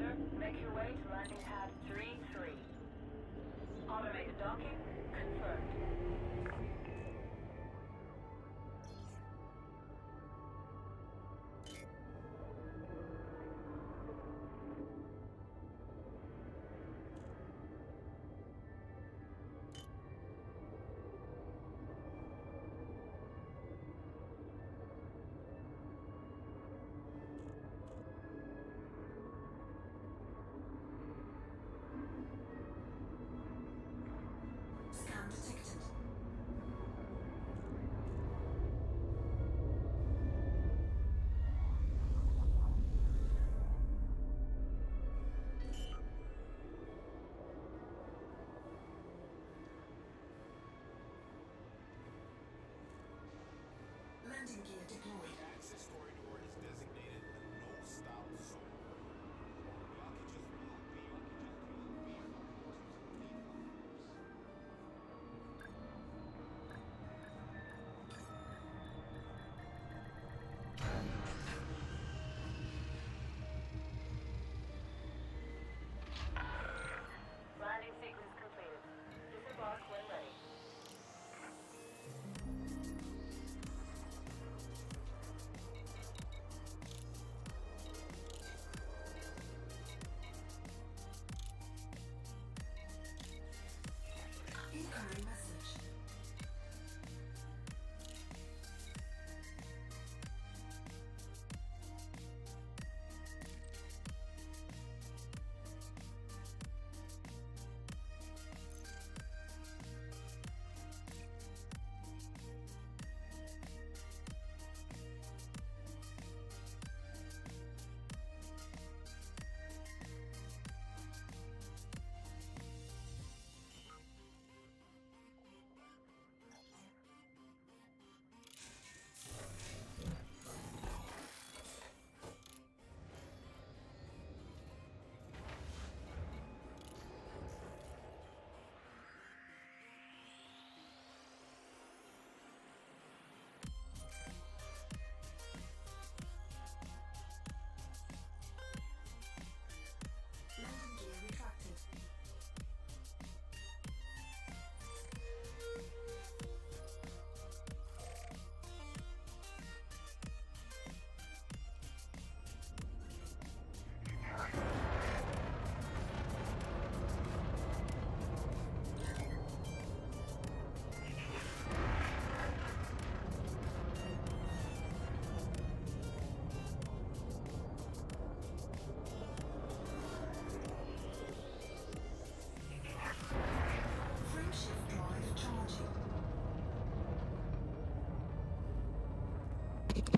Alright. make your way to landing pad 3-3. Automated docking confirmed.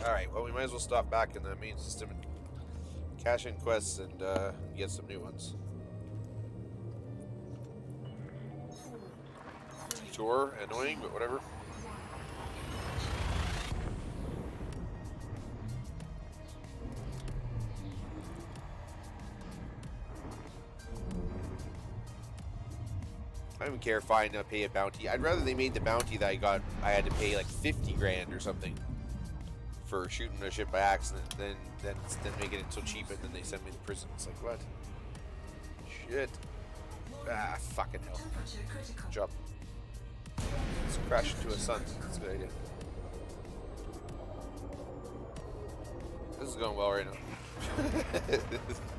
Alright, well, we might as well stop back in the main system and cash in quests and uh, get some new ones. Sure, annoying, but whatever. I don't care if I end up pay a bounty. I'd rather they made the bounty that I got. I had to pay like fifty grand or something for shooting a ship by accident. Then then then making it so cheap and then they send me to prison. It's like what? Shit. Ah, fucking hell. Jump. Let's crash into a sun. That's a good idea. This is going well right now. (laughs) (laughs)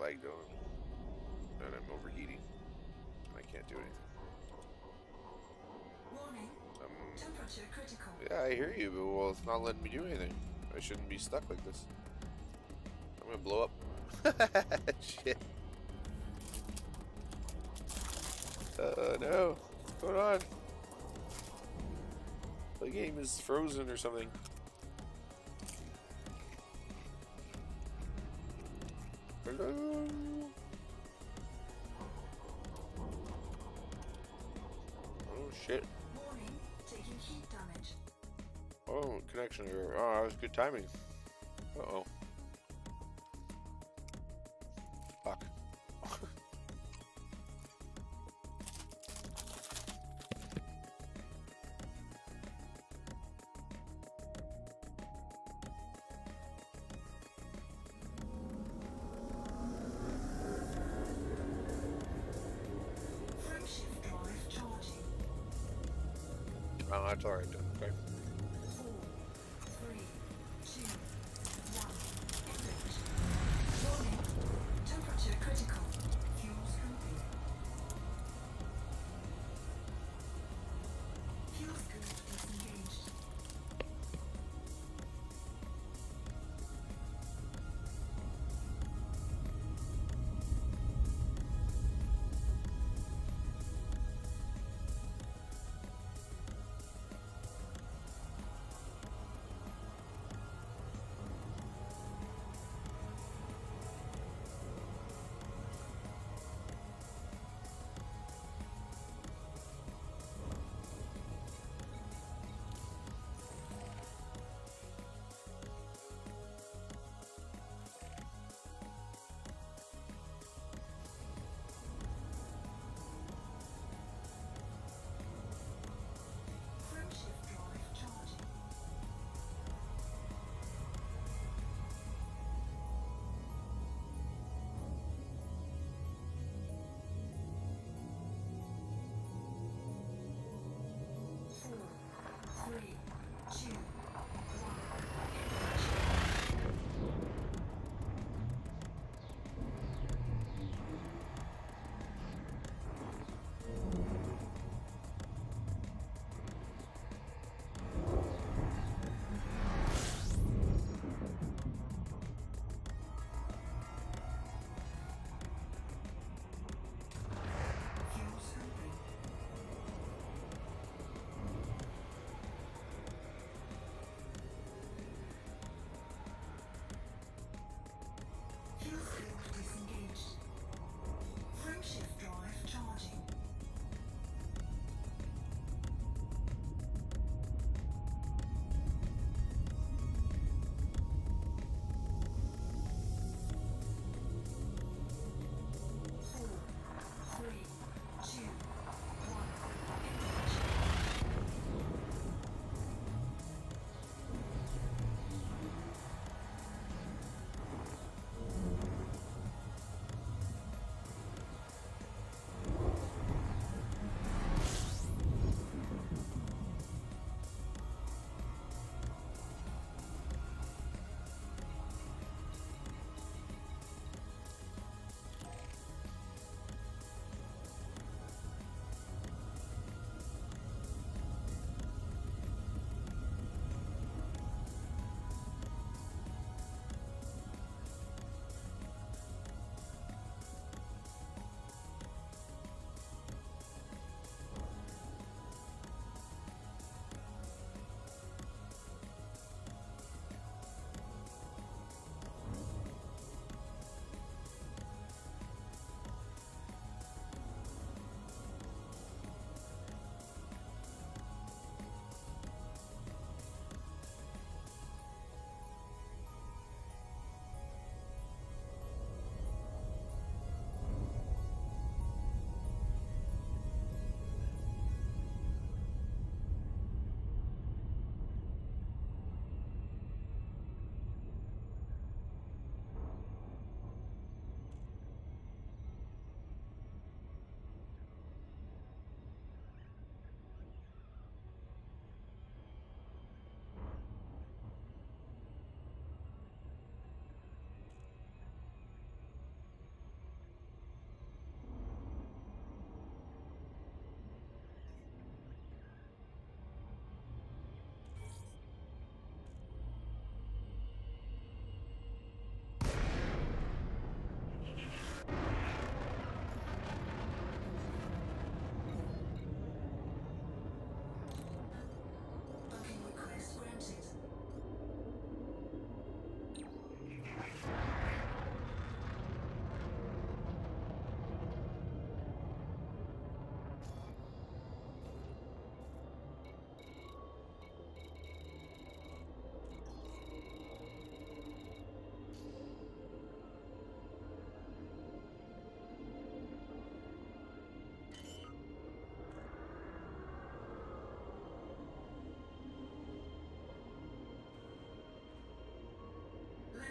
lagged on. And I'm overheating. And I can't do anything. Warning. Um, Temperature critical. yeah, I hear you, but well, it's not letting me do anything. I shouldn't be stuck like this. I'm gonna blow up. (laughs) Shit. Uh, no. What's going on? The game is frozen or something. Timing.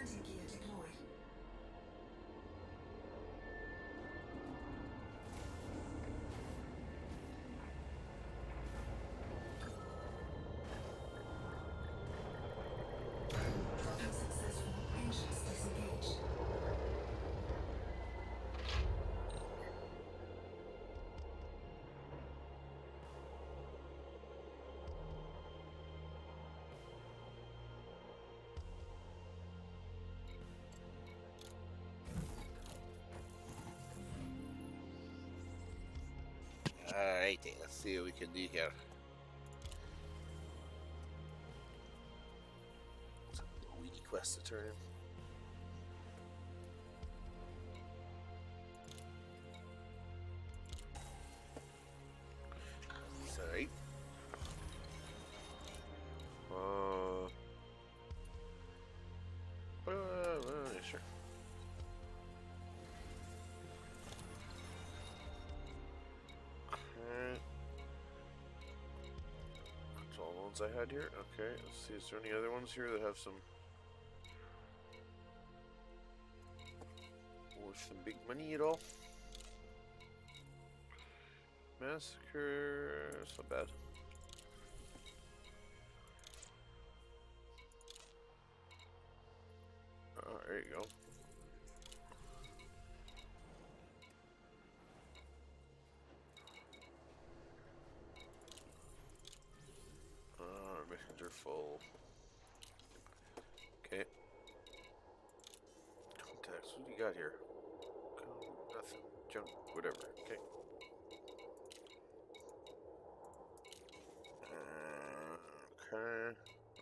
Landing Alrighty, let's see what we can do here. Weedy quest to turn in. Ones I had here. Okay, let's see. Is there any other ones here that have some worth some big money at all? Massacre. It's not bad. Okay.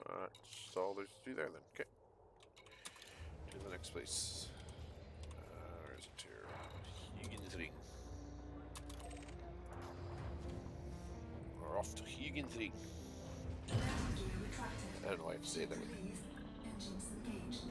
Uh, that's all there's to do there then. Okay. To the next place. Uh, where is it here? Huygensring. We're off to Huygensring. Landing. I don't know why I have to say that. Engines engaged.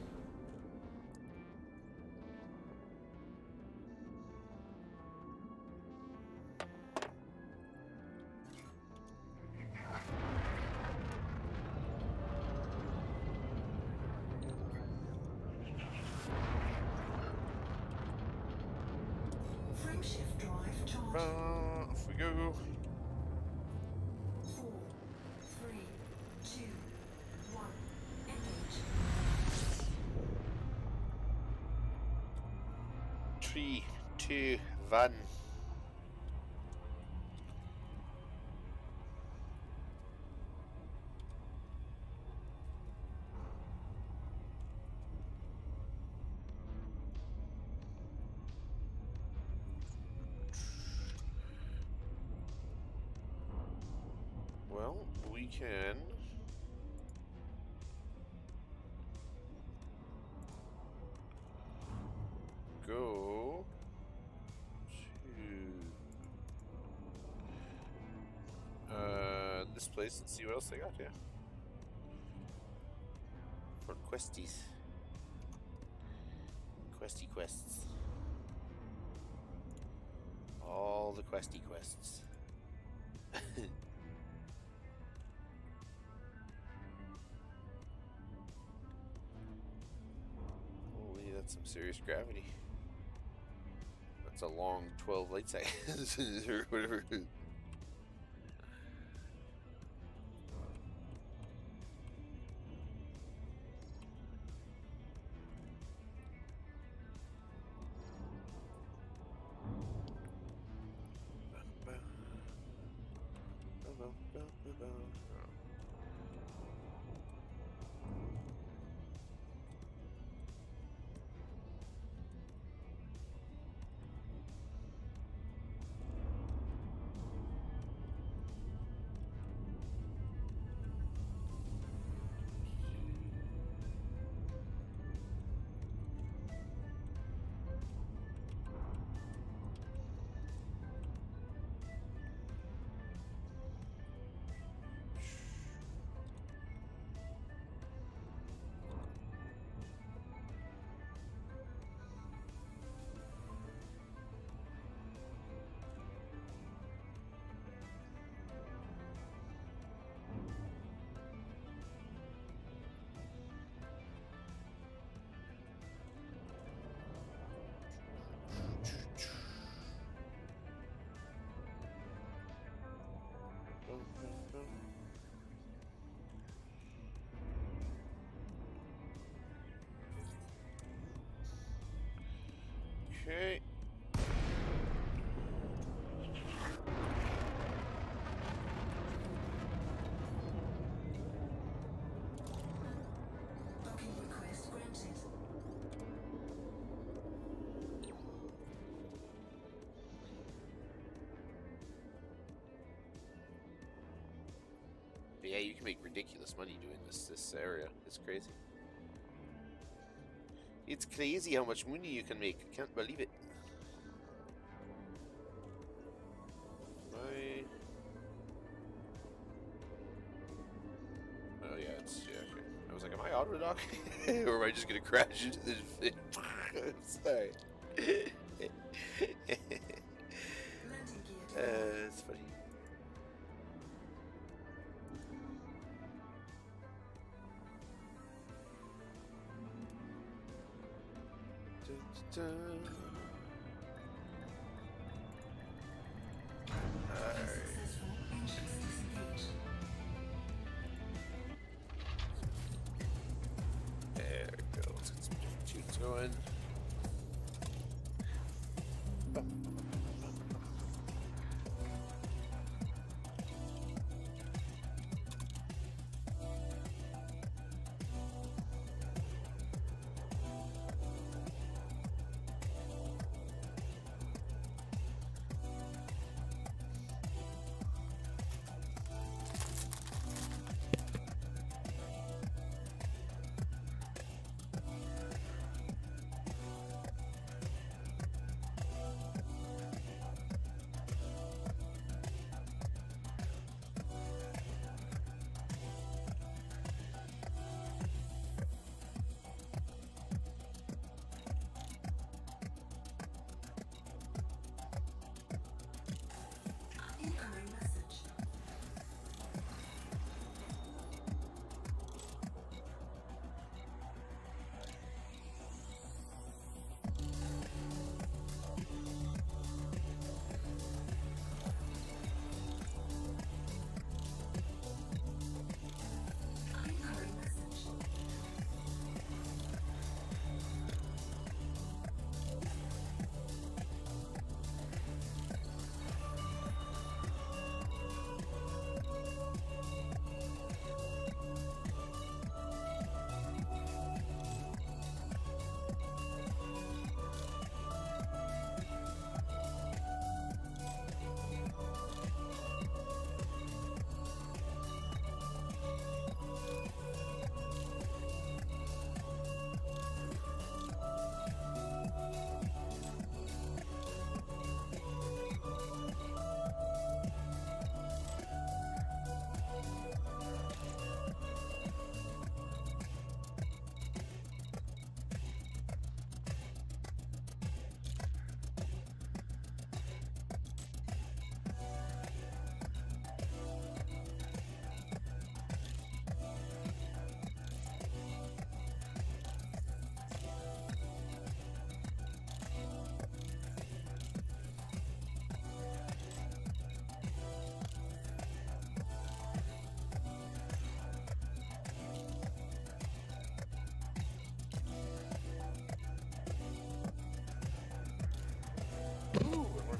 Three, two, one. Place and see what else they got here. For questies. Questy quests. All the questy quests. (laughs) Holy, that's some serious gravity. That's a long 12 light seconds (laughs) or whatever. But yeah, you can make ridiculous money doing this this area. It's crazy. It's crazy how much money you can make. I can't believe it. My... Oh yeah, it's yeah. Okay. I was like, am I auto dock, (laughs) or am I just gonna crash into this? (laughs) Sorry. (laughs)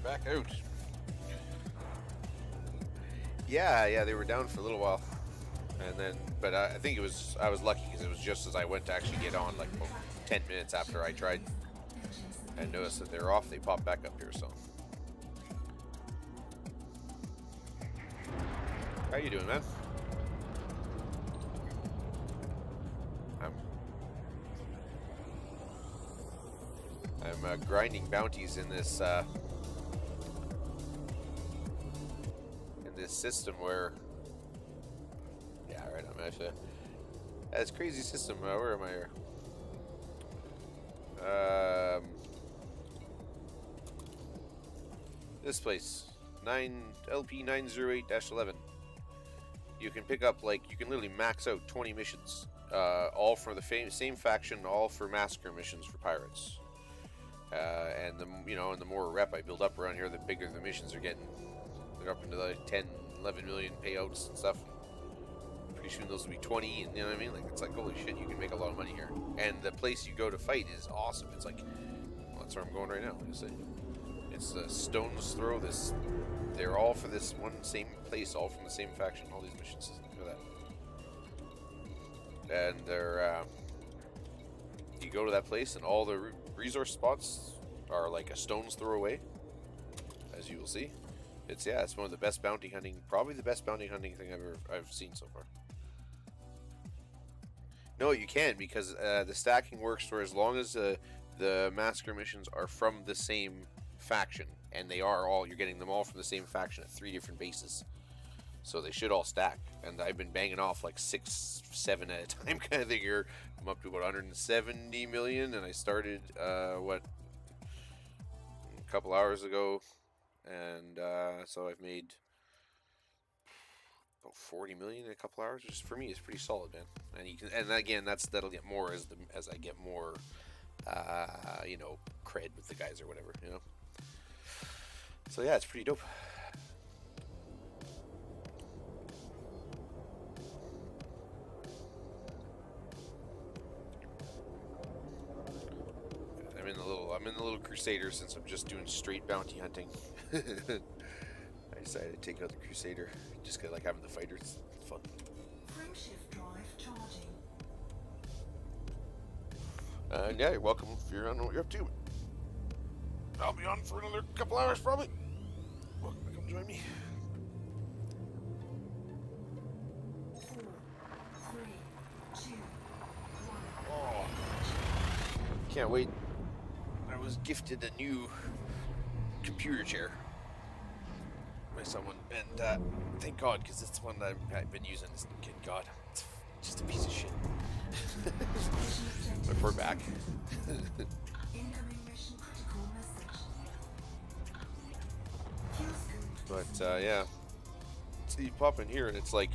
back out. Yeah, yeah, they were down for a little while, and then, but I, I think it was I was lucky because it was just as I went to actually get on, like ten minutes after I tried and noticed that they're off. They popped back up here. So, how you doing, man? I'm I'm uh, grinding bounties in this uh, system where yeah right I'm actually that's crazy system uh, where am I here? Um, this place 9 LP 908-11 you can pick up like you can literally max out 20 missions uh, all for the same faction all for massacre missions for pirates. Uh, and the you know, and the more rep I build up around here, the bigger the missions are getting. They're up into like 10, 11 million payouts and stuff. Pretty soon those will be 20, and you know what I mean? Like it's like holy shit, you can make a lot of money here. And the place you go to fight is awesome. It's like, well, That's where I'm going right now. See, it's a stone's throw. This, they're all for this one same place, all from the same faction. All these missions. Look at that. And they're, um, you go to that place, and all the resource spots are like a stone's throw away, as you will see. It's yeah, it's one of the best bounty hunting, probably the best bounty hunting thing I've ever I've seen so far. No, you can because uh, the stacking works for as long as uh, the massacre missions are from the same faction, and they are all. You're getting them all from the same faction at three different bases, so they should all stack. And I've been banging off like six, seven at a (laughs) time kind of thing. Here, I'm up to about 170 million, and I started uh, what a couple hours ago, and uh, so I've made about 40 million in a couple hours, which for me is pretty solid, man. And you can, and again, that's that'll get more as the as I get more, uh, you know, cred with the guys or whatever, you know. So yeah, it's pretty dope. I'm in the little crusader since I'm just doing straight bounty hunting. (laughs) I decided to take out the crusader. Just I like having the fighter. It's fun. Frameshift drive charging. And yeah, you're welcome if you're on what you're up to. I'll be on for another couple hours probably. Welcome to come join me. Four, three, two, one. Oh, can't wait. Was gifted a new computer chair by someone, and uh, thank God, because it's the one that I've, been using. This God, it's just a piece of shit. (laughs) My poor back. (laughs) But uh, yeah, so you pop in here and it's like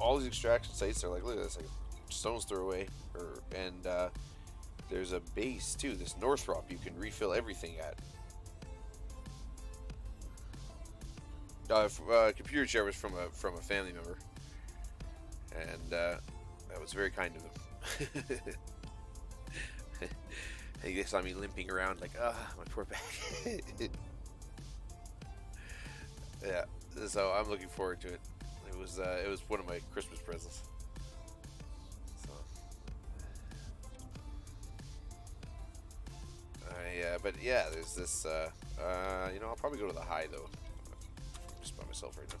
all these extraction sites are like, look at this, like stones throw away, or and uh, there's a base too. This Northrop you can refill everything at. Uh, uh, computer chair was from a from a family member, and uh, that was very kind of them. (laughs) they saw me limping around like, ah, my poor back. (laughs) Yeah, so I'm looking forward to it. It was uh, it was one of my Christmas presents. Uh, but yeah, there's this. Uh, uh, you know, I'll probably go to the high though. I'm just by myself right now.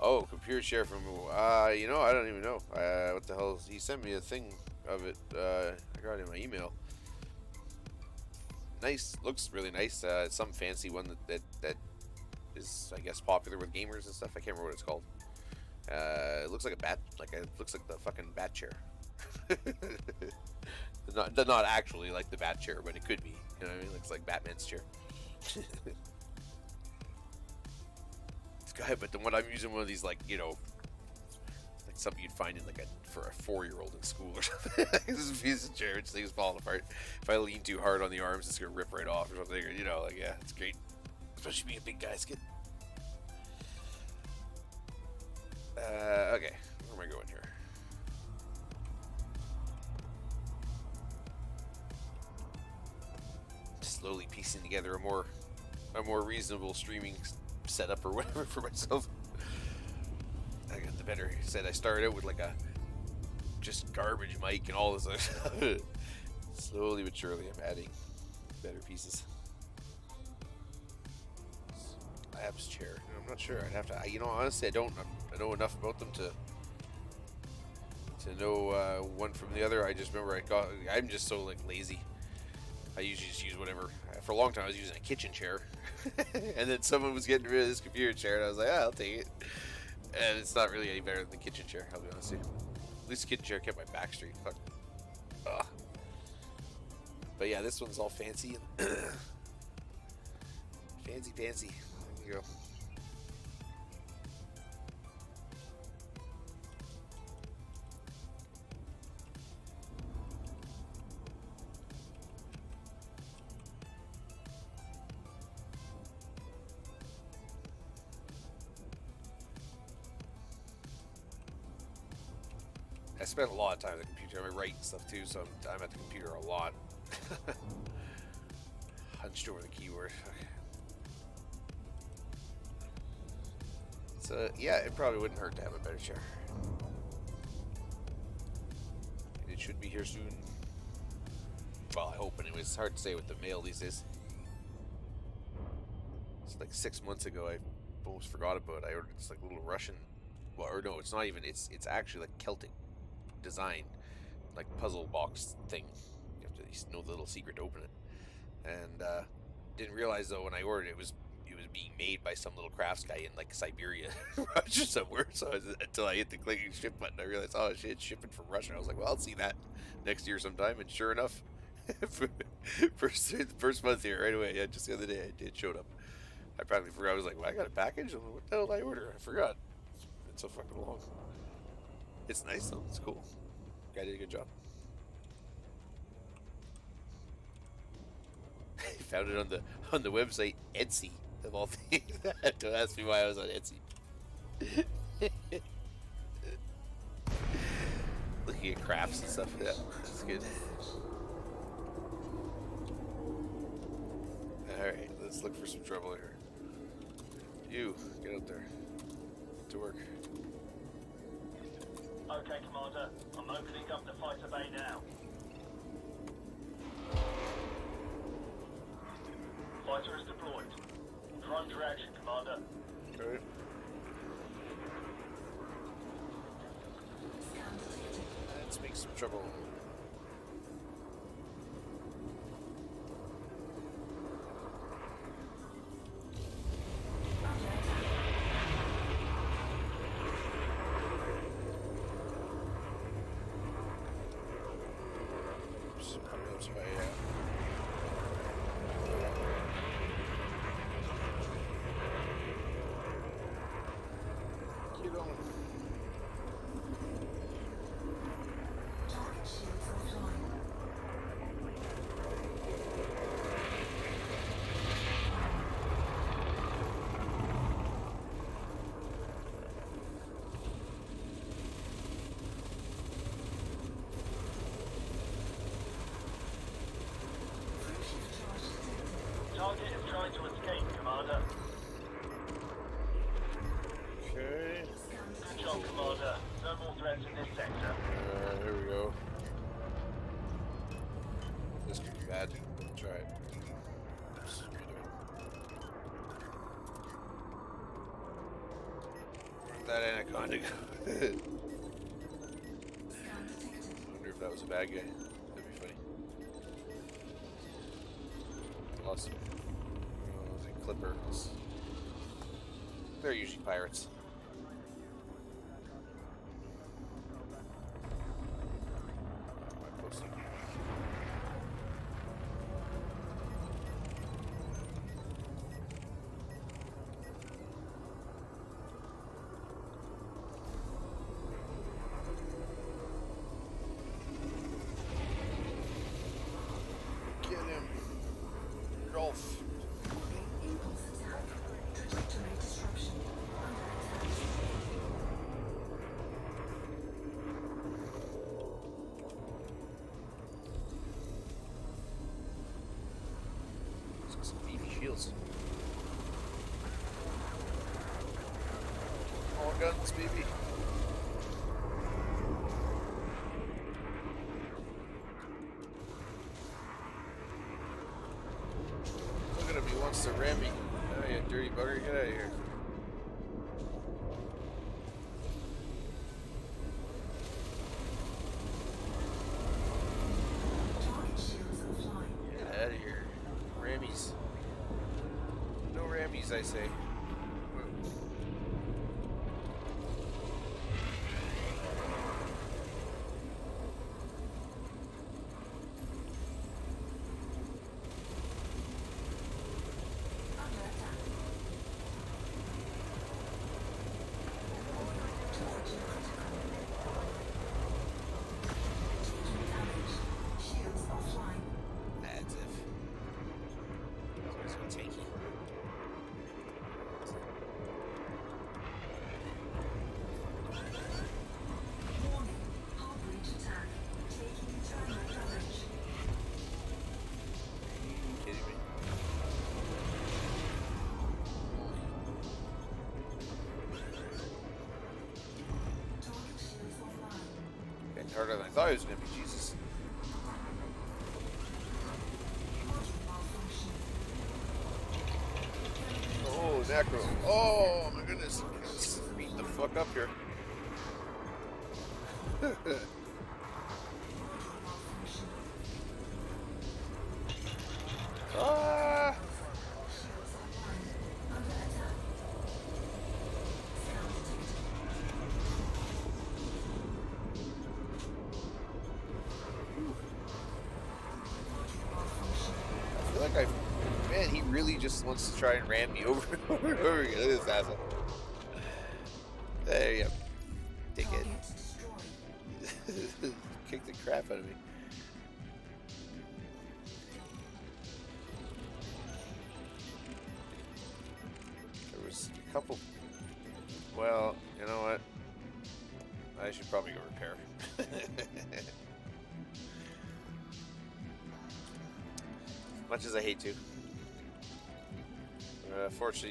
Oh, computer share from uh, you know, I don't even know. Uh, what the hell? He sent me a thing of it. Uh, I got it in my email nice looks really nice uh, some fancy one that, that that is i guess popular with gamers and stuff i can't remember what it's called uh, it looks like a bat like a, it looks like the fucking bat chair (laughs) not not actually like the bat chair but it could be you know what i mean it looks like batman's chair (laughs) it's guy but the one i'm using one of these like you know like something you'd find in like a for a four-year-old in school or (laughs) something. this piece of chair, which thing's falling apart. If I lean too hard on the arms, it's gonna rip right off or something. Or, you know, like yeah, it's great, especially being a big guy. It's good. Uh, okay, where am I going here? Slowly piecing together a more, a more reasonable streaming setup or (laughs) whatever for myself. I got the better said. I started out with like a just garbage mic and all this other stuff. (laughs) Slowly but surely, I'm adding better pieces. Labs chair. I'm not sure. I'd have to. I, you know, honestly, I don't. I know enough about them to to know uh, one from the other. I just remember I got. I'm just so like lazy. I usually just use whatever. For a long time, I was using a kitchen chair, (laughs) and then someone was getting rid of this computer chair, and I was like, ah, I'll take it. And it's not really any better than the kitchen chair. I'll be honest with you. At least the kitchen chair kept my back straight. Fuck. Ugh. But yeah, this one's all fancy. (clears throat) fancy, fancy. There you go. Spend a lot of time at the computer. I write stuff too, so I'm, I'm at the computer a lot. (laughs) Hunched over the keyboard. So yeah, it probably wouldn't hurt to have a better chair. It should be here soon. Well, I hope anyway. It's hard to say with the mail these days. It's like six months ago. I almost forgot about. It. I ordered this like little Russian. Well, or no, it's not even. It's it's actually like Celtic design, like puzzle box thing. You have to know the little secret to open it. And uh, didn't realize though when I ordered it, it was it was being made by some little crafts guy in like Siberia, (laughs) Russia somewhere. So I was, until I hit the clicking ship button, I realized, oh shit, it's shipping from Russia. I was like, well, I'll see that next year sometime. And sure enough, (laughs) first first month here, right away, yeah, just the other day, it showed up. I probably forgot. I was like, well, I got a package. What the hell did I order? I forgot. It's so fucking long. It's nice though. It's cool. Guy did a good job. (laughs) Found it on the on the website Etsy of all things. (laughs) Don't ask me why I was on Etsy. (laughs) Looking at crafts and stuff. Yeah, that's good. Alright, let's look for some trouble here. You, get out there. Get to work. Okay, Commander. I'm opening up the fighter bay now. Fighter is deployed. Front direction, Commander. Alright. Let's make some trouble. Oops, probably that's why, uh, Get on. Target shields offline. Frameshift charge detected. Target is trying to escape, Commander. Okay. Good job, Commander. No more threats in this sector. Uh, here we go. This could be bad. Let's try it. Oops, redo it. Where'd that anaconda (laughs) detected. wonder if that was a bad guy. All guns, baby. Look at him, he wants to ram me. Oh, you dirty bugger, get out of here. Target shields offline. Get out of here. Rammies. I say. Harder than I thought it was gonna be. Jesus. Oh, Necro. Oh my goodness. Beat the fuck up here. Wants to try and ram me over and (laughs) over again. Look at this asshole.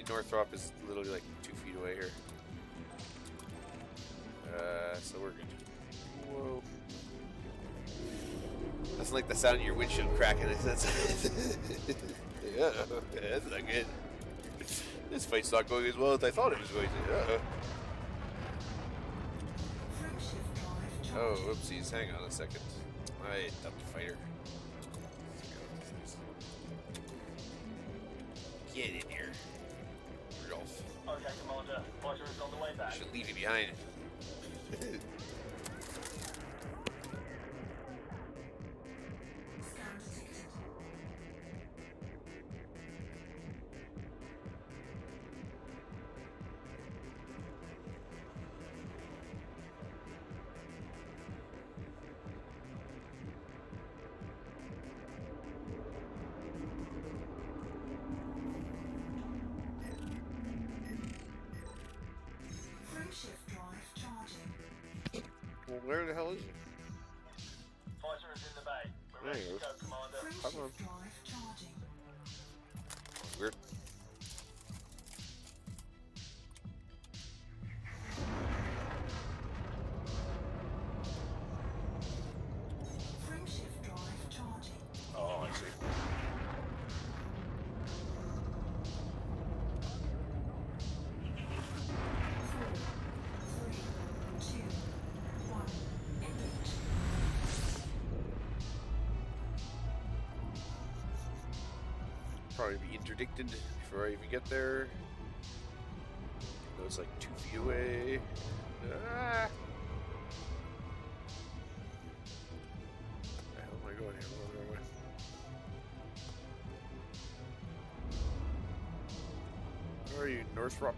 Northrop is literally like two feet away here. Uh, so we're good. Whoa. That's like the sound of your windshield cracking. (laughs) That's, yeah, that's not good. This fight's not going as well as I thought it was going to. Uh-oh. Oh, whoopsies. Hang on a second. I dumped the fighter. Where the hell is he? Probably be interdicted before I even get there. Was like two feet away. Ah! Where the hell am I going here? The wrong way. Where are you, Northrop?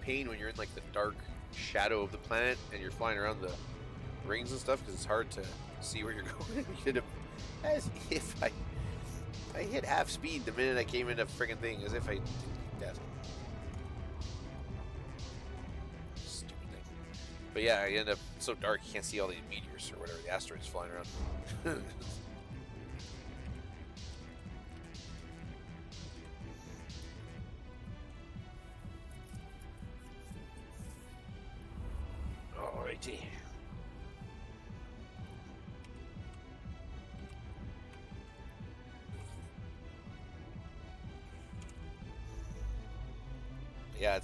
Pain when you're in like the dark shadow of the planet and you're flying around the rings and stuff because it's hard to see where you're (laughs) going. as if I I hit half speed the minute I came into friggin' thing, as if I didn't that. Stupid thing. But yeah, I end up so dark you can't see all the meteors or whatever the asteroids flying around. (laughs)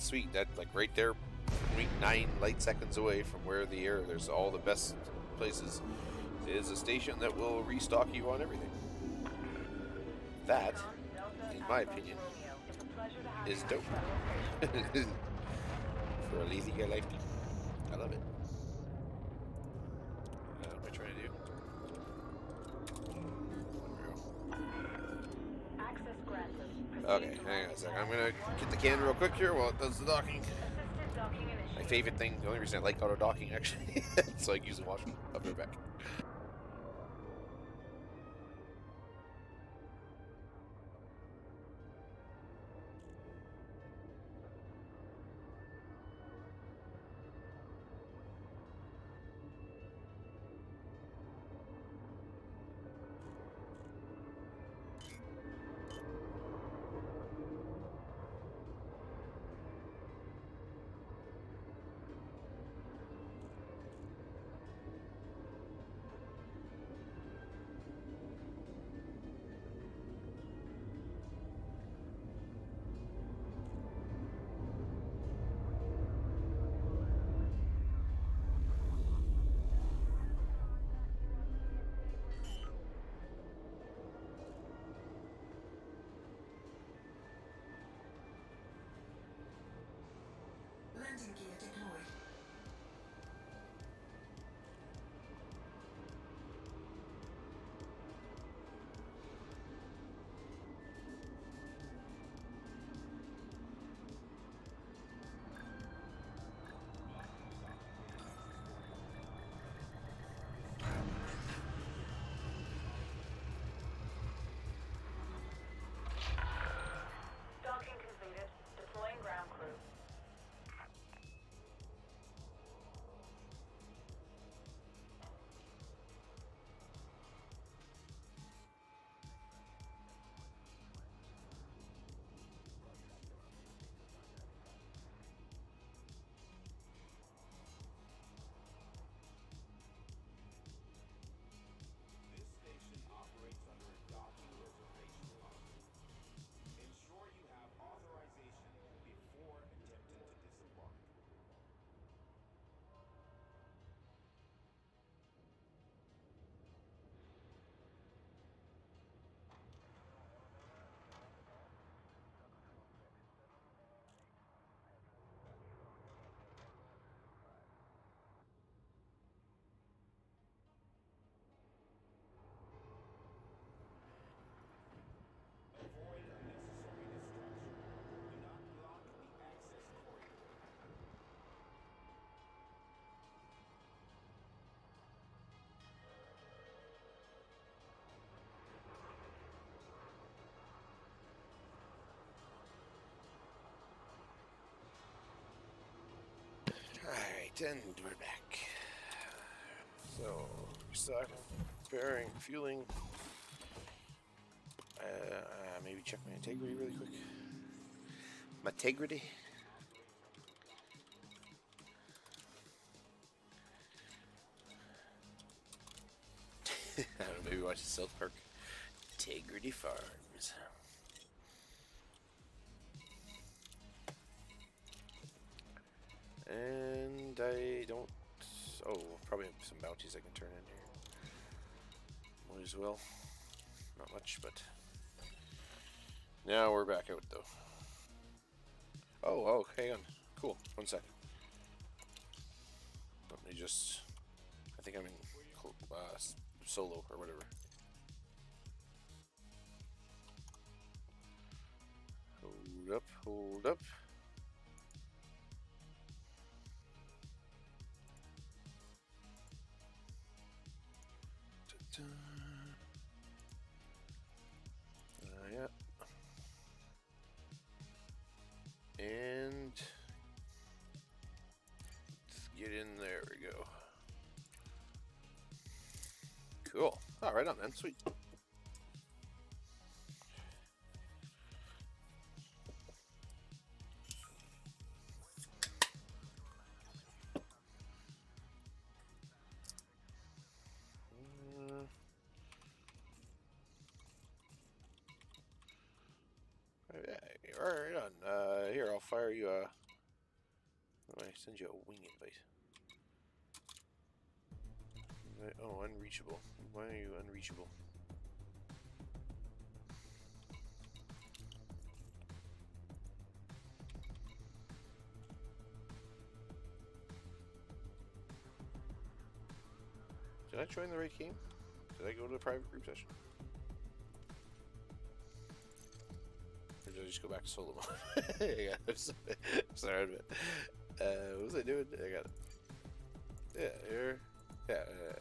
Sweet. That like right there, 0.9 light seconds away from where the air. There's all the best places. Is a station that will restock you on everything. That, in my opinion, is dope. (laughs) For a lazy guy quick here while it does the docking. (laughs) Docking My favorite thing, the only reason I like auto docking actually, so I can use the washing. I'll be right back. And we're back. So, stock, bearing, fueling. Uh, maybe check my integrity really quick. My integrity. (laughs) I don't know, maybe watch the South Park. Integrity Farms. And I don't. Oh, probably some bounties I can turn in here. Might as well. Not much, but. Now we're back out though. Oh, oh, hang on. Cool. One second. Let me just. I think I'm in uh, solo or whatever. Hold up, hold up. Right on then. Sweet. Did I join the right game? Did I go to a private group session? Or did I just go back to solo mode? (laughs) yeah, I'm so- sorry, admit. Uh, what was I doing? I got it. Yeah, here. Uh, yeah.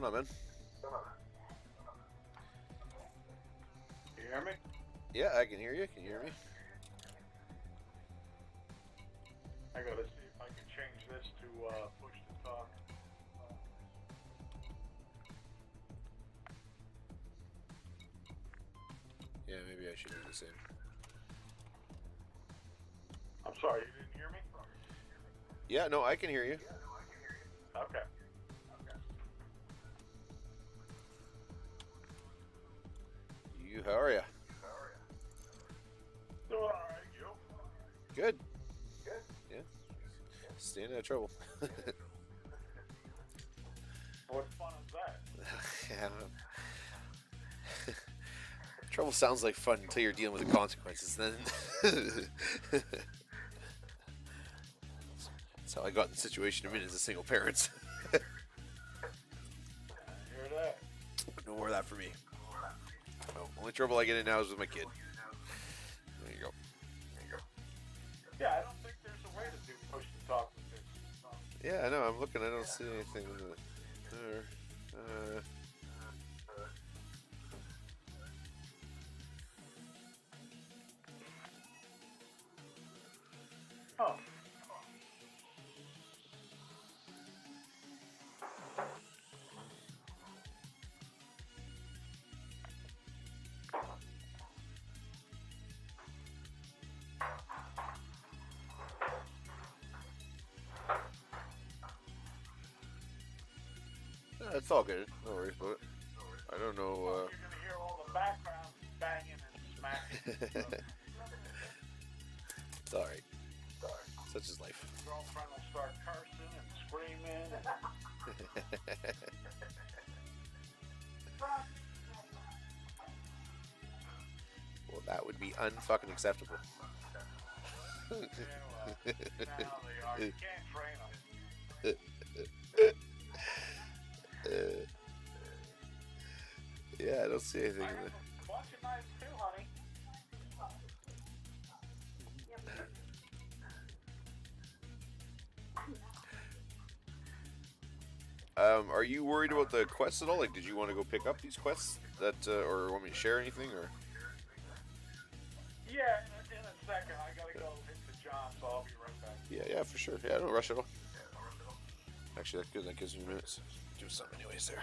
Going on, man? You hear me? Yeah, I can hear you. Can you hear me? I gotta see if I can change this to uh, push to talk. Yeah, maybe I should do the same. I'm sorry, you didn't hear me? Yeah, no, I can hear you. Okay. Sounds like fun until you're dealing with the consequences. Then (laughs) that's how I got in the situation I'm in as a single parent. I hear that. no more of that for me. No, only trouble I get in now is with my kid. There you go. Yeah, I don't think there's a way to do push to talk with this. Yeah, I know. I'm looking. I don't see anything. in the- Uh, uh, it's all good. No worries about it. I don't know. You're gonna hear all the background banging and smacking. Uh, (laughs) it's all right. Such is life. Girlfriend will start cursing and screaming. And (laughs) well, that would be unfucking acceptable. (laughs) yeah, well, now they are. You can't train them. Yeah, I don't see anything. I In there. a bunch of knives too, honey. Um, are you worried about the quests at all? Like, did you want to go pick up these quests that, uh, or want me to share anything, or? Yeah, in a, in a second. I gotta go into John, so I'll be right back. Yeah, yeah, for sure. Yeah, don't rush at all. Actually, that's good. That gives me minutes. Do something anyways there.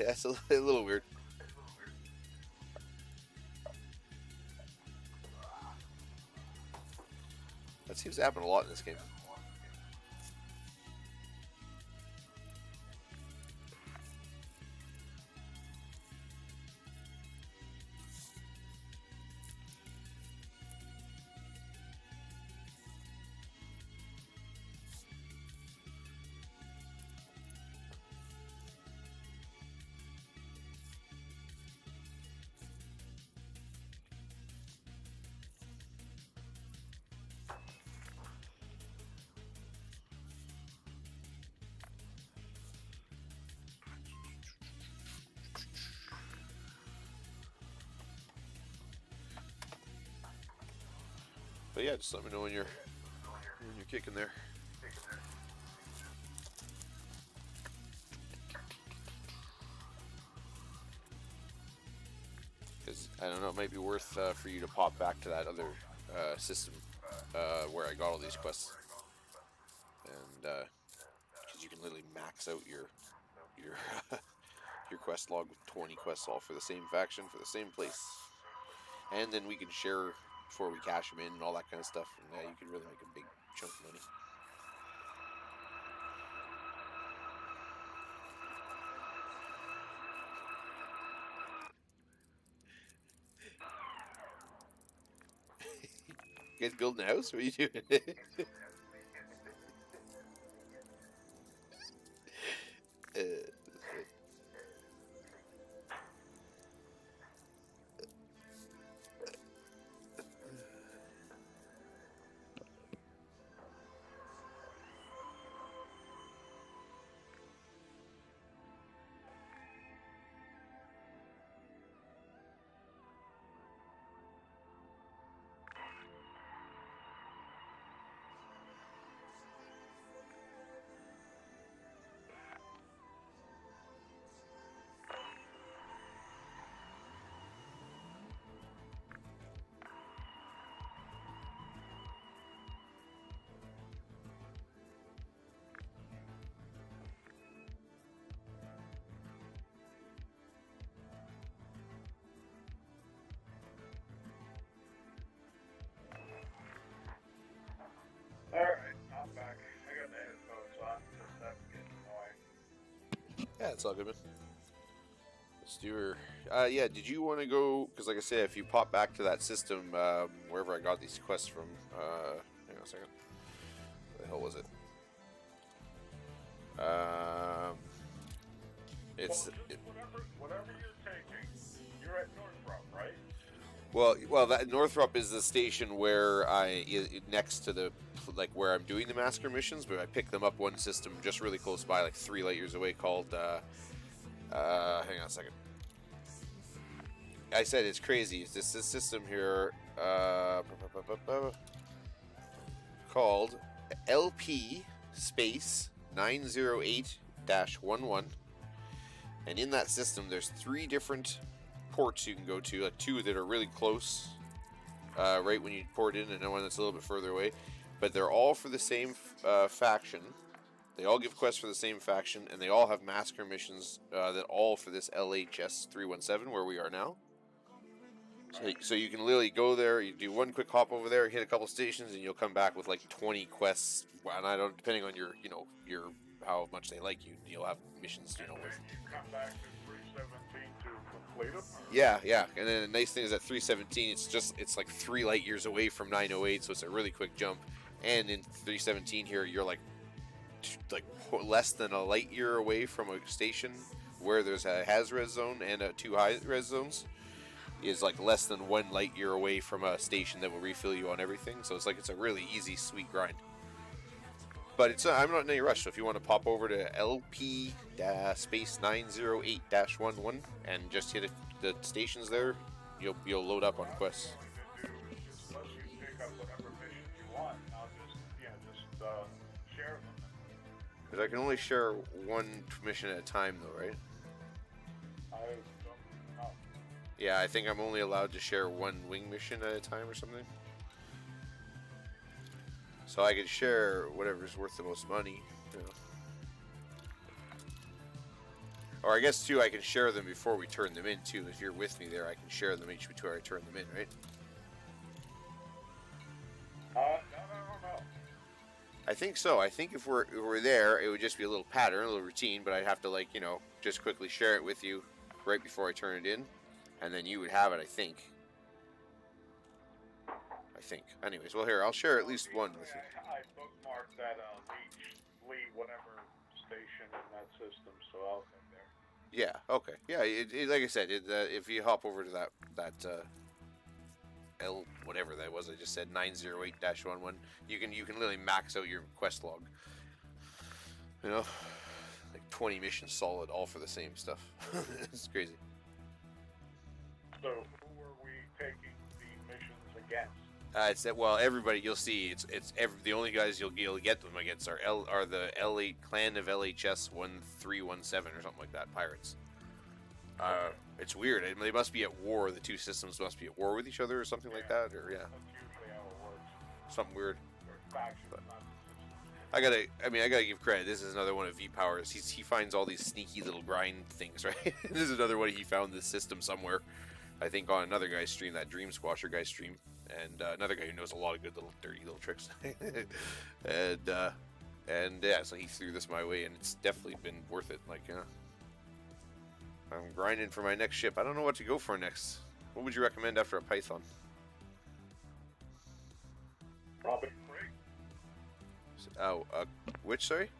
(laughs) It's a, a little weird. That seems to happen a lot in this game. Just let me know when you're when you're kicking there. Because I don't know, it might be worth uh, for you to pop back to that other uh, system uh, where I got all these quests, and because you can literally max out your your (laughs) your quest log with 20 quests all for the same faction for the same place, and then we can share before we cash them in and all that kind of stuff, and yeah, you could really make a big chunk of money. (laughs) guys building a house? What are you doing? (laughs) yeah, all good, man. Her. Uh, yeah, did you want to go? Because, like I said, if you pop back to that system, um, wherever I got these quests from, uh, hang on a second. The hell was it? Um, it's well, Well, well, that Northrop is the station where I next to the like where I'm doing the massacre missions, but I pick them up one system just really close by, like three light years away, called. Uh, uh, hang on a second. I said it's crazy. It's this, this system here uh, called LP space 908-11 and in that system there's three different ports you can go to, like two that are really close, uh, right when you port in, and one that's a little bit further away. But they're all for the same uh, faction. They all give quests for the same faction, and they all have massacre missions uh, that all for this LHS 317 where we are now. So, so you can literally go there, you do one quick hop over there, hit a couple stations, and you'll come back with like 20 quests. And I don't, depending on your, you know, your how much they like you, you'll have missions, you know, with complete them? Yeah, yeah. And then the nice thing is at 317, it's just it's like three light years away from 908, so it's a really quick jump. And in 317 here, you're like like less than a light year away from a station where there's a res zone and a two high res zones. Is like less than one light year away from a station that will refill you on everything. So it's like it's a really easy, sweet grind. But it's uh, I'm not in any rush. So if you want to pop over to LP space 908-11 and just hit it, the stations there, you'll you'll load up on quests. Going to do is just let you pick up whatever missions you want, and I'll just, yeah, just uh. Because I can only share one mission at a time, though, right? I don't know. Yeah, I think I'm only allowed to share one wing mission at a time or something. So I can share whatever's worth the most money. You know. Or I guess too, I can share them before we turn them in too. If you're with me there, I can share them each before I turn them in, right? Uh, no, no, no. I think so. I think if we're if we're there, it would just be a little pattern, a little routine. But I'd have to like you know just quickly share it with you right before I turn it in, and then you would have it. I think. I think. Anyways, well here I'll share at least one with you. I, bookmarked that each lead, whatever station in that system, so I'll go there. Yeah. Okay. Yeah. It, it, like I said, it, uh, if you hop over to that that uh, L whatever that was, I just said nine zero eight dash one one. You can you can literally max out your quest log. You know, like twenty missions solid, all for the same stuff. (laughs) it's crazy. So, who are we taking the missions against? Uh, it's that well, everybody you'll see. It's it's every, the only guys you'll you'll get them against are L are the L eight clan of LHS one three one seven or something like that. Pirates. Uh, it's weird. I mean, they must be at war. The two systems must be at war with each other or something like that. Or yeah, something weird. Systems. I gotta. I mean, I gotta give credit. This is another one of V Powers. He's, he finds all these sneaky little grind things, (laughs) right? this is another one he found this system somewhere. I think on another guy's stream, that Dream Squasher guy's stream, and uh, another guy who knows a lot of good little dirty little tricks. (laughs) and uh, and yeah, so he threw this my way, and it's definitely been worth it. Like, you know, I'm grinding for my next ship. I don't know what to go for next. What would you recommend after a Python? Robin Cray. Oh, uh, which sorry?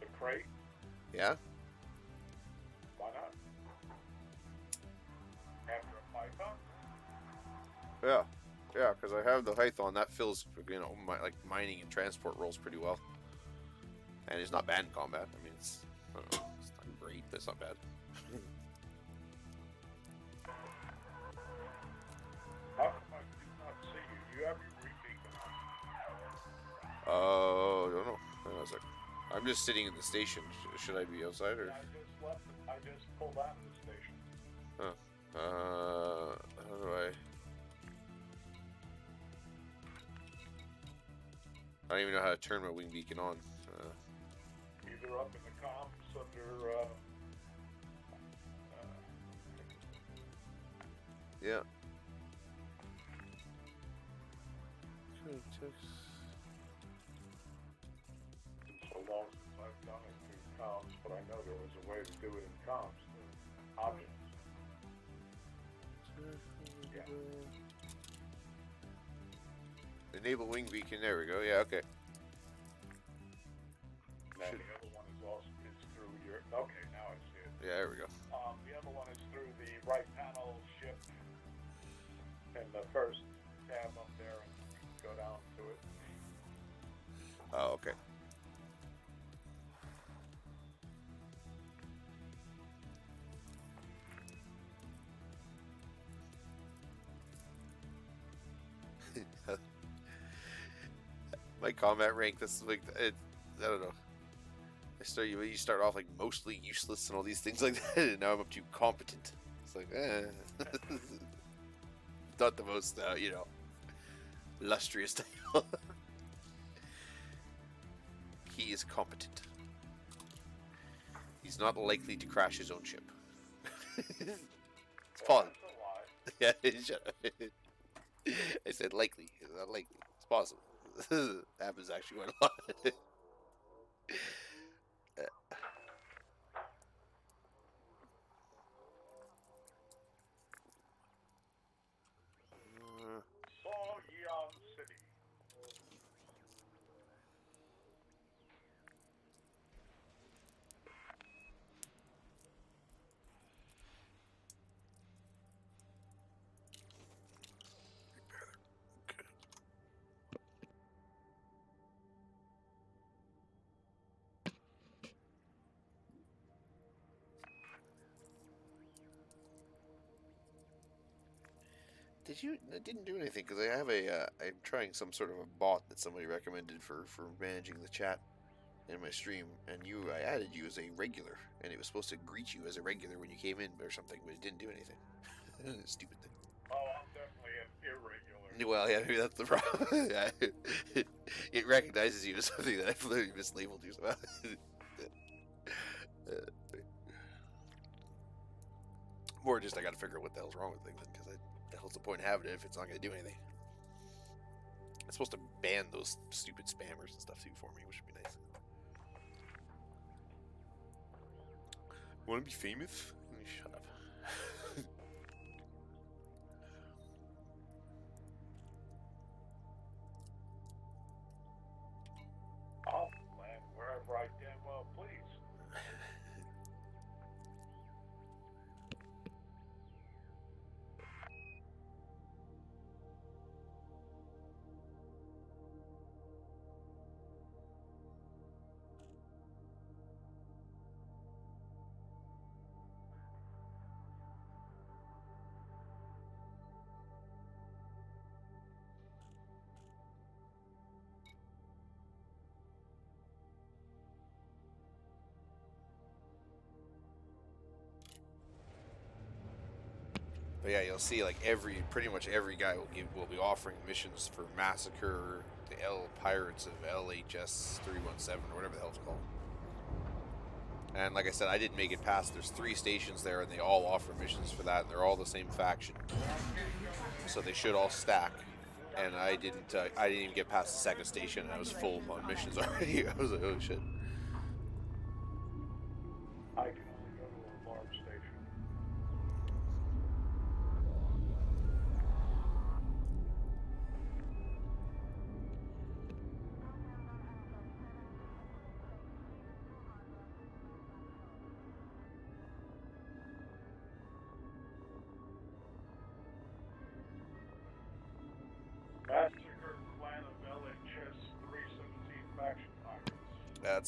The Krait. Yeah. Yeah, yeah, because I have the Python. That fills, you know, my like mining and transport roles pretty well. And it's not bad in combat. I mean, it's, I know, it's not great, but it's not bad. (laughs) How come I do not see you? You have your rebeacon on. Oh, I don't know. Hang on a sec. I'm just sitting in the station. Should I be outside or? I just left. I just pulled out of the station. Uh, how do I? I don't even know how to turn my wing beacon on. Uh, Either up in the comms under. Uh, uh, yeah. so long since I've done it through comms, but I know there was a way to do it in comms. through Objects. Yeah. Enable wing beacon. There we go. Yeah. Okay. Now Should- the other one is also is through your. Okay, now I see it. Yeah. There we go. Um, the other one is through the right panel ship, and the first tab up there, and go down to it. Oh, okay. My combat rank, that's like, it, I don't know. I start you, you start off like mostly useless and all these things like (laughs) that, and now I'm up to competent. It's like, eh. (laughs) Not the most, uh, you know, lustrous (laughs) title. he is competent. He's not likely to crash his own ship. it's fun. that's a lie. Yeah. I said likely. It's not likely. It's possible. (laughs) happens actually quite a lot. You? It didn't do anything because I have a. Uh, I'm trying some sort of a bot that somebody recommended for for managing the chat in my stream, and you. I added you as a regular, and it was supposed to greet you as a regular when you came in or something, but it didn't do anything. (laughs) Stupid thing. Oh, I'm definitely an irregular. Well, yeah, maybe that's the (laughs) problem. (laughs) Yeah, it, it recognizes you as something that I've literally mislabeled you somehow. Uh, Or just I gotta figure out what the hell's wrong with things because the hell's the point of having it if it's not gonna do anything? It's supposed to ban those stupid spammers and stuff too for me, which would be nice. Want to be famous? But yeah, you'll see like every pretty much every guy will give will be offering missions for massacre the L Pirates of LHS three one seven or whatever the hell it's called. And like I said, I didn't make it past. There's three stations there, and they all offer missions for that, and they're all the same faction. So they should all stack. And I didn't. Uh, I didn't even get past the second station, and I was full on missions (laughs) already. I was like, oh shit.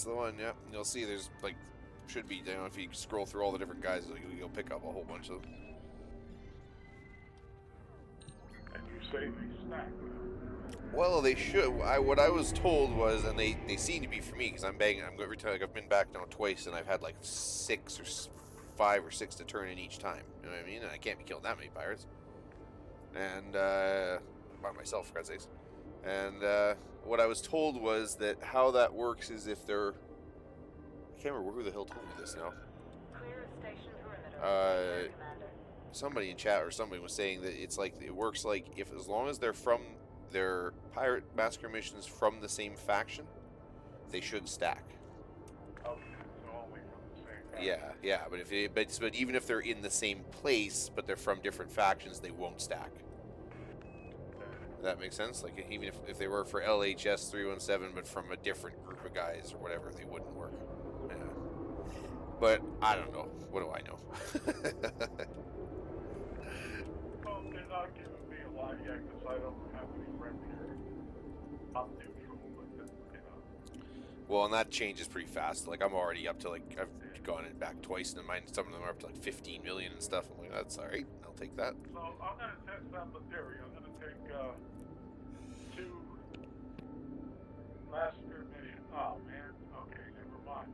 That's the one. Yep. You'll see. There's like should be. You know, if you scroll through all the different guys, you'll, you'll pick up a whole bunch of them. And you say they stack. Well, they should. I, what I was told was, and they, they seem to be for me because I'm banging. I'm every time like, I've been back now twice, and I've had like six or s- five or six to turn in each time. You know what I mean? And I can't be killing that many pirates. And uh, by myself, for God's sakes. And uh, what I was told was that how that works is if they're. I can't remember who the hell told me this now. Clear of station perimeter. Uh, somebody in chat or somebody was saying that it's like it works like if as long as they're from their pirate massacre missions from the same faction, they should stack. Okay, so only from the same guy. Yeah, yeah, but if it, but, but even if they're in the same place but they're from different factions, they won't stack. That makes sense? Like even if, if they were for LHS 317 but from a different group of guys or whatever, they wouldn't work. Yeah. But I don't know. What do I know? (laughs) Well, they're not giving me a lot yet because I don't have any friends here. I'm neutral, but you know. Well, and that changes pretty fast. Like I'm already up to like I've gone in back twice, and mine some of them are up to like 15 million and stuff. I'm like, that's all right. I'll take that. So I'm gonna test out the theory. I'm gonna take uh, massacre mission. Oh man. Okay, never mind.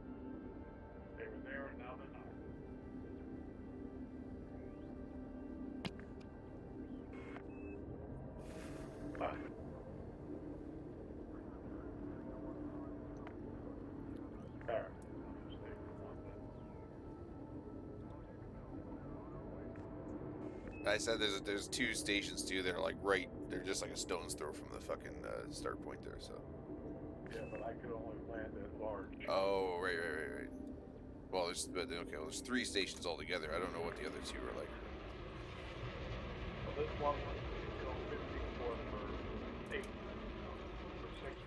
They were there and now they're not. I said there's there's two stations too. They're like right. They're just like a stone's throw from the fucking uh, start point there. So. Yeah, but I could only land at large. Oh right right right right. Well, there's but okay. Well, there's three stations altogether. I don't know what the other two are like. Well, this one was you know, 54 for 8, for 6 minutes.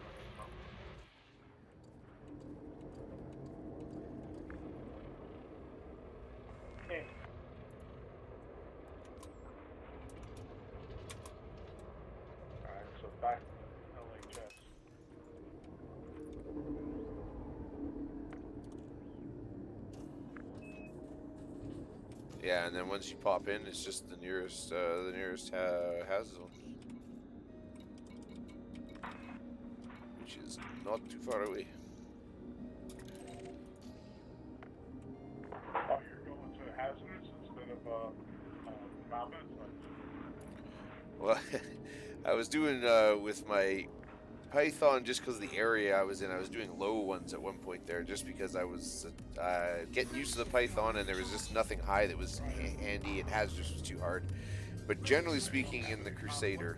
Okay. Alright, so back to LHS. Yeah, and then once you pop in, it's just the nearest uh, the nearest uh, Haz which is not too far away. Oh, you're going to hazardous instead of uh, uh? Well, (laughs) I was doing uh, with my Python just because the area I was in. I was doing low ones at one point there, just because I was uh, getting used to the Python, and there was just nothing high that was handy, and hazardous was too hard. But generally speaking, in the Crusader,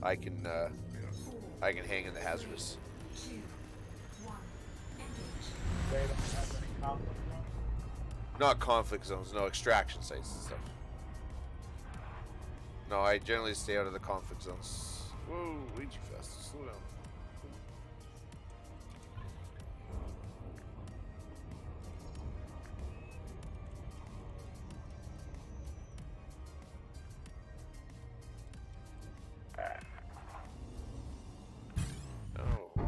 I can uh, I can hang in the hazardous. Not conflict zones, no extraction sites and stuff. No, I generally stay out of the conflict zones. Whoa, way too fast. Slow down. Oh.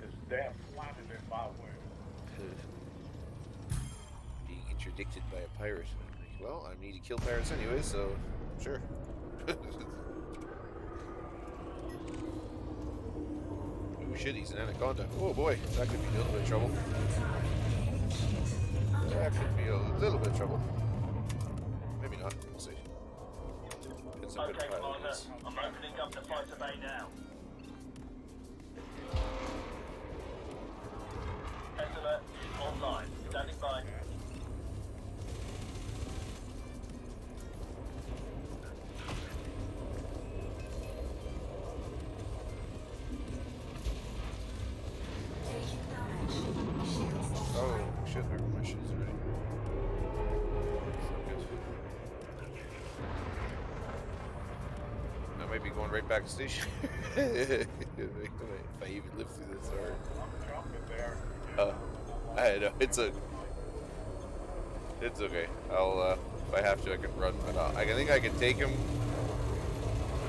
This damn planet in my way. Being by a pirate. Well, I need to kill pirates anyway, so sure. (laughs) oh shit, he's an anaconda. Oh boy, that could be a little bit of trouble. That could be a little bit of trouble. Maybe not. We'll see. Depends how good Okay, a pilot Commander. I'm opening up the fighter bay now. Going right back to station. (laughs) if I even live through this, or uh, I know it's a, it's okay. I'll uh, if I have to, I can run. But uh, I think I can take him.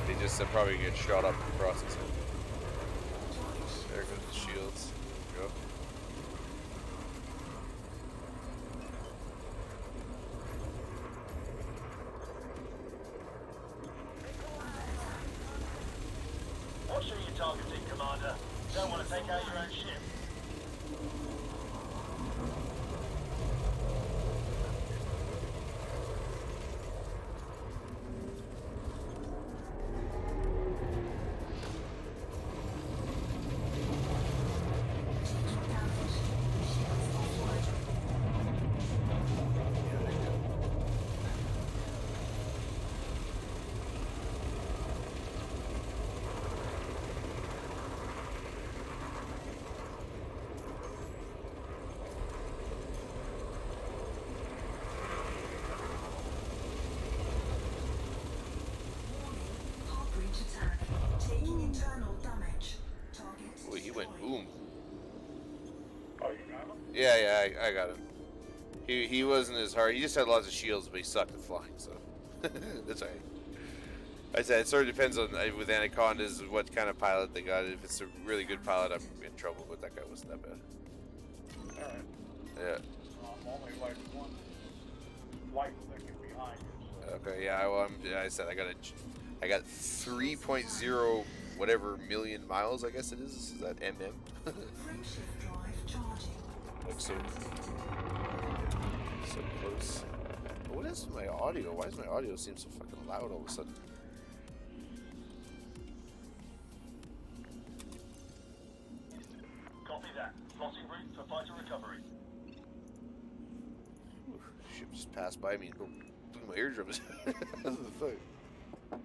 They just uh, probably get shot up in the process. There goes the shields. There we go. Watch who you're targeting, Commander. Don't want to take out your own ship. Taking damage. Shields offline. Warning. Hard breach attack. Taking internal damage. Target Boy, he went destroyed. boom. Oh, you got him? Yeah, yeah, I, I got him. He he wasn't as hard. He just had lots of shields, but he sucked at flying. So (laughs) that's alright. I said it sort of depends on with anacondas what kind of pilot they got. If it's a really good pilot, I'm in trouble. But that guy wasn't that bad. Alright. Yeah. I'm only like one flight second behind you. So. Okay. Yeah. Well, I'm, yeah, I said I got a, I got 3.0 whatever million miles. I guess it is. Is that mm? (laughs) Frameshift drive charging. Like so. So close. But What is my audio? Why does my audio seem so fucking loud all of a sudden? Copy that. Plotting route for fighter recovery. Ooh, ship just passed by me and go blew my eardrums. (laughs) the? Oh,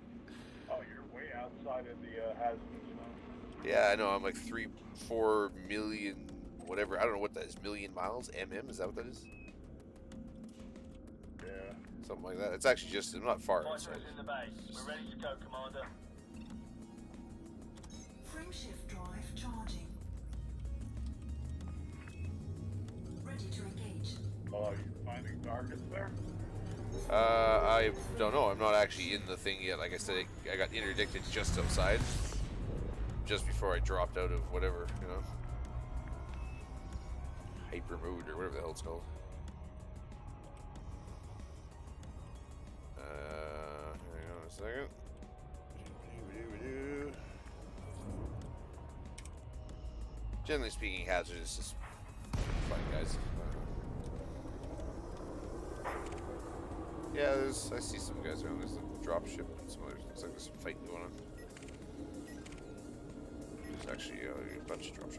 you're way outside of the uh, hazardous zone. Yeah, I know. I'm like three, four million, whatever. I don't know what that is. Million miles? MM? Is that what that is? Yeah. Something like that. It's actually just. I'm not far Fighter outside. is in the bay. We're ready to go, Commander. Frameshift drive charging. Ready to engage. Oh, are you finding targets there? Uh, I don't know. I'm not actually in the thing yet. Like I said, I got interdicted just outside, just before I dropped out of whatever, you know, hyper mode or whatever the hell it's called. Uh, hang on a second. Generally speaking, hazardous is fine, guys. Yeah, there's. I see some guys around. There's a drop ship and some other. Looks like there's some fighting going on. There's actually uh, a bunch of drop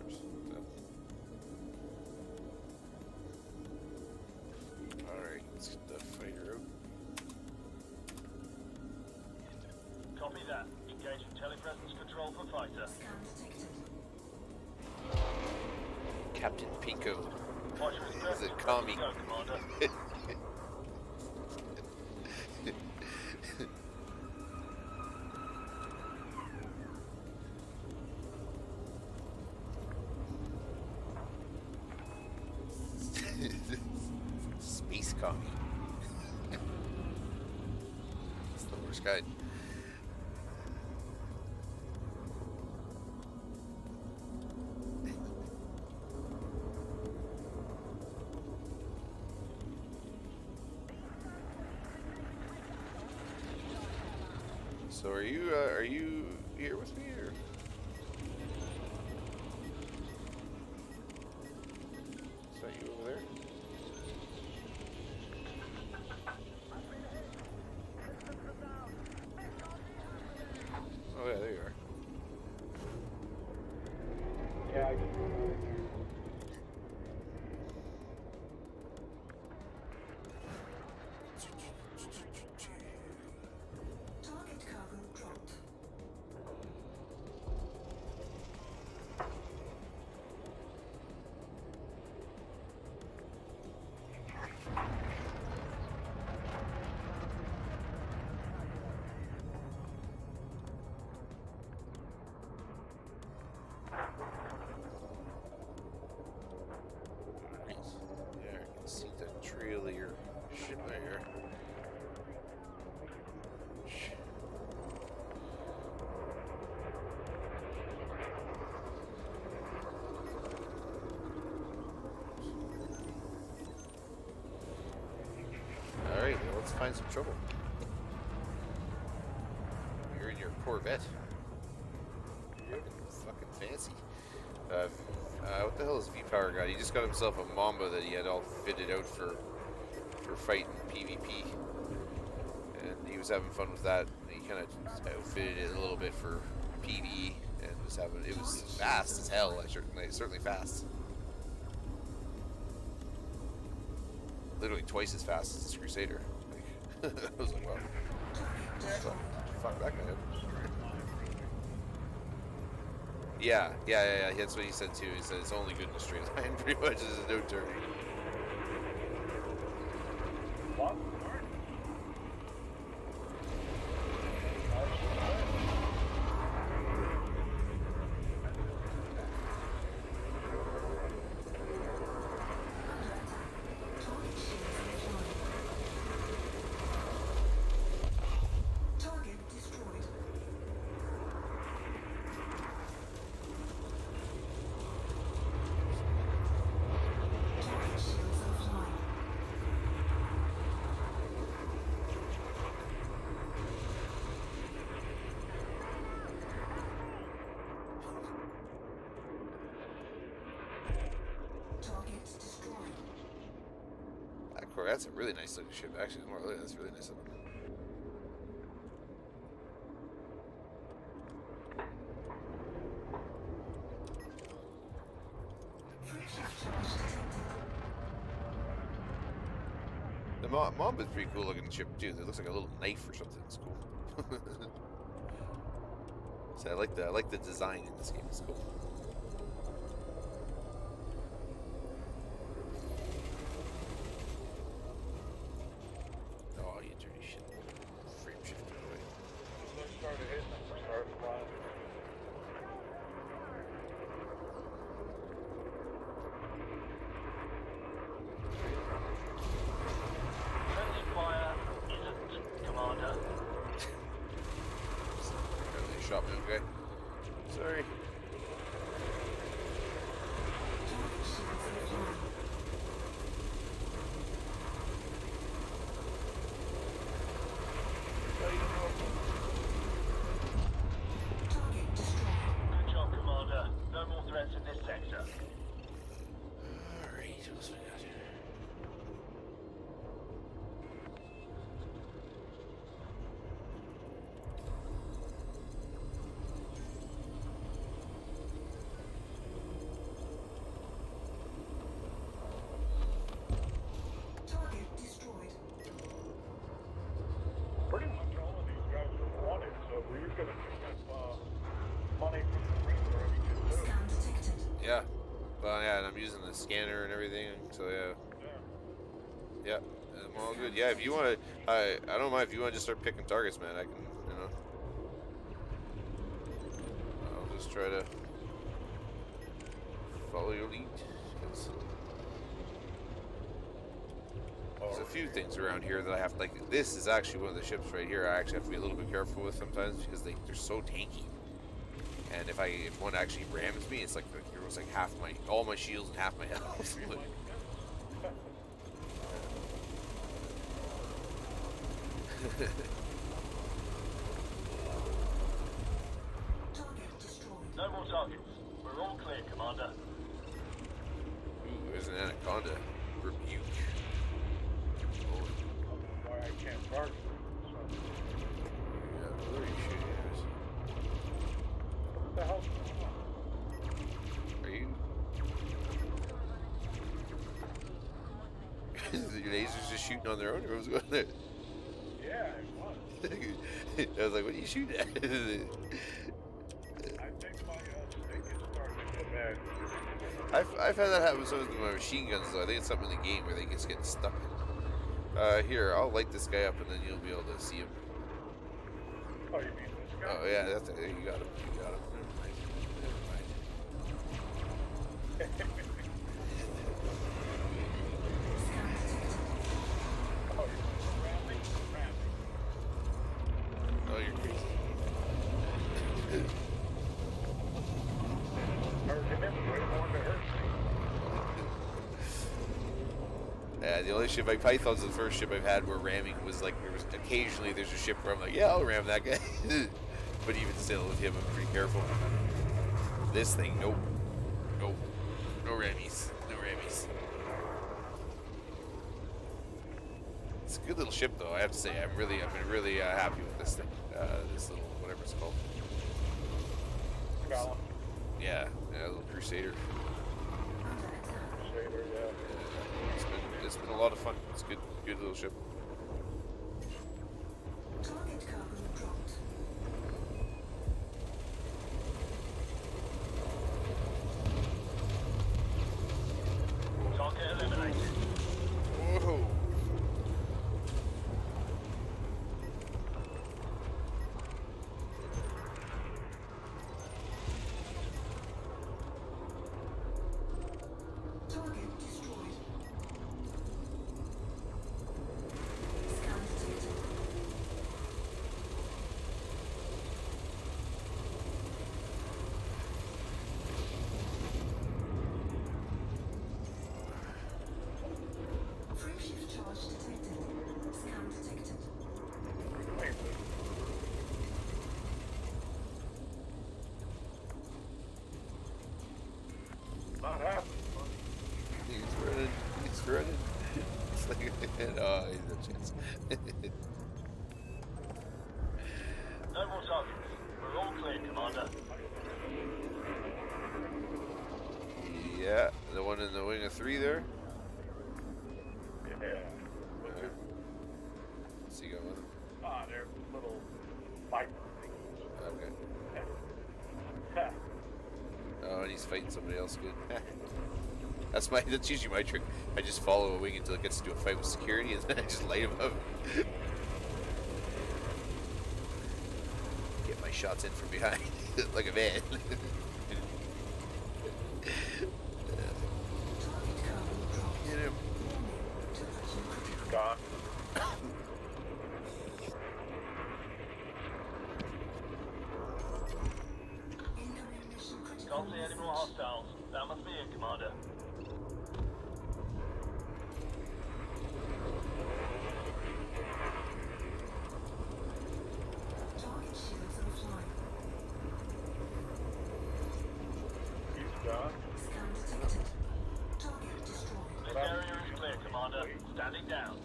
Captain Pico. Fighter is Is it Kami? (laughs) you uh, are you here with me or? Is that you over there? Oh yeah, there you are. Yeah, I just. Target trailer here. Shit there. All right, let's find some trouble. You're in your Corvette. He just got himself a Mamba that he had all fitted out for for fighting PvP. And he was having fun with that. He kind of outfitted it a little bit for PvE and was having it was fast as hell. Certainly, certainly fast. Literally twice as fast as this Crusader. (laughs) I was like, wow. Fuck, fuck that guy. Yeah, yeah, yeah, yeah. That's what he said too. He said it's only good in a straight line, pretty much. There's no turning. What? Target destroyed. Target shields offline. Target destroyed. That Cor- That's a really nice looking ship. Actually, more really, that's really nice looking. The Mo- Mamba's pretty cool looking ship too. It looks like a little knife or something. It's cool. (laughs) so I like the I like the design in this game. It's cool. Oh, you dirty shit! Frame shifter away. They started hitting them, we started flying. Friendly fire isn't, Commander. Apparently they shot me. Okay. Sorry. Target shields offline. Target destroyed. Good job, Commander. No more threats in this sector. All right. What else we got here? Target destroyed. Pretty much all of these guys are wanted, so if we were gonna pick up, uh, money from the printer, we could do. Scan detected. Yeah. Well, scanner and everything, so yeah. Yeah. I'm all good. Yeah, if you want to, I I don't mind if you want to just start picking targets, man. I can, you know. I'll just try to follow your lead. There's a few things around here that I have to, like. This is actually one of the ships right here. I actually have to be a little bit careful with sometimes because they they're so tanky. And if I if one actually rams me, it's like was like half my all my shields and half my (laughs) health. (laughs) Like, Target destroyed. No more targets. We're all clear, Commander. Ooh, there's an anaconda. Rebuke. Oh, Why I can't target them, so. yeah, where are you shooting What the hell's going on? at? Are you? Your lasers just shooting on their own, or what's going on there? Yeah, it was. (laughs) I was like, what are you shooting at? I think my, uh, is starting to. I've, I've had that happen sometimes with my machine guns, though. I think it's something in the game where they just get stuck. Uh, here, I'll light this guy up and then you'll be able to see him. Oh, you mean this guy? Oh, yeah, that's it. You got him. You got him. Never mind. Never mind. Scan detected. Oh, you mean Randy? Randy. Oh, you're crazy. Hurting him way more than it hurts me. Yeah, Yeah, the only ship like Python's the first ship I've had where ramming was like there was occasionally there's a ship where I'm like, yeah, I'll ram that guy. (laughs) but even still with him I'm pretty careful. This thing, nope. Nope. No rammies. No rammies. It's a good little ship though, I have to say. I'm really I've been really uh, happy with this thing. Uh, this little whatever it's called. Yeah, yeah, little. Crusader, yeah. Yeah, it's been it's been a lot of fun. It's a good good little ship. Target carbon dropped. Target eliminated. Whoa. Target destroyed. Scan detected. Frameshift charge detected. Scan detected. Not happening. He's running. He's running. It's like, oh, (laughs) he's no chance. No more targets. We're all clear, Commander. yeah, the one in the wing of three there. Yeah. They're, What's he got with him? ah, they're little micro. Okay. (laughs) Oh, and he's fighting somebody else good. That's my. That's usually my trick. I just follow a wing until it gets into a fight with security, and then I just light him up. Get my shots in from behind, (laughs) like a man. (laughs) Target carbon dropped. Get him. Warning. Temperature critical. Gone. Incoming mission critical. Can't see any more hostiles. That must be it, Commander. Target shields offline. He's gone. Scan detected. Target destroyed. This area is clear, Commander. Standing down.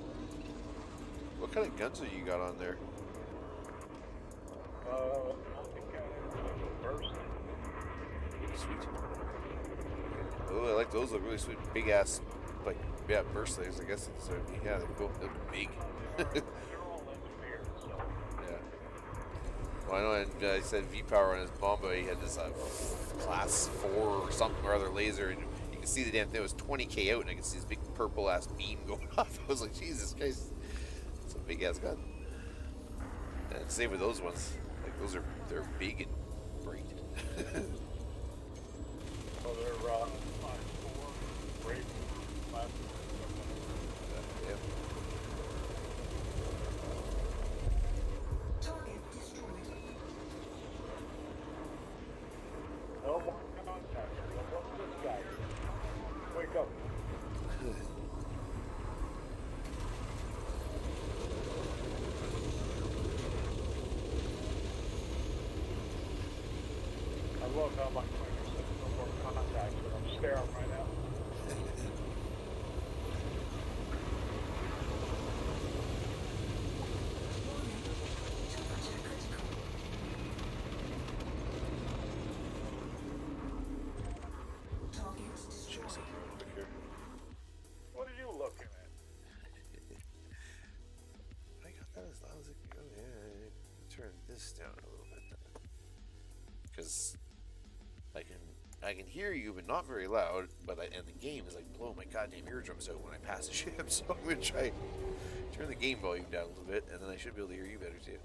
What kind of guns have you got on there? Uh, multi-cannon burst. Sweet. Oh, I like those. Look really sweet. Big ass, like yeah, burst lasers. I guess it's. Uh, yeah, they're cool. They're big. (laughs) Yeah. Well, I know, and uh, he said V power on his bomba. He had this uh, class four or something or other laser, and you can see the damn thing it was 20k out, and I can see this big purple ass beam going (laughs) off. I was like, Jesus Christ, it's a big ass gun. And same with those ones. Like those are they're big and bright. (laughs) I can hear you, but not very loud. But I, and the game is like blowing my goddamn eardrums out when I pass the ship. (laughs) So I'm gonna try turn the game volume down a little bit, and then I should be able to hear you better too.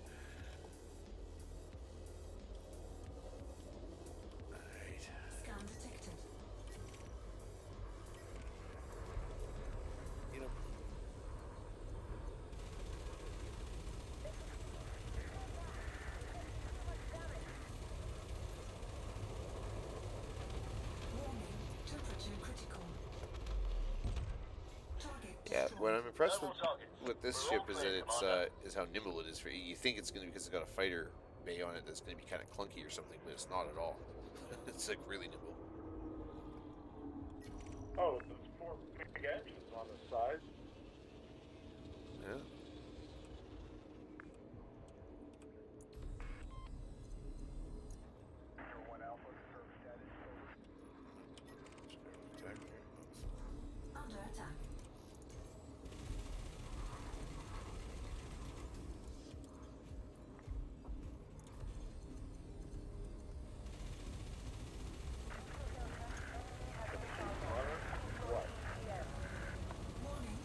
Impressed with, with this ship is that it's uh, is how nimble it is. For you think it's going to because it's got a fighter bay on it that's going to be kind of clunky or something, but it's not at all. (laughs) it's like really nimble. Oh, there's four big engines on the side. Yeah. Under attack. What? Warning.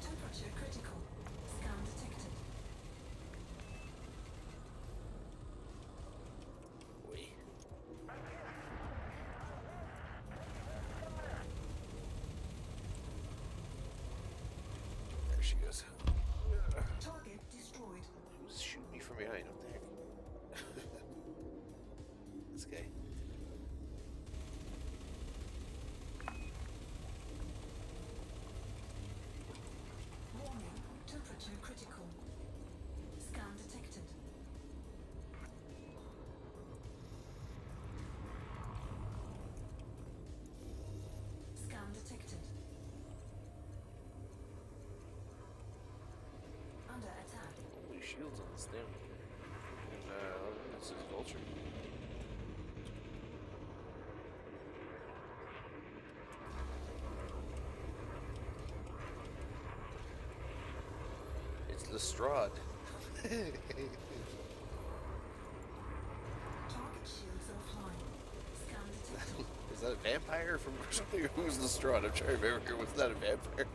Temperature critical. Scan detected. Wait. There she goes. Target destroyed. Who's shooting me from behind? What the heck? this guy. Shields on this thing. Uh, this is vulture. It's Lestrade. Target shields offline. Scan detected. (laughs) Is that a vampire from or (laughs) something? Who's Lestrade? I'm trying to remember. Was that a vampire?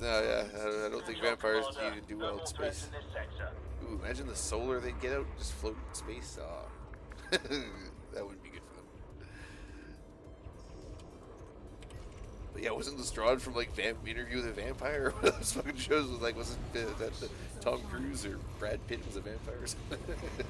Now. Yeah, I don't, I don't think vampires to do well in space. Ooh, imagine the solar they'd get out, just floating in space. (laughs) That wouldn't be good for them. But yeah, wasn't Lestrade from like Vamp Interview with a Vampire? (laughs) One of those fucking shows was like, wasn't uh, that Tom Cruise or Brad Pitt was a vampire or something? (laughs)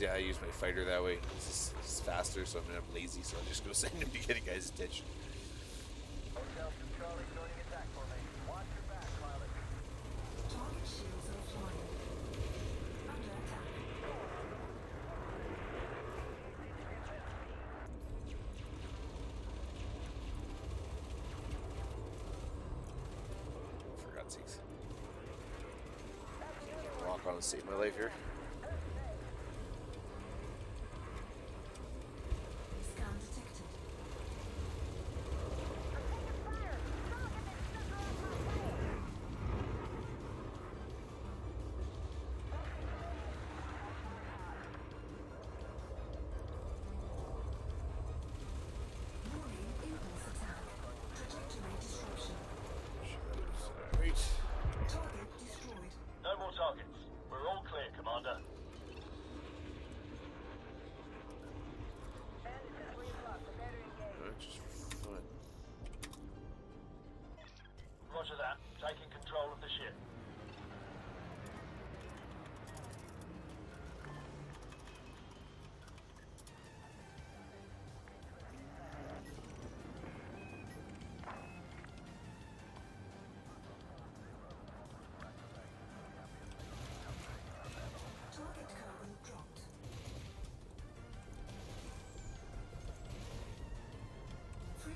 Sometimes, yeah, I use my fighter that way. It's, faster, so I'm, I'm lazy, so I just go (laughs) send him to get a guy's attention.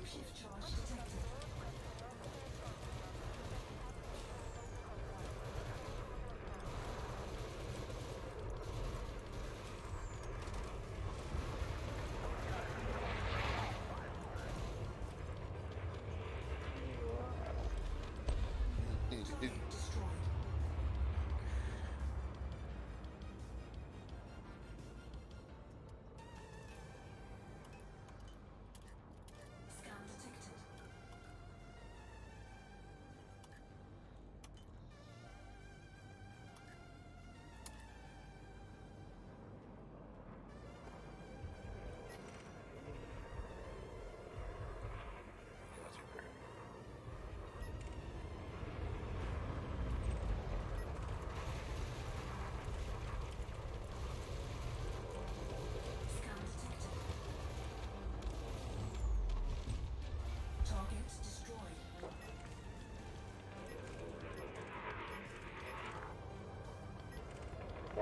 Charge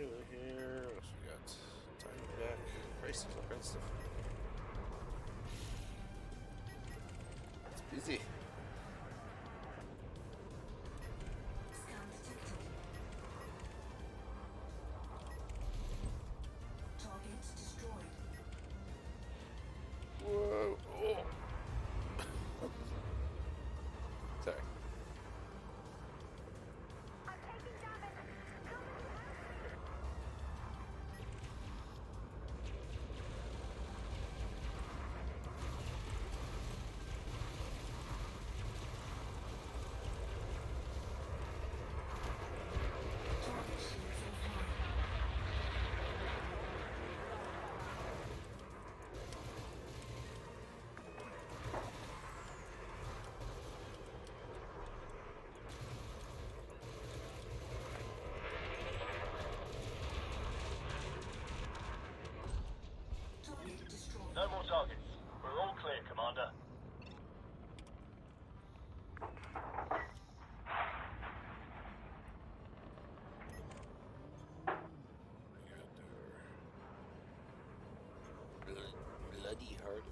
Add here. What else we got? Time back. There's all kinds of stuff. It's busy. Bloody hard.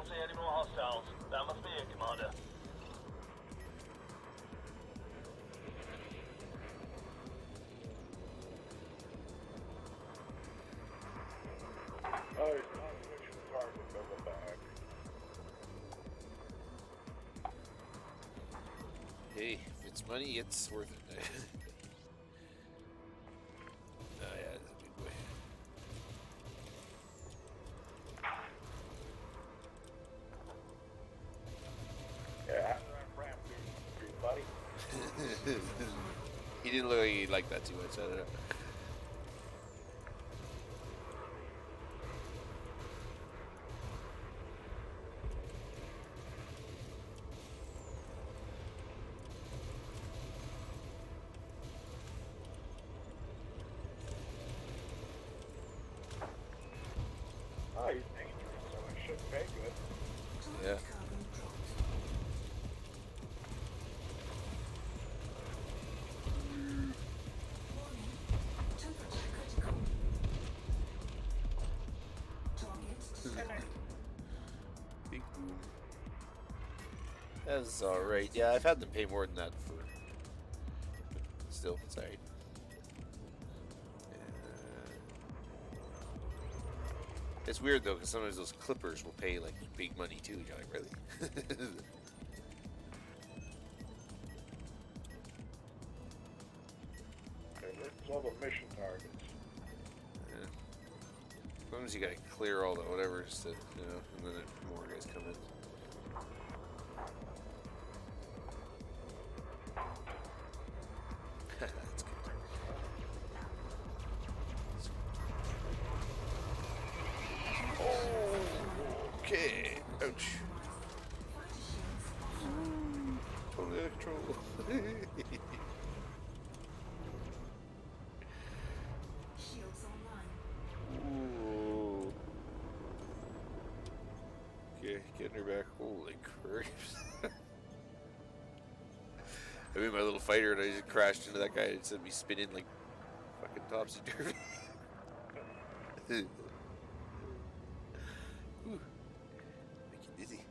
Can't see any more hostiles. That must be it, Commander. Oh, he's not switching targets on the back. Hey, if it's money, it's worth it. (laughs) didn't really like that too much. I don't know. That's alright. Yeah, I've had them pay more than that for. But still, it's alright. Uh, it's weird though, because sometimes those clippers will pay like big money too. You're like, really? (laughs) All the mission targets. Yeah. Sometimes you gotta clear all the whatever, just you know, and then more guys come in. Her back. Holy crap. (laughs) I mean, my little fighter and I just crashed into that guy and sent me spinning like fucking topsy turvy. (laughs) Make you dizzy.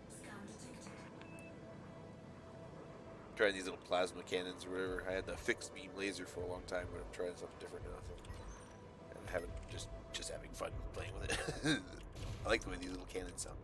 Trying these little plasma cannons or whatever. I had the fixed beam laser for a long time, but I'm trying something different now. I'm having just just having fun playing with it. (laughs) I like the way these little cannons sound.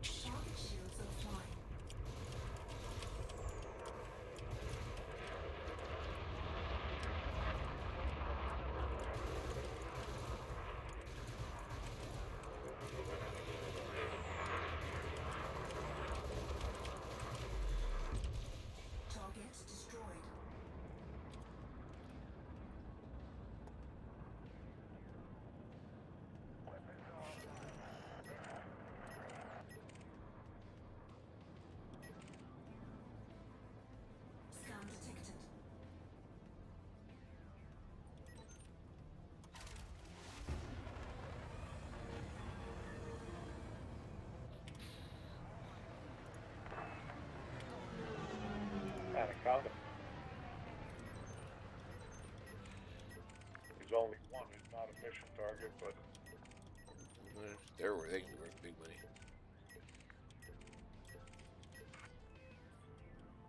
They're where they can be worth big money.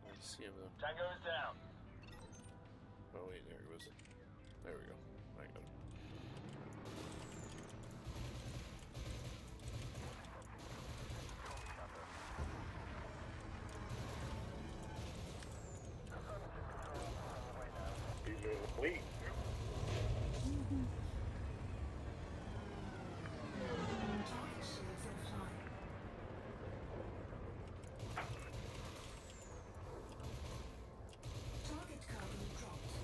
I see him though. Tango is down. Oh wait, there he was. There we go. I got him. these are the fleet. Target shields offline. Target cargo dropped.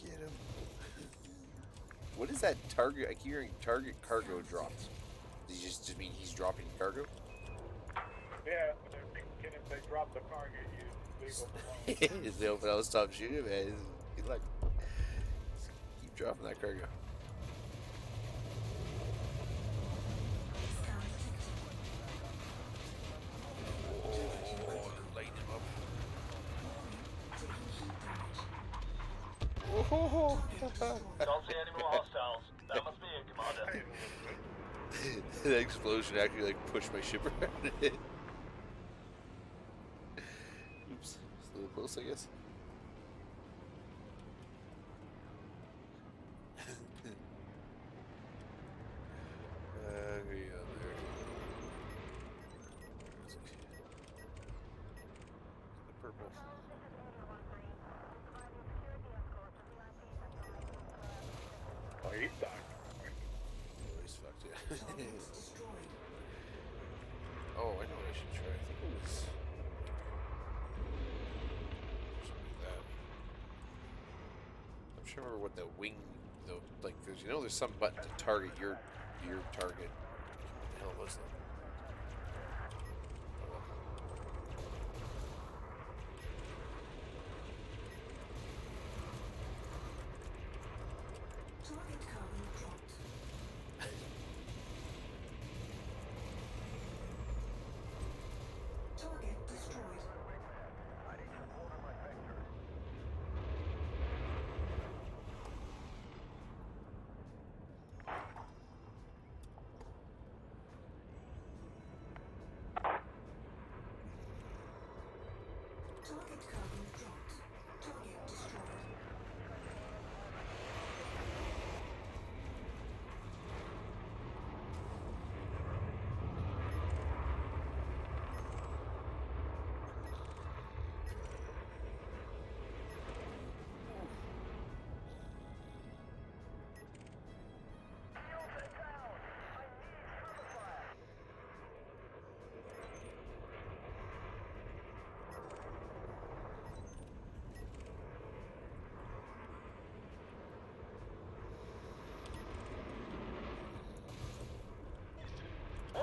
Get him. (laughs) what is that target? I keep hearing target cargo drops. Does he just, just mean he's dropping cargo? Yeah, but if they drop the target, you leave them alone. (laughs) Is they open all stop shooting, man? Good luck. Keep dropping that cargo. Pushed my ship around (laughs) it. Oops, it's a little close, I guess. uh, here you go, there. Let's see. The purple. Oh, he's dying. Oh, he's fucked, yeah. Targets destroyed. Oh, I know what I should try. I think it was something like that. I'm to remember what the wing, the like, because you know, there's some button to target your your target. What the hell was that? Oh, well. Target cargo dropped. Target destroyed. Target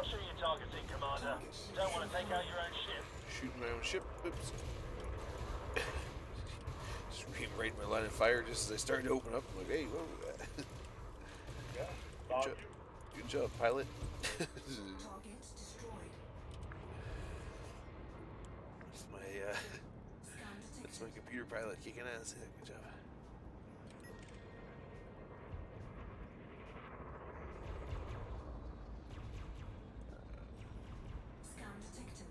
What are you targeting, Commander? Don't want to take out your own ship. Shooting my own ship. Oops. (laughs) just being right in my line of fire just as I started to open up. I'm like, hey, what whoa. Yeah, Good saw job. Good job, pilot. Target destroyed. (laughs) that's my uh, (laughs) Scan pilot kicking ass. Good job. Scan detected.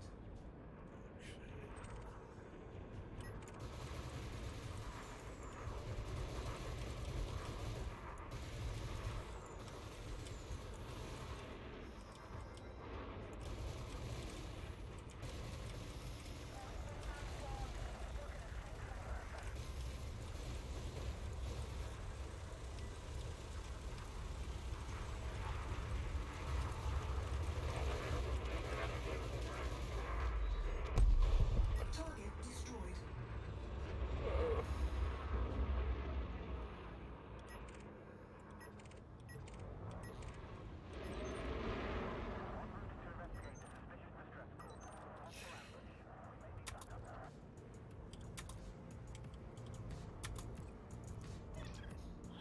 Target destroyed.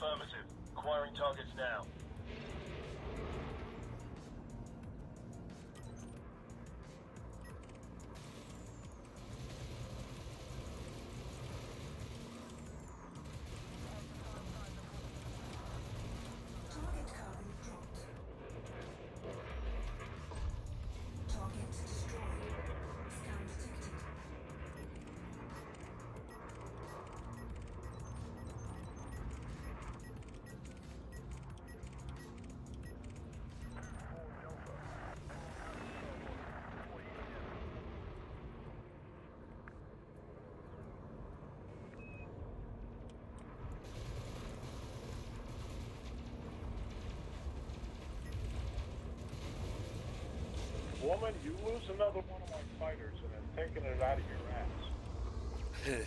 Affirmative. Acquiring targets now. Woman, you lose another one of my fighters and then taking it out of your ass.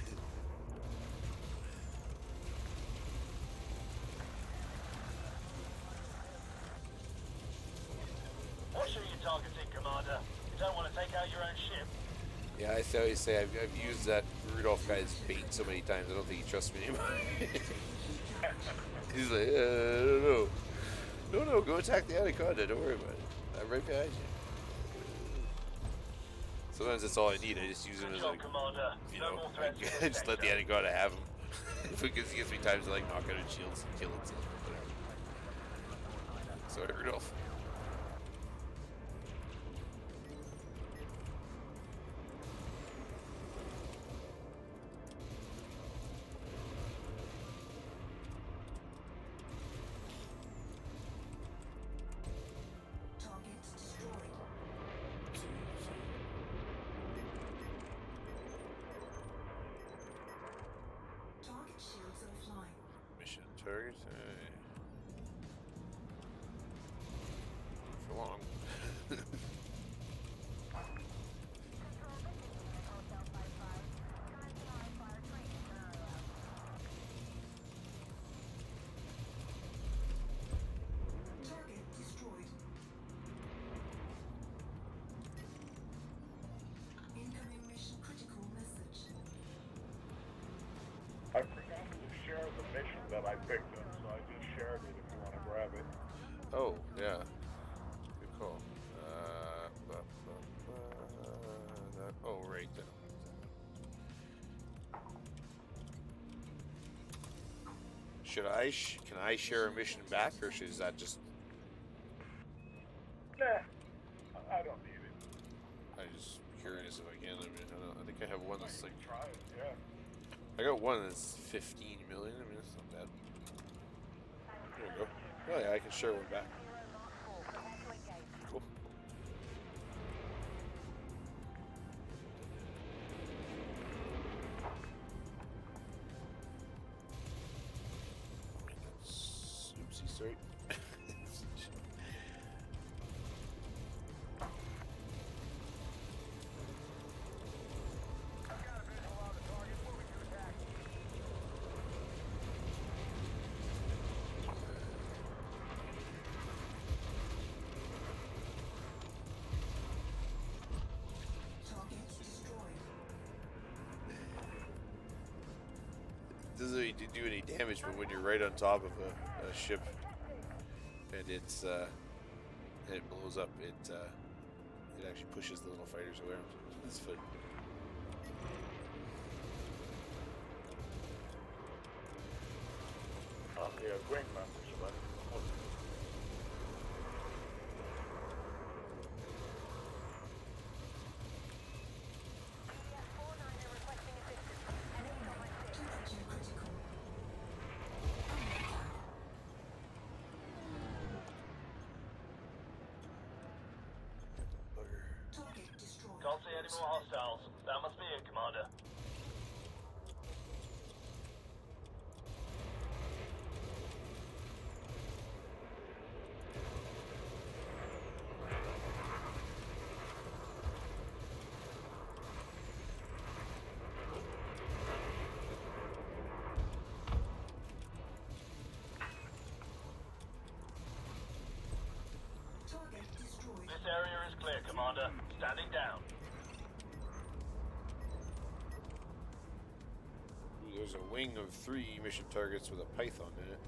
What ship are you targeting, Commander? You don't want to take out your own ship. Yeah, I say- always say I've, I've used that Rudolph guy's bait so many times. I don't think he trusts me anymore. (laughs) He's like, uh, I don't know. No, no, go attack the anaconda. Don't worry about it. I'm right behind you. Sometimes that's all I need. I just use him as like, you know, more I threats. in this (laughs) just let the anaconda have him. (laughs) if it gets, gets me times to like knock out his shields and kill himself. Whatever. Sorry, Rudolph. Target. Uh, for long. That I picked up, so I just shared it if you want to grab it. Oh, yeah. Good call. Uh, bu- bu- bu- that- oh, right. Then. Should I? Sh- can I share a mission back, or is that just? Nah, I- I don't need it. I'm just curious if I can. I mean, I, don't, I think I have one that's like. Try it, yeah. I got one that's 15 million. I mean, it's not bad. There we go. Share back. doesn't do any damage, but when you're right on top of a, a ship. And it's uh, and it blows up, it uh, it actually pushes the little fighters away with its foot. Can't see any more hostiles. That must be it, Commander. Target destroyed. This area is clear, Commander. Standing down. There's a wing of three mission targets with a python in it.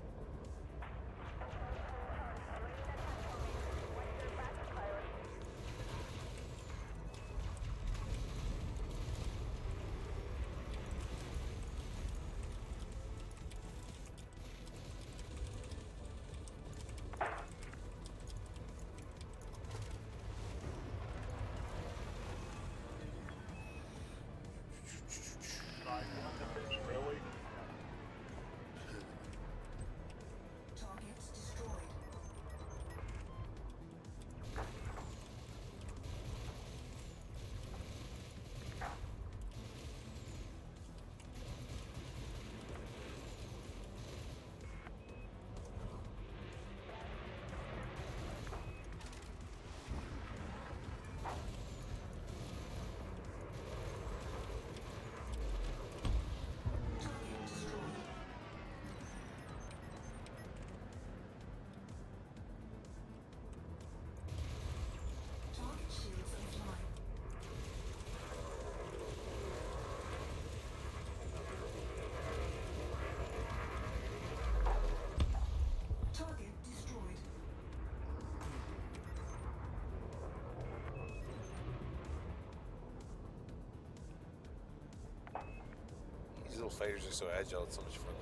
Little fighters are so agile, it's so much fun.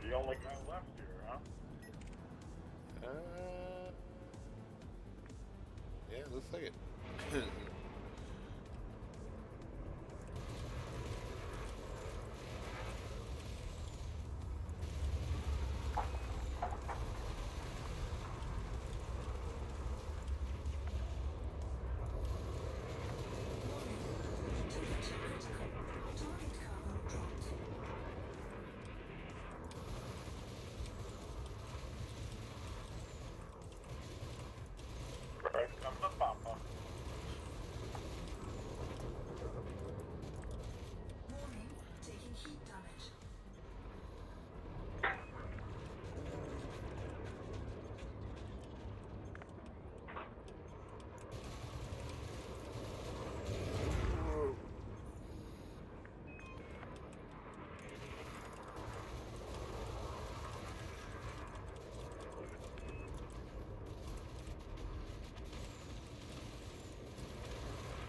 The only guy left here, huh? Uh, yeah, looks like it. Temperature critical. Target cargo dropped. Right, come the papa. Warning, taking heat damage.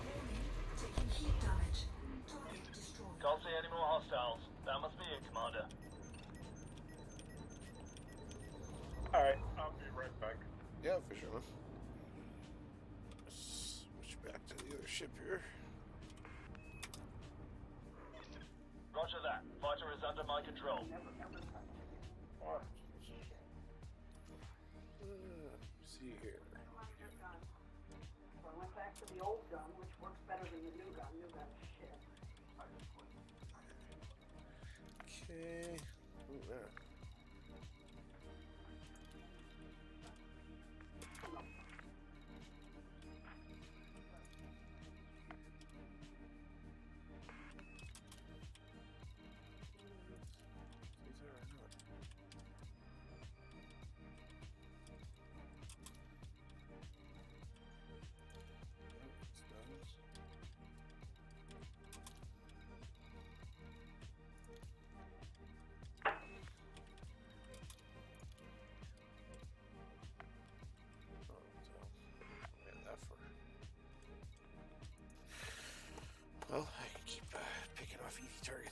Warning, taking heat damage. Target destroyed. Can't see any more hostiles. That must be it, Commander. Alright, I'll be right back. yeah, for sure. Switch back to the other ship here. Roger that. Fighter is under my control. Okay.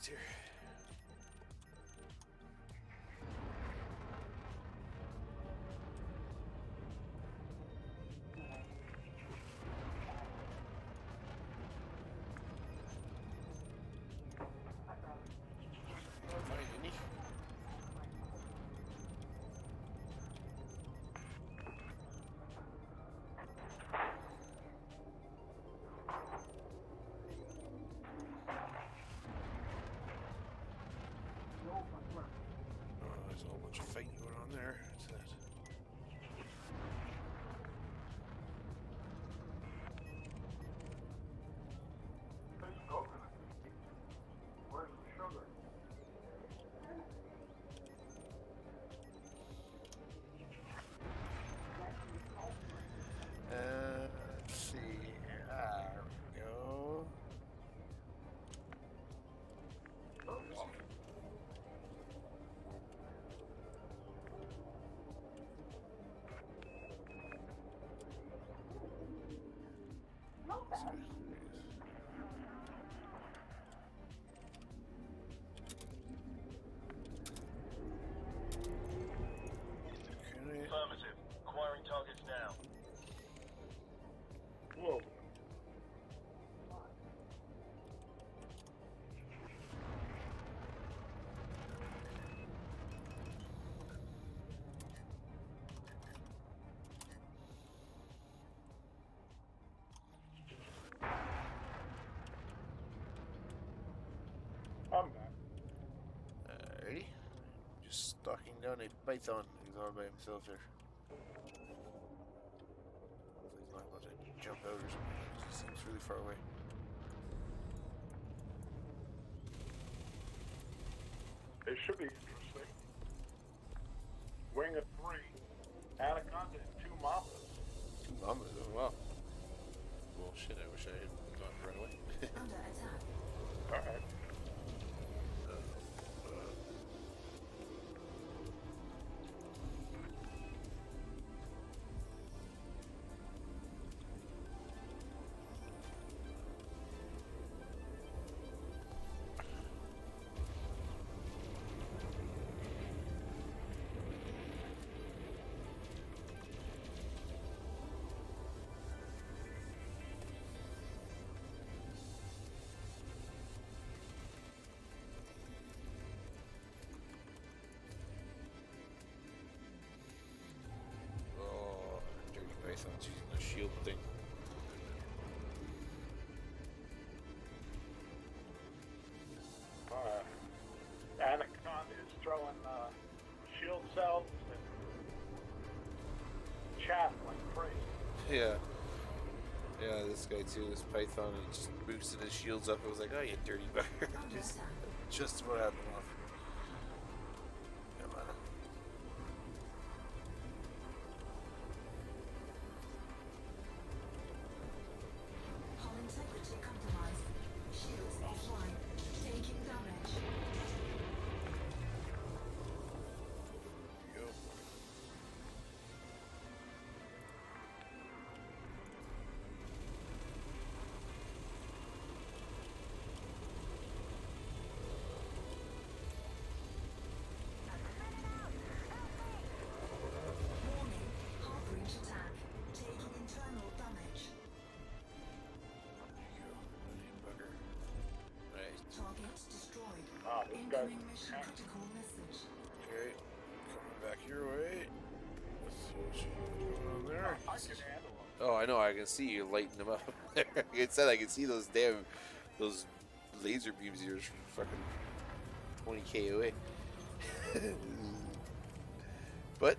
here. there. Okay. Stalking down a python who's all by himself here. He's not about to jump out or something. He seems really far away. It should be interesting. Wing of three, Anaconda, and two Mambas. Two Mambas, oh wow. Well, shit, I wish I had gone right away. Under attack. Alright. Using the shield thing. Uh, is throwing uh, shield cells and chaff like crazy. Yeah. Yeah, this guy too, this python, he just boosted his shields up. It was like, oh, you dirty (laughs) bugger. Just, just about had Oh, I know. I can see you lighting them up. (laughs) Like I said, I can see those damn, those laser beams of yours from fucking 20k away. (laughs) but,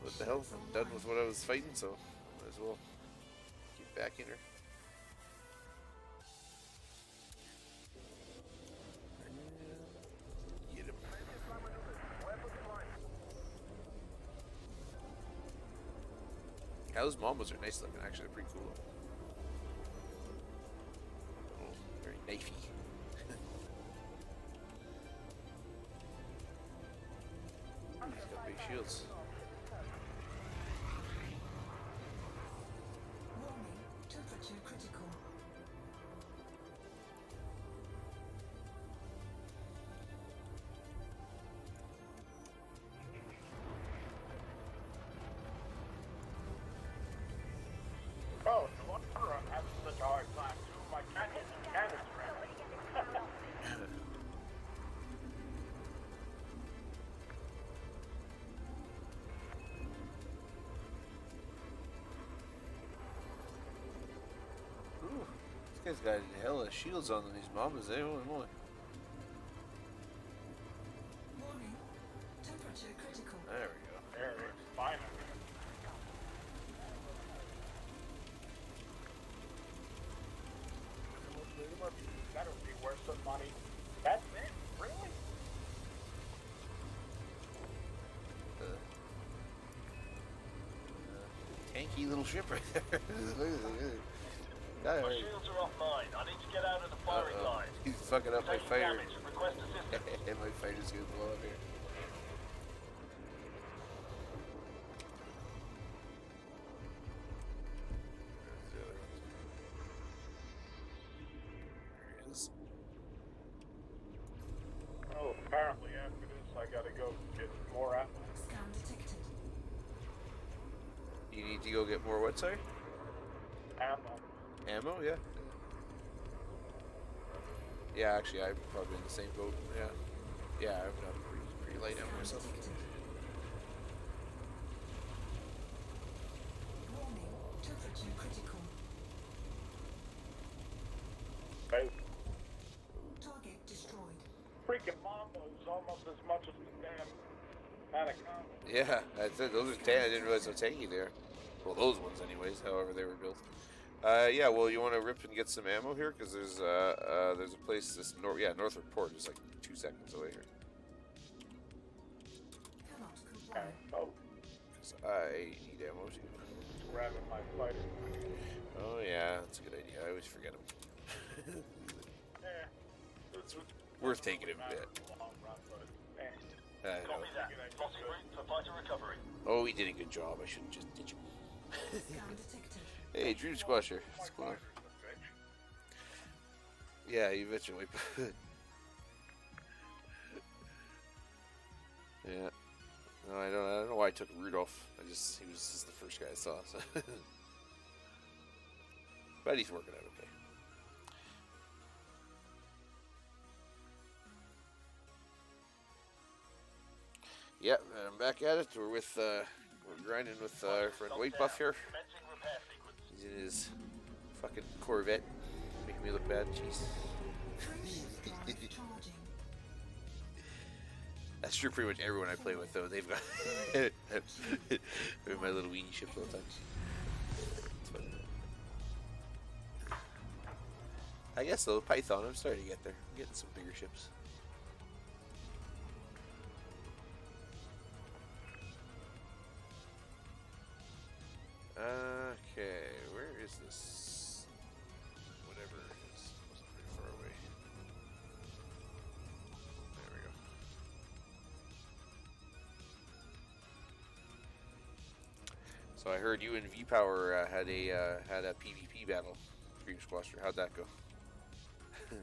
what the hell? I'm done with what I was fighting, so might as well get back in her. Yeah, those Mambas are nice looking. Actually, pretty cool. looking. Oh, very knifey. (laughs) He's got big shields. This guy's got a hell of shields on these Mambas, eh? Holy moly. Warning. Temperature critical. There we go. There it is, finally. That would be worth some money. That's it? Really? Uh, uh, tanky little ship right there. (laughs) Look at it. Guy My shields are offline. I need to get out of the firing Uh-oh. line. He's fucking up my damage. Request assistance. (laughs) my fighter's gonna blow up here. The same boat. Yeah. Yeah, I've got pretty, pretty light ammo myself. Warning, temperature critical. Hey, Target destroyed. freaking Mamba's almost as much as the damn Anaconda. Yeah, I said those are tan. I didn't realize how tanky they are. Well, those ones, anyways. However, they were built. Uh, yeah. Well, you want to rip and get some ammo here because there's uh, uh there's a place this nor yeah Northwood Port is like two seconds away here. Cannot comply. Oh, 'Cause I need ammo too. grabbing my fighter. Oh yeah, that's a good idea. I always forget them. (laughs) Eh, it's Worth taking him. matter Yeah. in the long run, but eh. I know. Copy that. Plotting route for fighter recovery. Oh, he did a good job. I shouldn't just ditch him. Hey, Dream Squasher. What's going on? Yeah, eventually. (laughs) yeah. No, I don't. I don't know why I took Rudolph. I just he was just the first guy I saw. So. (laughs) but he's working out okay. Yep, and I'm back at it. We're with uh, we're grinding with uh, our friend White Buff here. He's in his fucking Corvette, making me look bad. Jeez. (laughs) That's true. Pretty much everyone I play with, though, they've got (laughs) my little weenie ships all the time. I guess though, Python. I'm starting to get there. I'm getting some bigger ships. Okay, this? Whatever wasn't far away. There we go. So I heard you and V Power uh, had a uh, had a PvP battle, Dream Squasher. How'd that go? (laughs)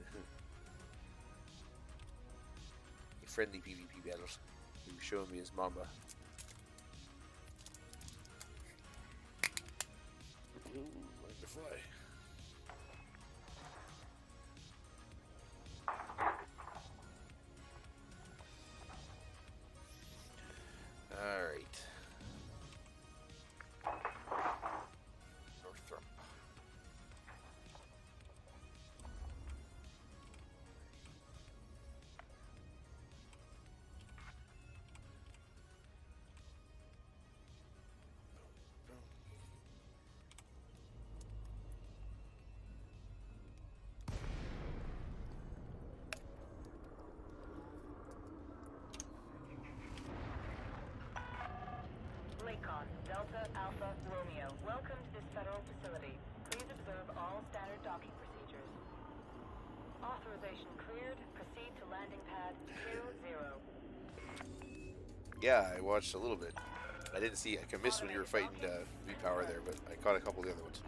Friendly PvP battles. You were showing me his Mamba. Romeo. Welcome to this federal facility. Please observe all standard docking procedures. Authorization cleared. Proceed to landing pad 2-0. Yeah, I watched a little bit. I didn't see. I missed when you were fighting uh, V Power there, but I caught a couple of the other ones.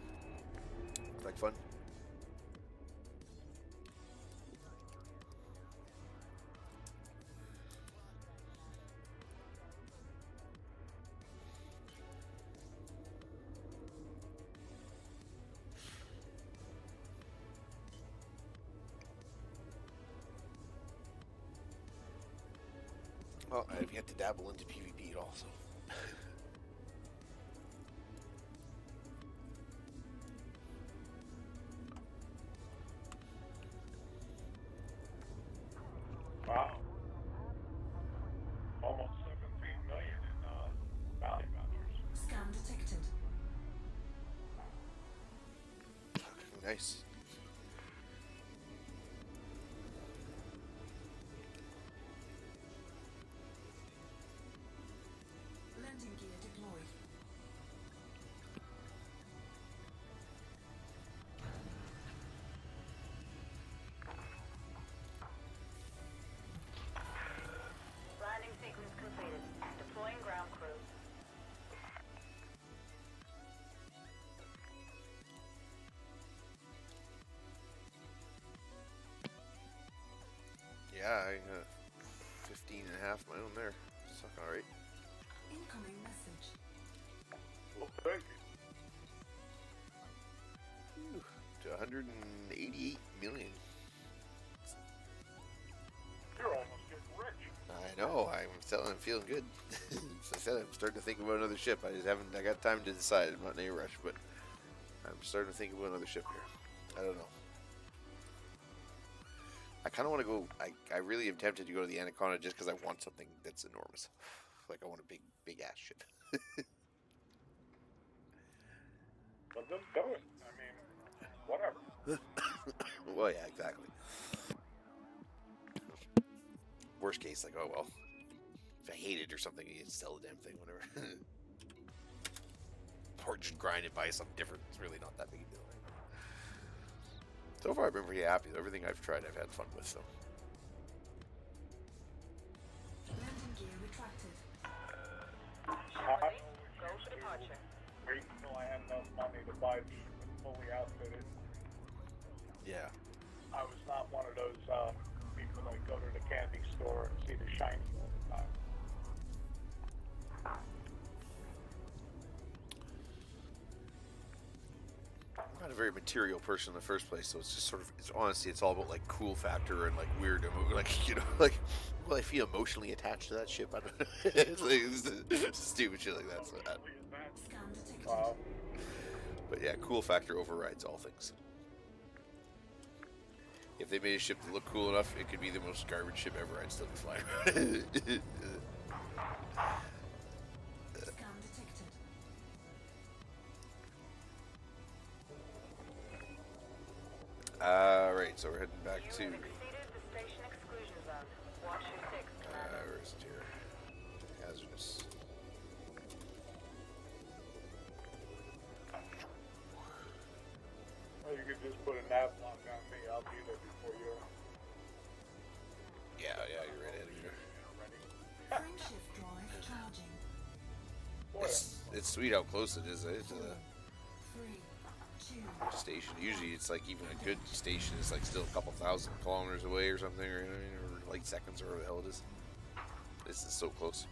Dabble into PvP at all, so. (laughs) Wow. Almost 17 million in uh, bounty vouchers. Detected. Nice. Yeah, I got 15 and a half my own there. Suck All right. Incoming message. Well, thank you. To 188 million. You're almost getting rich. I know. I'm selling. I'm feeling good. (laughs) As I said, I'm starting to think about another ship. I just haven't. I got time to decide. I'm not in any rush, but I'm starting to think about another ship here. I don't know. I kind of want to go. I, I really am tempted to go to the Anaconda just because I want something that's enormous. (laughs) Like I want a big big ass ship. But (laughs) just do it. I mean, whatever. (coughs) well, yeah, exactly. Worst case, like, oh well. If I hate it or something, you can sell the damn thing, whatever. (laughs) or just grind it, by something different. It's really not that big a deal. So far, I've been pretty happy. Everything I've tried, I've had fun with. So, Landing gear retracted. I Go for departure. wait until I had enough money to buy fully outfitted. yeah. I was not one of those uh, people that go to the candy store and see the shiny very material person in the first place, so it's just sort of, it's honestly, it's all about like cool factor and like weird, emo- (laughs) like you know, like will I feel emotionally attached to that ship? I don't know. (laughs) it's like it's stupid shit like that. So, uh, Scan detected. Wow. but yeah, cool factor overrides all things. If they made a ship that looked cool enough, it could be the most garbage ship ever. I'd still be flying. (laughs) All right, so we're heading back You to. have exceeded the station exclusion zone. Watch your six, Uh, where is it here? Hazardous. Or you could just put a nav lock on me. I'll be there before you. Yeah, yeah, you're right ahead of me. Frameshift drive charging. It's, it's sweet how close it is eh, to the Three, two, station. Usually, it's like even a good station is like still a couple thousand kilometers away or something, or, or light seconds, or whatever the hell it is. This is so close.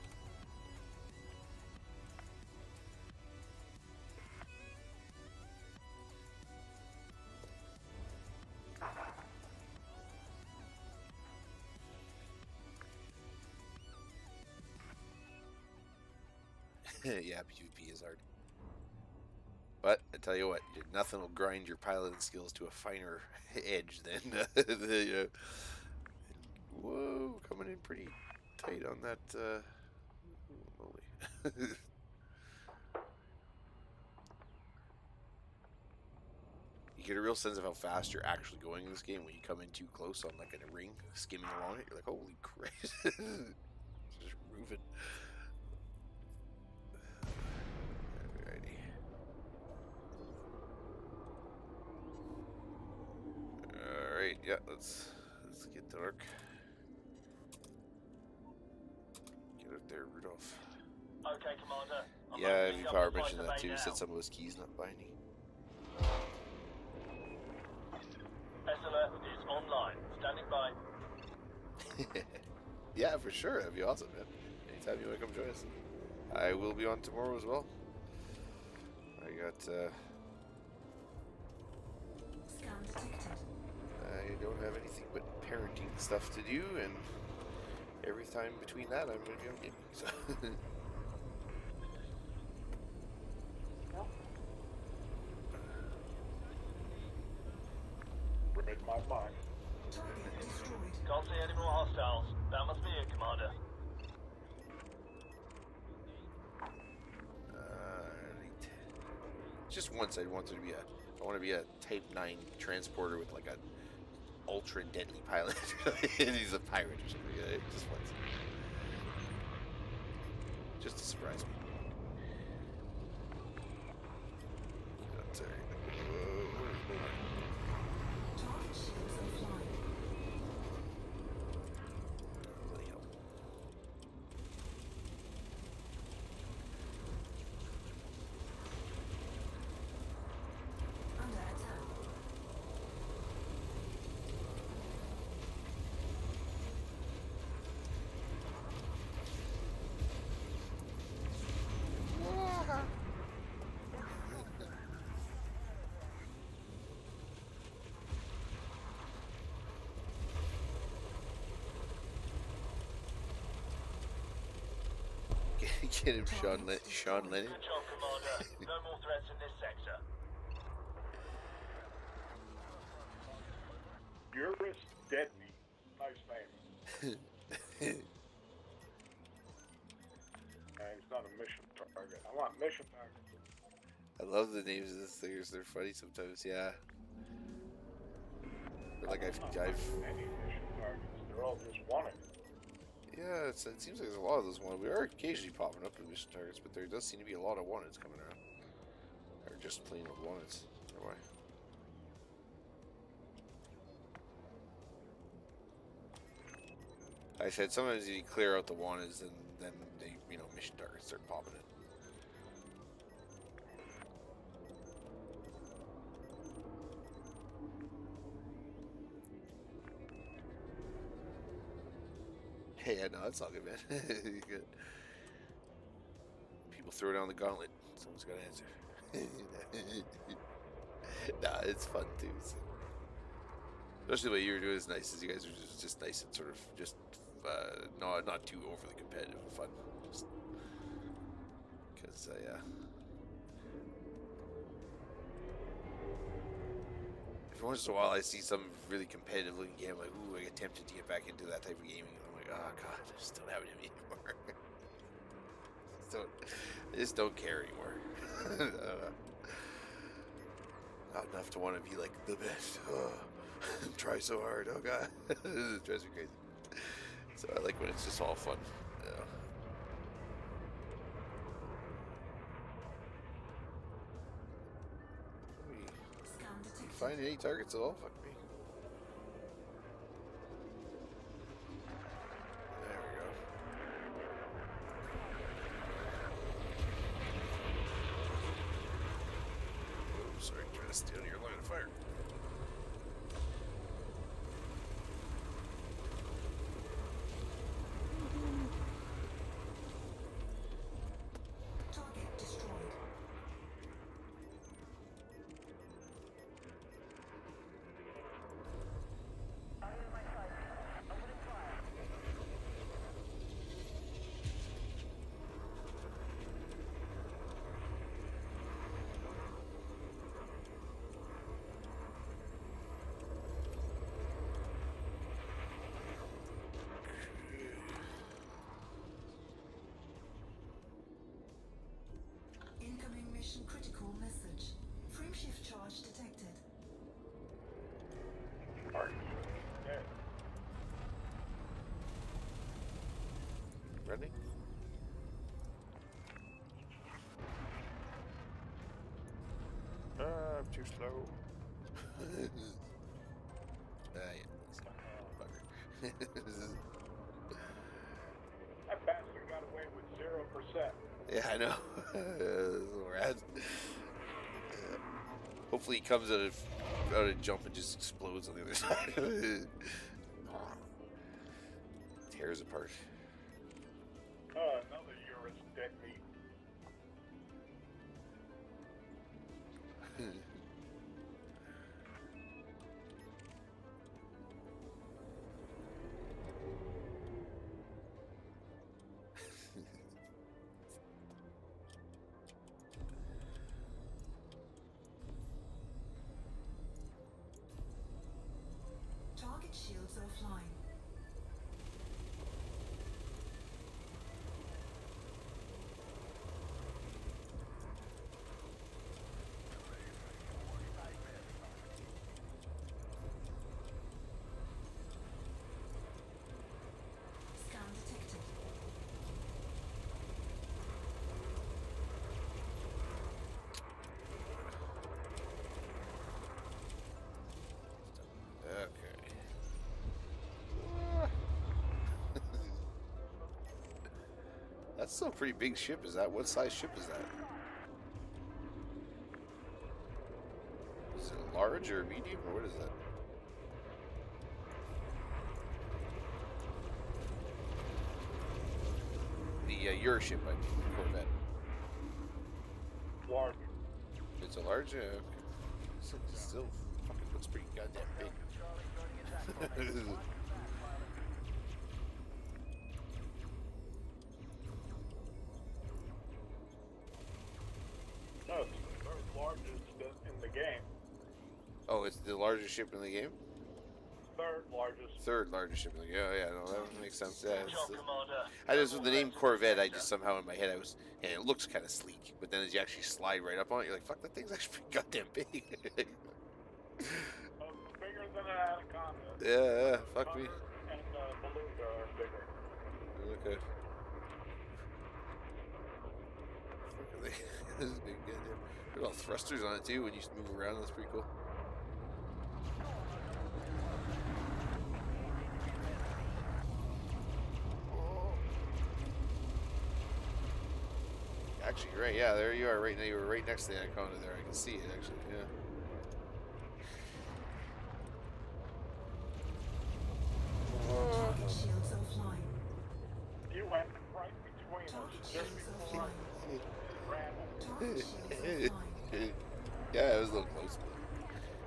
(laughs) yeah, PvP is hard. But I tell you what, nothing will grind your piloting skills to a finer (laughs) edge than uh, (laughs) the. Uh, whoa, coming in pretty tight on that. Uh, holy. (laughs) you get a real sense of how fast you're actually going in this game when you come in too close on like in a ring, skimming along it. You're like, holy Christ! Just moving. Yeah, let's let's get dark. Get out there, Rudolph. Okay, Commander. I'm Yeah, Heavy Power mentioned that too. now. Said some of his keys not binding. SLR is online. Standing by. (laughs) yeah, for sure. That'd be awesome, man. Anytime you want to come join us. I will be on tomorrow as well. I got, uh, I don't have anything but parenting stuff to do, and every time between that, I'm going to be on gaming. So. (laughs) Read my mind. Can't see any more hostiles. That must be it, Commander. Uh, Alright. Just once I wanted to be a I want to be a Type 9 transporter with like a ultra deadly pilot. (laughs) he's a pirate or something. Just. Just to surprise me. That's alright. Whoa. Target ships offline. Bloody hell. Under attack. (laughs) Get him, Sean, Le- Sean Lennon. Good job, Commander. No more threats in this sector. Eurus Deadmeat. Nice name. And he's not a mission target. I want mission targets. I love the names of the things. They're funny sometimes. Yeah. But like I've, I've Any mission targets. They're all just wanted. Yeah, it seems like there's a lot of those ones. We are occasionally popping up in mission targets, but there does seem to be a lot of wanteds coming around, or just plain old wanteds. Why? I said sometimes you clear out the wanteds, then then they you know mission targets start popping in. (laughs) Yeah, no, that's all good, man. (laughs) good. People throw down the gauntlet. Someone's got to answer. (laughs) nah, it's fun too. so. Especially what you were doing is nice. Is you guys are just, just nice and sort of just uh, not not too overly competitive and fun. Just because, uh, yeah. Every once in a while, I see some really competitive looking game. Like, ooh, I get tempted to get back into that type of gaming. Like, oh god, I just don't have it me anymore. just don't, I just don't care anymore. (laughs) I don't enough to want to be like the best. Oh, (laughs) try so hard. Oh god, it drives me crazy. So I like when it's just all fun. Yeah. Find any targets at all? Fuck me. There we go. Oh, sorry, trying to steal your line of fire. Target destroyed. Incoming mission critical message. Frameshift charge detected. Target. Ready? Ah, I'm too slow. (laughs) Ah, yeah. Bugger. (laughs) That bastard got away with zero percent. yeah, I know. (laughs) Uh, rad. Hopefully he comes out of out of jump and just explodes on the other (laughs) side. Tears apart. That's still a pretty big ship. Is that what size ship is that? Is it large or medium or what is that? The uh, your ship, I mean, Corvette. Large. It's a large. Uh, okay. It's it's still fucking looks pretty goddamn big. (laughs) (laughs) largest in in the game. Oh, it's the largest ship in the game. Third largest. Third largest ship in the game. Yeah, yeah, no, that would make sense. Yeah, the- I just with the name Corvette, I just somehow in my head I was, and it looks kind of sleek, but then as you actually slide right up on it, you're like, fuck, that thing's actually pretty goddamn big. Uh, (laughs) bigger than an Anaconda. yeah, yeah, fuck me. And uh, Beluga are bigger. Okay. Are (laughs) they? this is big goddamn. Got all thrusters on it too when you move around. That's pretty cool. Actually, right. Yeah, there you are. Right now, you were right next to the anaconda there. I can see it actually. Yeah. Target shields offline. You went right between us Target just shields before offline. you ran it. Target shields (laughs) offline. yeah, it was a little close,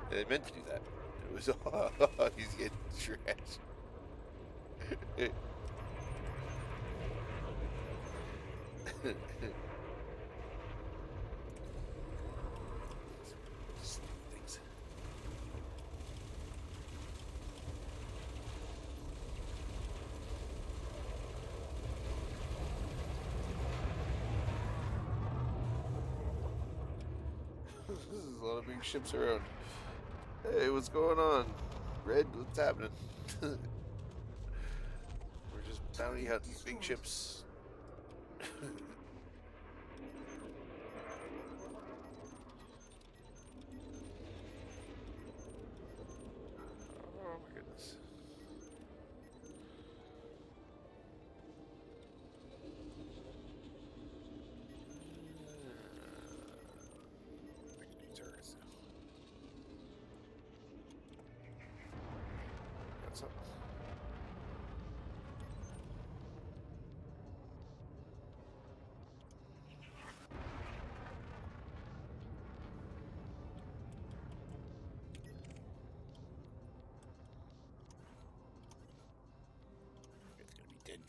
but it meant to do that. It was (laughs) he's getting trashed. (laughs) Things. Big ships around. Hey, what's going on? Red, what's happening? (laughs) We're just bounty hunting big ships. (laughs)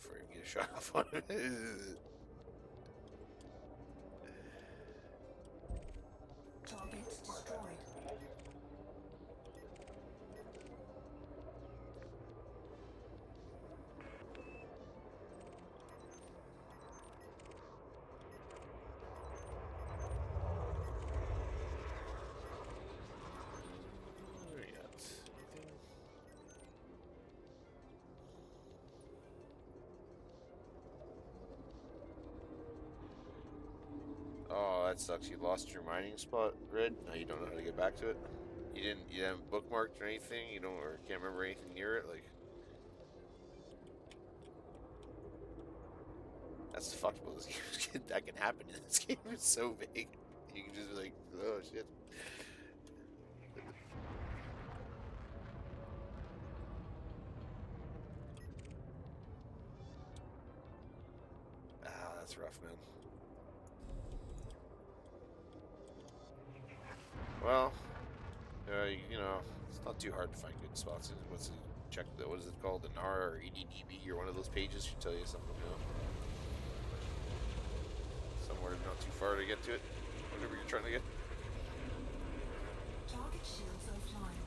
dead before I get a shot off on it. Sucks. You lost your mining spot, Red. Now you don't know how to get back to it. You didn't. You haven't bookmarked or anything. You don't, or can't remember anything near it. Like that's fucked about this game. that can happen in this (laughs) game. It's so big. You can just be like, oh shit. Ah, that's rough, man. Well, uh, you, you know, it's not too hard to spots. Is- What's it? Check the what is it called? The NAR or EDDB or one of those pages should tell you something. Know, somewhere not too far to get to it. Whatever you're trying to get. Target shields offline.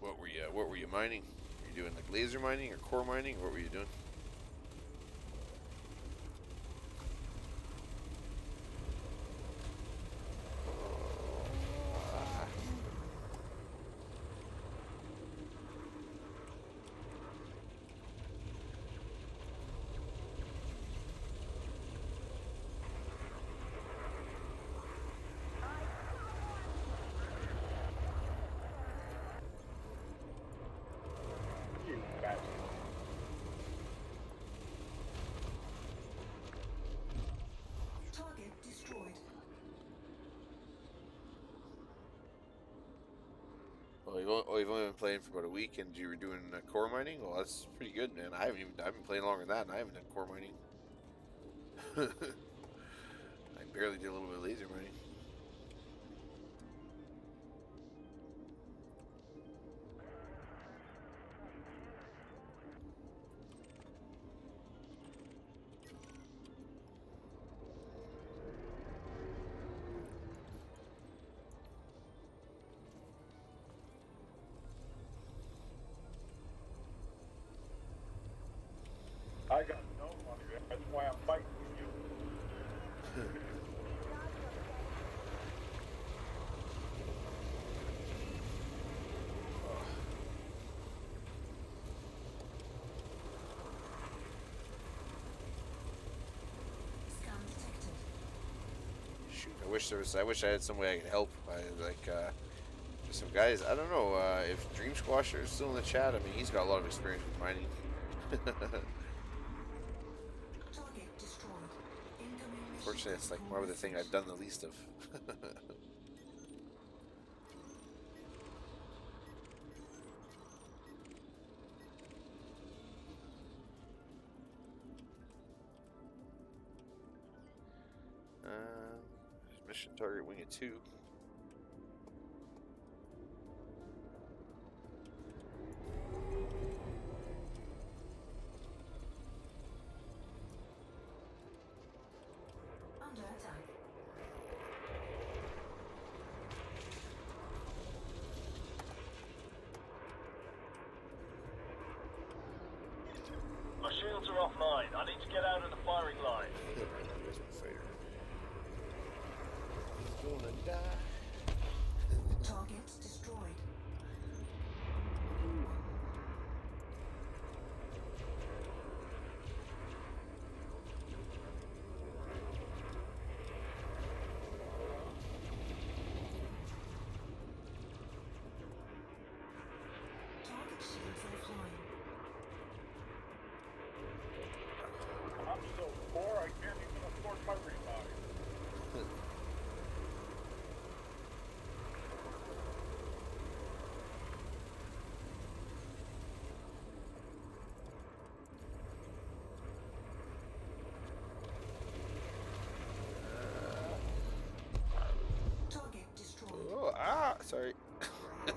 What were you? What were you mining? Were you doing like laser mining or core mining? What were you doing? You bastard. Target destroyed. Well, you've only, oh, you've only been playing for about a week, and you were doing uh, core mining. Well, that's pretty good, man. I haven't even I've been playing longer than that, and I haven't done core mining. (laughs) I barely did a little bit of laser mining. Shoot. I wish there was. I wish I had some way I could help. I, like uh, some guys. I don't know uh, if Dream Squasher is still in the chat. I mean, he's got a lot of experience with mining. (laughs) Target destroyed. Incoming mission Fortunately, it's like probably the thing I've done the least of.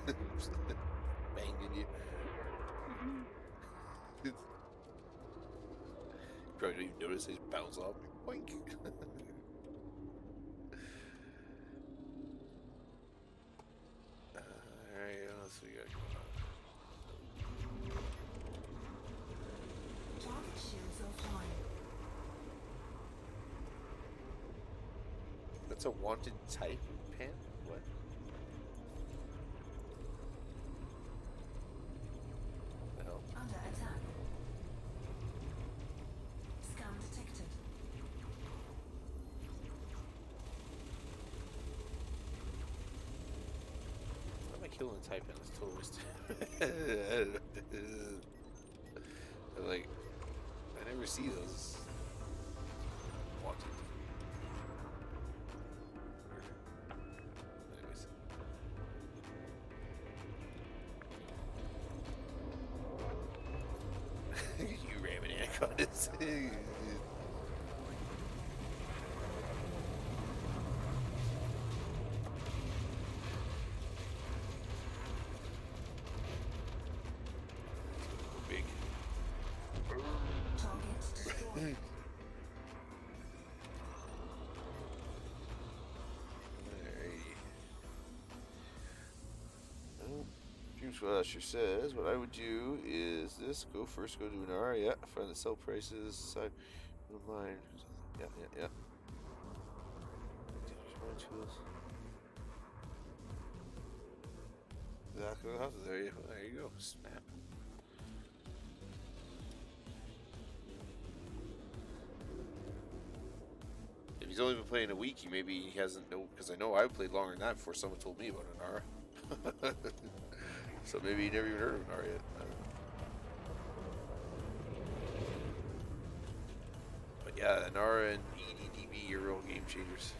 (laughs) Banged in you. Probably don't even notice. Just bounce off. Boink. Uh, (laughs) Alright, what else we got going on? That's a wanted type pan? What? The hell? Under attack. Scan detected. Why am I killing the type in? It's totally st- I'm (laughs) like, I never see those. Wanted. Anyways. (laughs) you ramming. (laughs) Fume Slasher says what I would do is this go first, go to an R, yeah, find the sell prices, side of mine. Yeah, yeah, yeah. Exactly. There you, there you go. Snap. If he's only been playing a week, he maybe he hasn't know because I know I played longer than that before someone told me about Inara. (laughs) so maybe he never even heard of don't know. But yeah, Inara and EDDB are real game changers.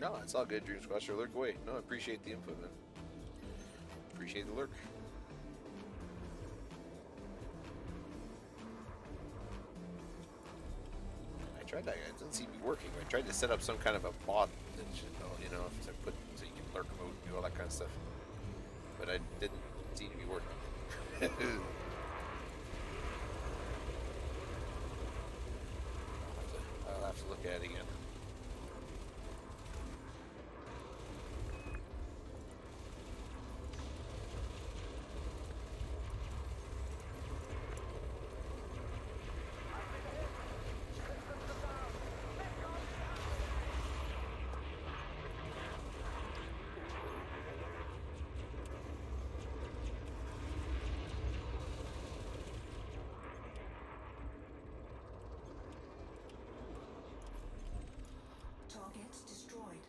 No, it's all good, Dream Squasher. Lurk away. No, I appreciate the input, man. Appreciate the lurk. I tried that. It doesn't seem to be working. I tried to set up some kind of a bot that should you know, to put so you can lurk mode and do all that kind of stuff. But I didn't seem to be working. (laughs) I'll, have to, I'll have to look at it again. Target destroyed.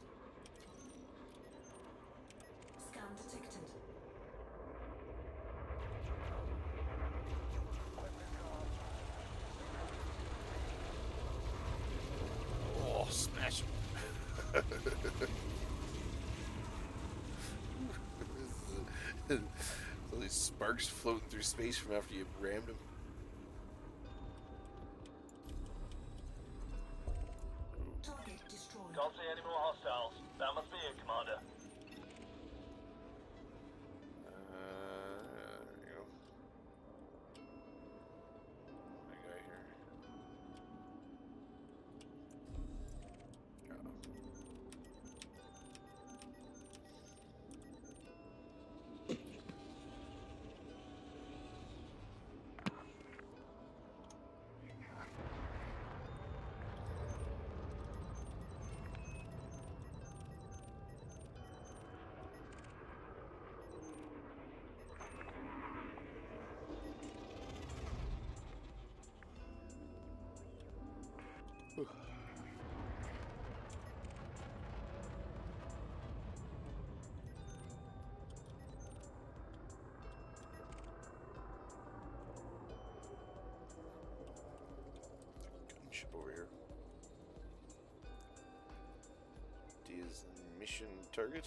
Scan detected. Oh, smash him. All these sparks floating through space from after you rammed him. Target.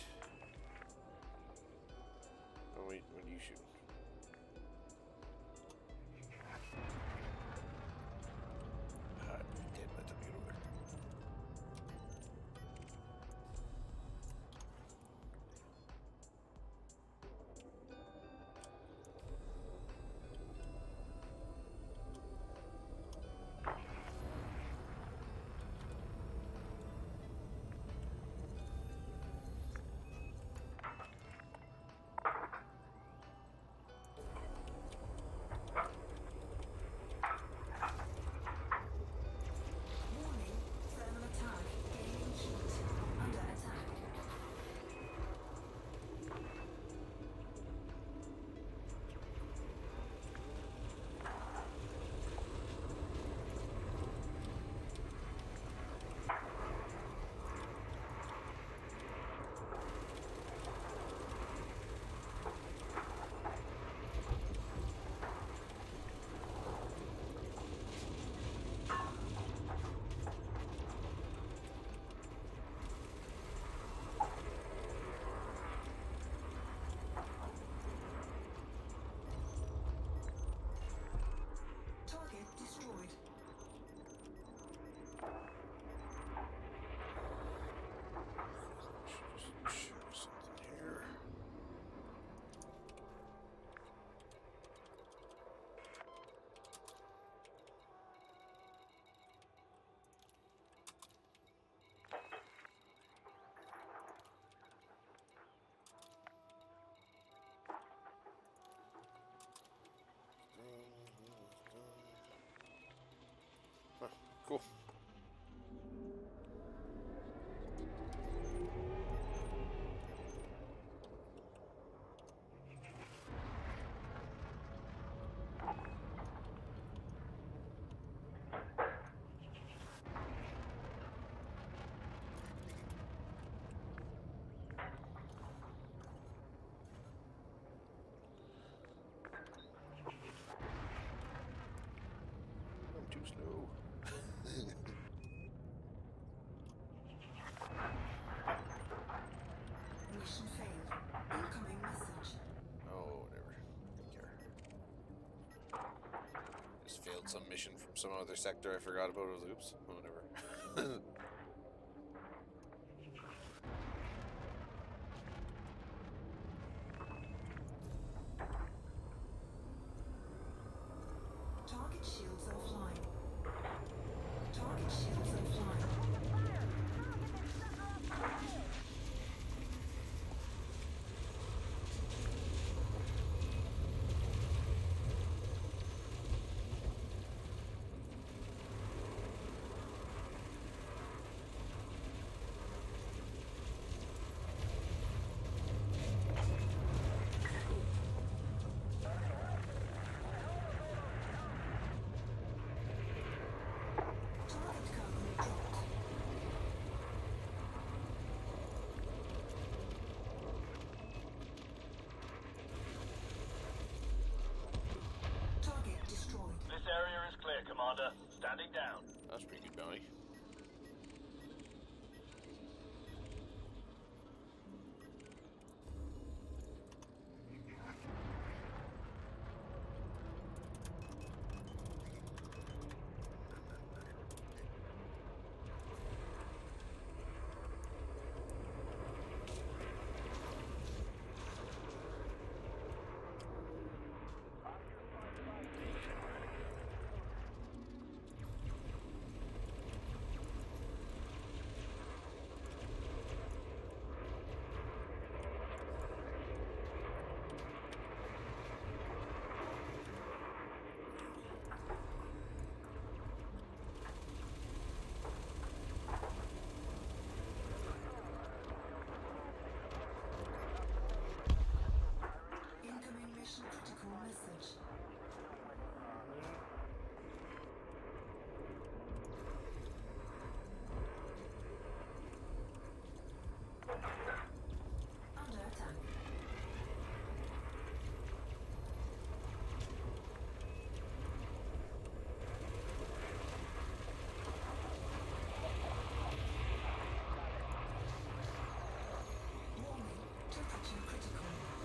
Cool. I'm too slow. Just failed some mission from some other sector I forgot about. Oops,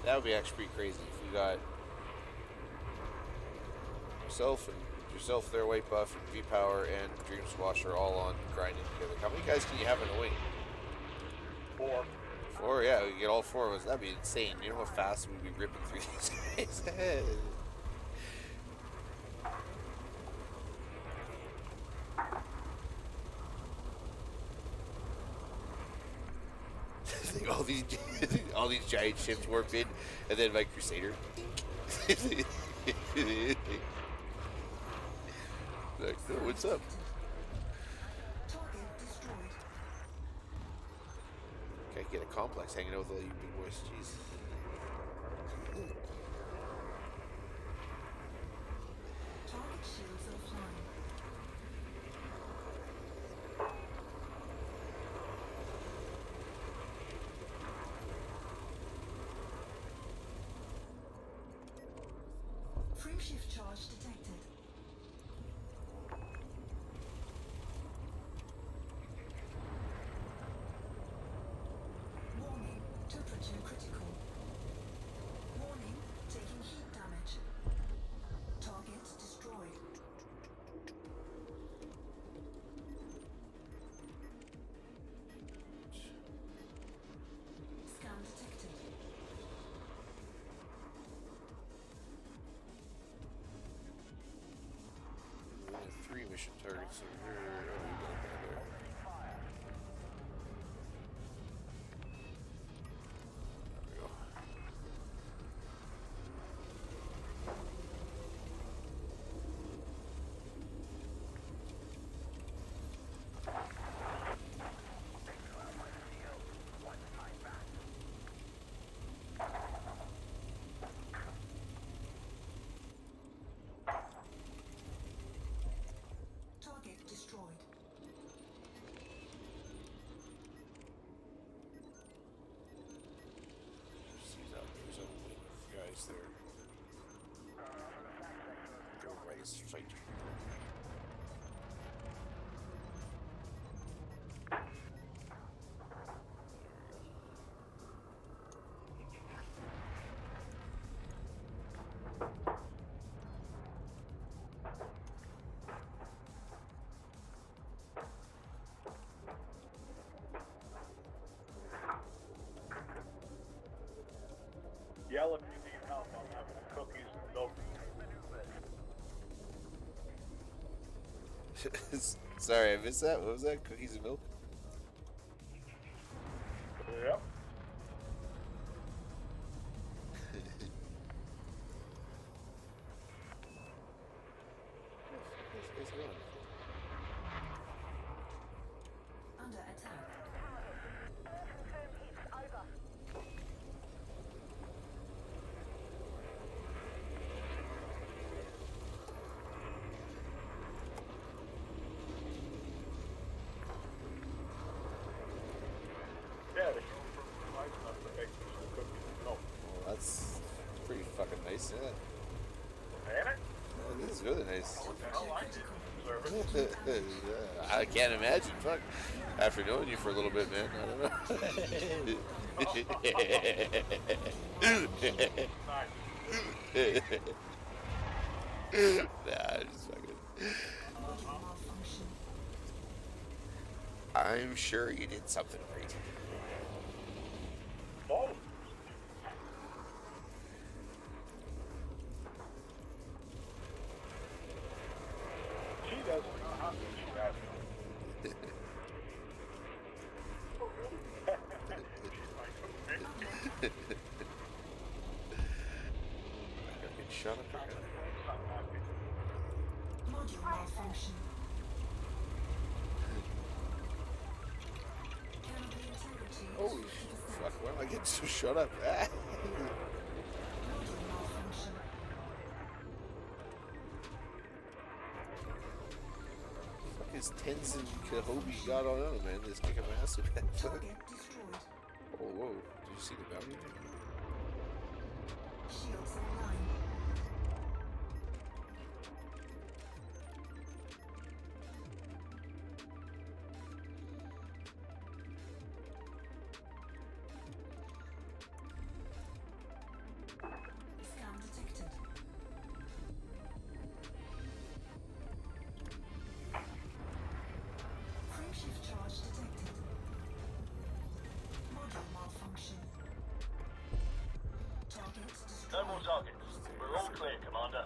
That would be actually pretty crazy if you got yourself and yourself, their weight buff, and V power, and Dream Squasher all on grinding together. How many guys can you have in a wing? Four. Four? Yeah, we get all four of us. That'd be insane. You know how fast we'd be ripping through (laughs) these guys? Think all these all these giant ships warp in, and then my Crusader. (laughs) like, "Oh, what's up? Can't get a complex hanging out with all you big boys. Jeez. Mission targets. over here. There. Go race fight. (laughs) Sorry, I missed that. What was that? Cookies and milk? after knowing you for a little bit, man. I don't know. (laughs) nah, I'm just fucking. I'm sure you did something great. the Hobie got on him, man, This kicking my ass so bad. oh, whoa. Did you see the bounty? Shields No more targets. We're all clear, Commander.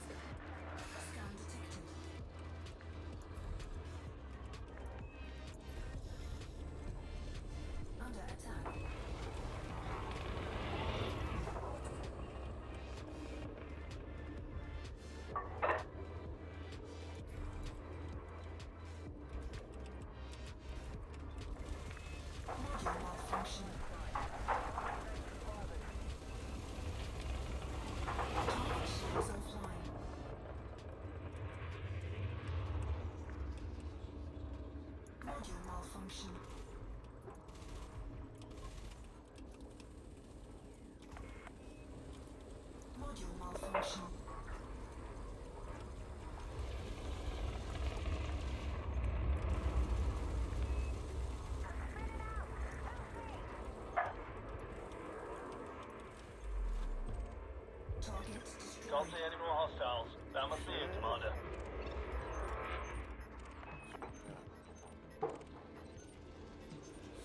Can't see any more hostiles. That must be it, Commander.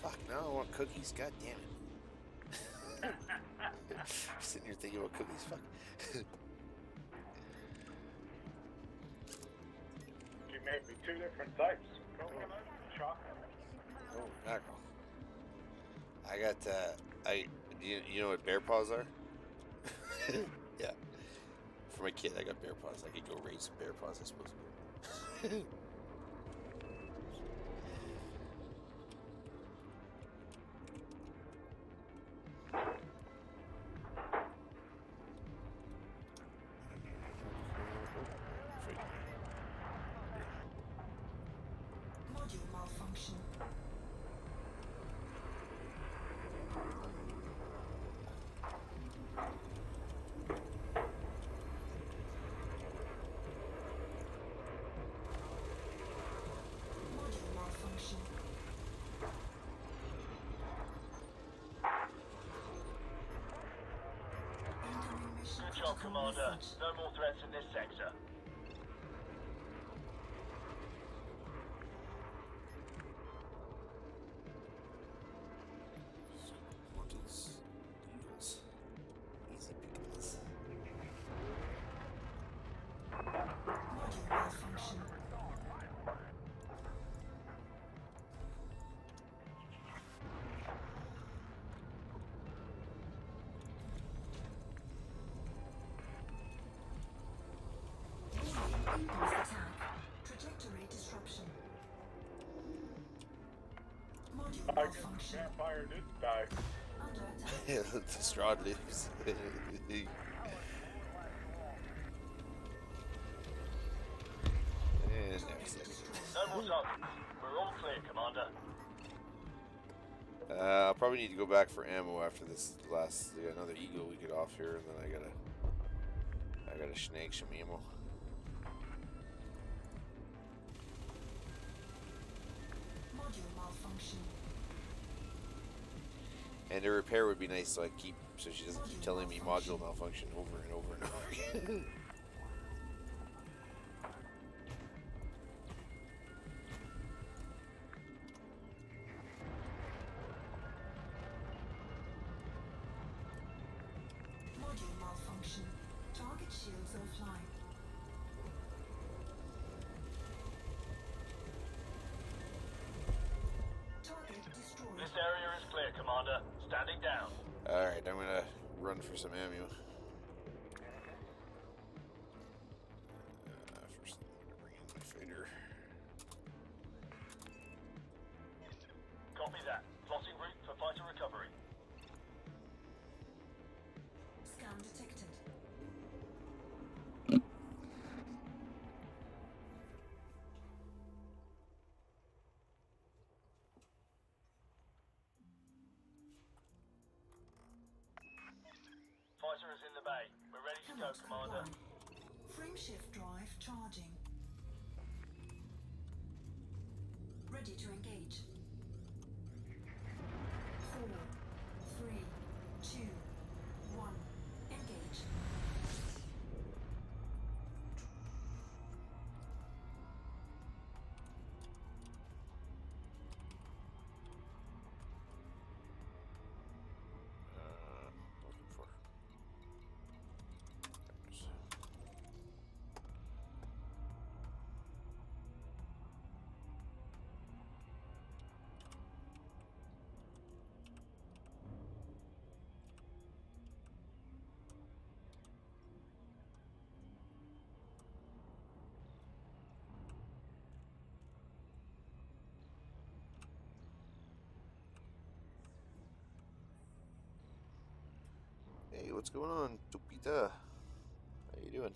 Fuck, now I want cookies. God damn it. (laughs) Sitting here thinking about cookies. Fuck. She made me two different types. Coconut and chocolate. Oh, mackerel. I got, uh, I, you, you know what bear paws are? yeah. For my kid, I got bear paws. I could go raise bear paws, I suppose. (laughs) critical Commander. No more threats in this sector. Malfunction. vampire did die. (laughs) Yeah, the straw leaves. (laughs) and next Target destroyed. No more targets. We're all clear, Commander. Uh, I'll probably need to go back for ammo after this last. I another eagle we get off here, and then I gotta. I gotta snake some ammo. The repair would be nice, so I keep so she doesn't keep telling me module malfunction over and over and over again. (laughs) Is in the bay. We're ready to go, Cannot Commander. comply. Frame shift drive charging. What's going on, Tupita? How you doing?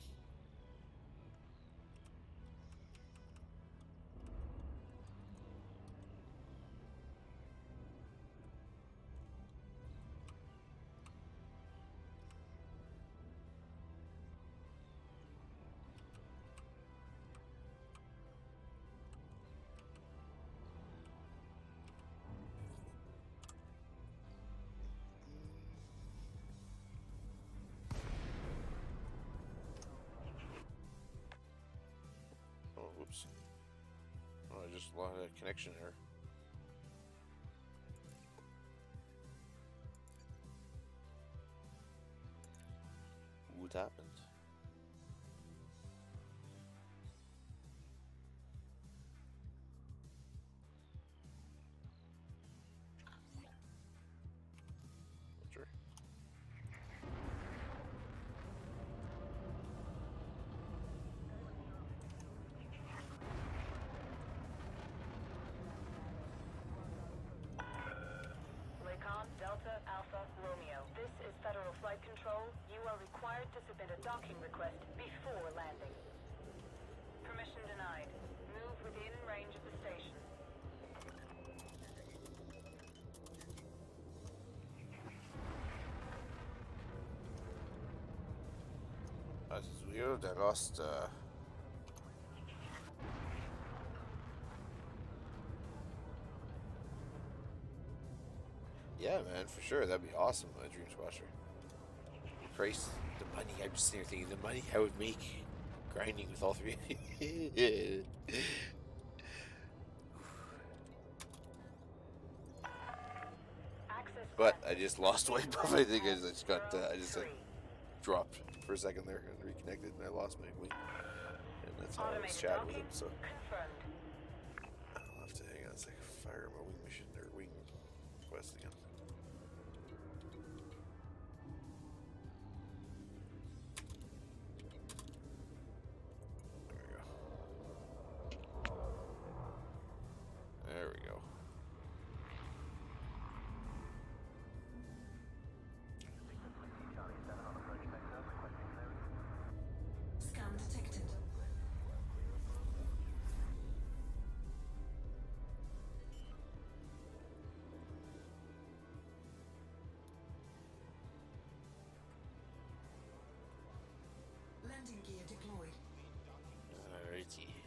Oh, I just lost a connection here. What happened? Docking request before landing. Permission denied. Move within range of the station. That is weird. I lost. Uh... Yeah, man, for sure. That'd be awesome, a Dream Squasher. Christ, the money. I'm just sitting thinking the money I would make grinding with all three. But I just lost weight (laughs) buff. I think I just, got. Uh, I just uh, Three. dropped for a second there and reconnected, and I lost my wing. And that's how I was chatting with him. So confirmed. I'll have to hang on a second. Fire my wing mission or wing quest again. Landing gear deployed. Alrighty.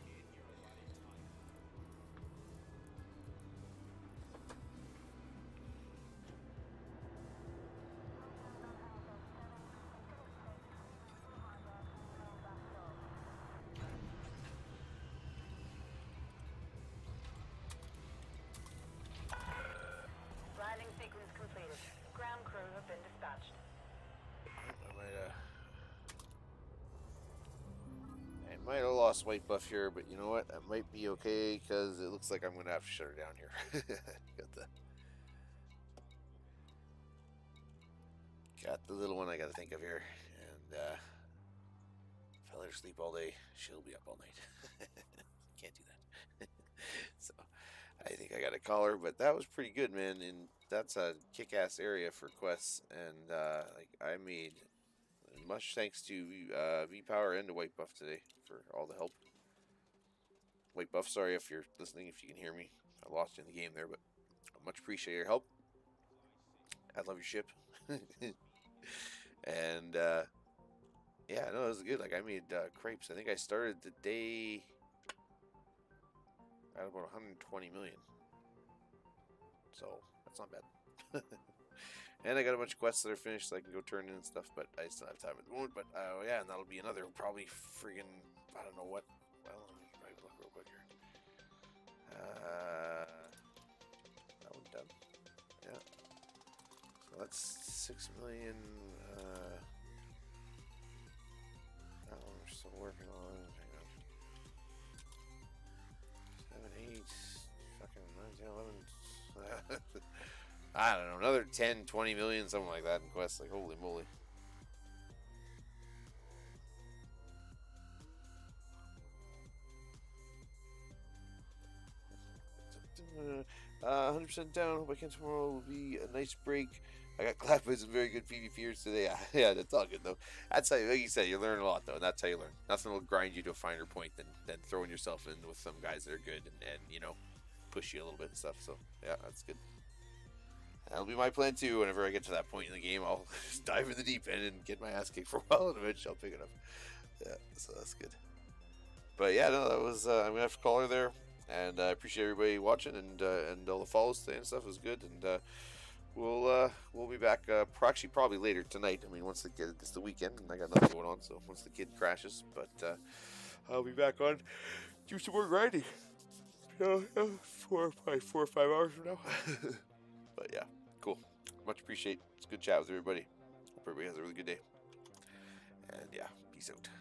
Might have lost white buff here, but you know what? That might be okay because it looks like I'm gonna have to shut her down here. (laughs) got the got the little one I gotta think of here, and uh, if I let her sleep all day, she'll be up all night. (laughs) Can't do that. (laughs) so I think I gotta call her, but that was pretty good, man. And that's a kick-ass area for quests, and uh, like I made much thanks to uh, V Power and to White Buff today for all the help. White Buff, sorry if you're listening, if you can hear me. I lost you in the game there, but I much appreciate your help. I love your ship. (laughs) and uh, yeah, no, it was good. Like I made uh, crepes. I think I started the day at about 120 million. So that's not bad. (laughs) and I got a bunch of quests that are finished, so I can go turn in and stuff. But I still have time at the moment. But uh, yeah, and that'll be another probably friggin' I don't know what. Well, let me look real quick here. Uh, that one done. Yeah. So that's six million. Uh, one we're still working on. Hang on. Seven, eight, fucking nine, 10, 11. (laughs) I don't know, another 10, 20 million, something like that in quests. Like, holy moly. Uh, 100% down. Hope I can tomorrow will be a nice break. I got clapped by some very good PvPers today. (laughs) yeah, that's all good though. That's how, like you said, you learn a lot though. And that's how you learn. Nothing will grind you to a finer point than, than throwing yourself in with some guys that are good and, and you know push you a little bit and stuff. So yeah, that's good. That'll be my plan too. Whenever I get to that point in the game, I'll (laughs) dive in the deep end and get my ass kicked for a while, and eventually I'll pick it up. Yeah, so that's good. But yeah, no, that was. Uh, I'm gonna have to call her there, and I appreciate everybody watching and uh, and all the follows today and stuff was good. And uh, we'll uh, we'll be back. Uh, actually, probably later tonight. I mean, once the kid, it's the weekend and I got nothing going on, so once the kid crashes, but uh, I'll be back on. Do some more grinding. So, uh, four, probably four or five hours from now. (laughs) but yeah, cool. Much appreciate. It's good chat with everybody. Hope everybody has a really good day. And yeah, peace out.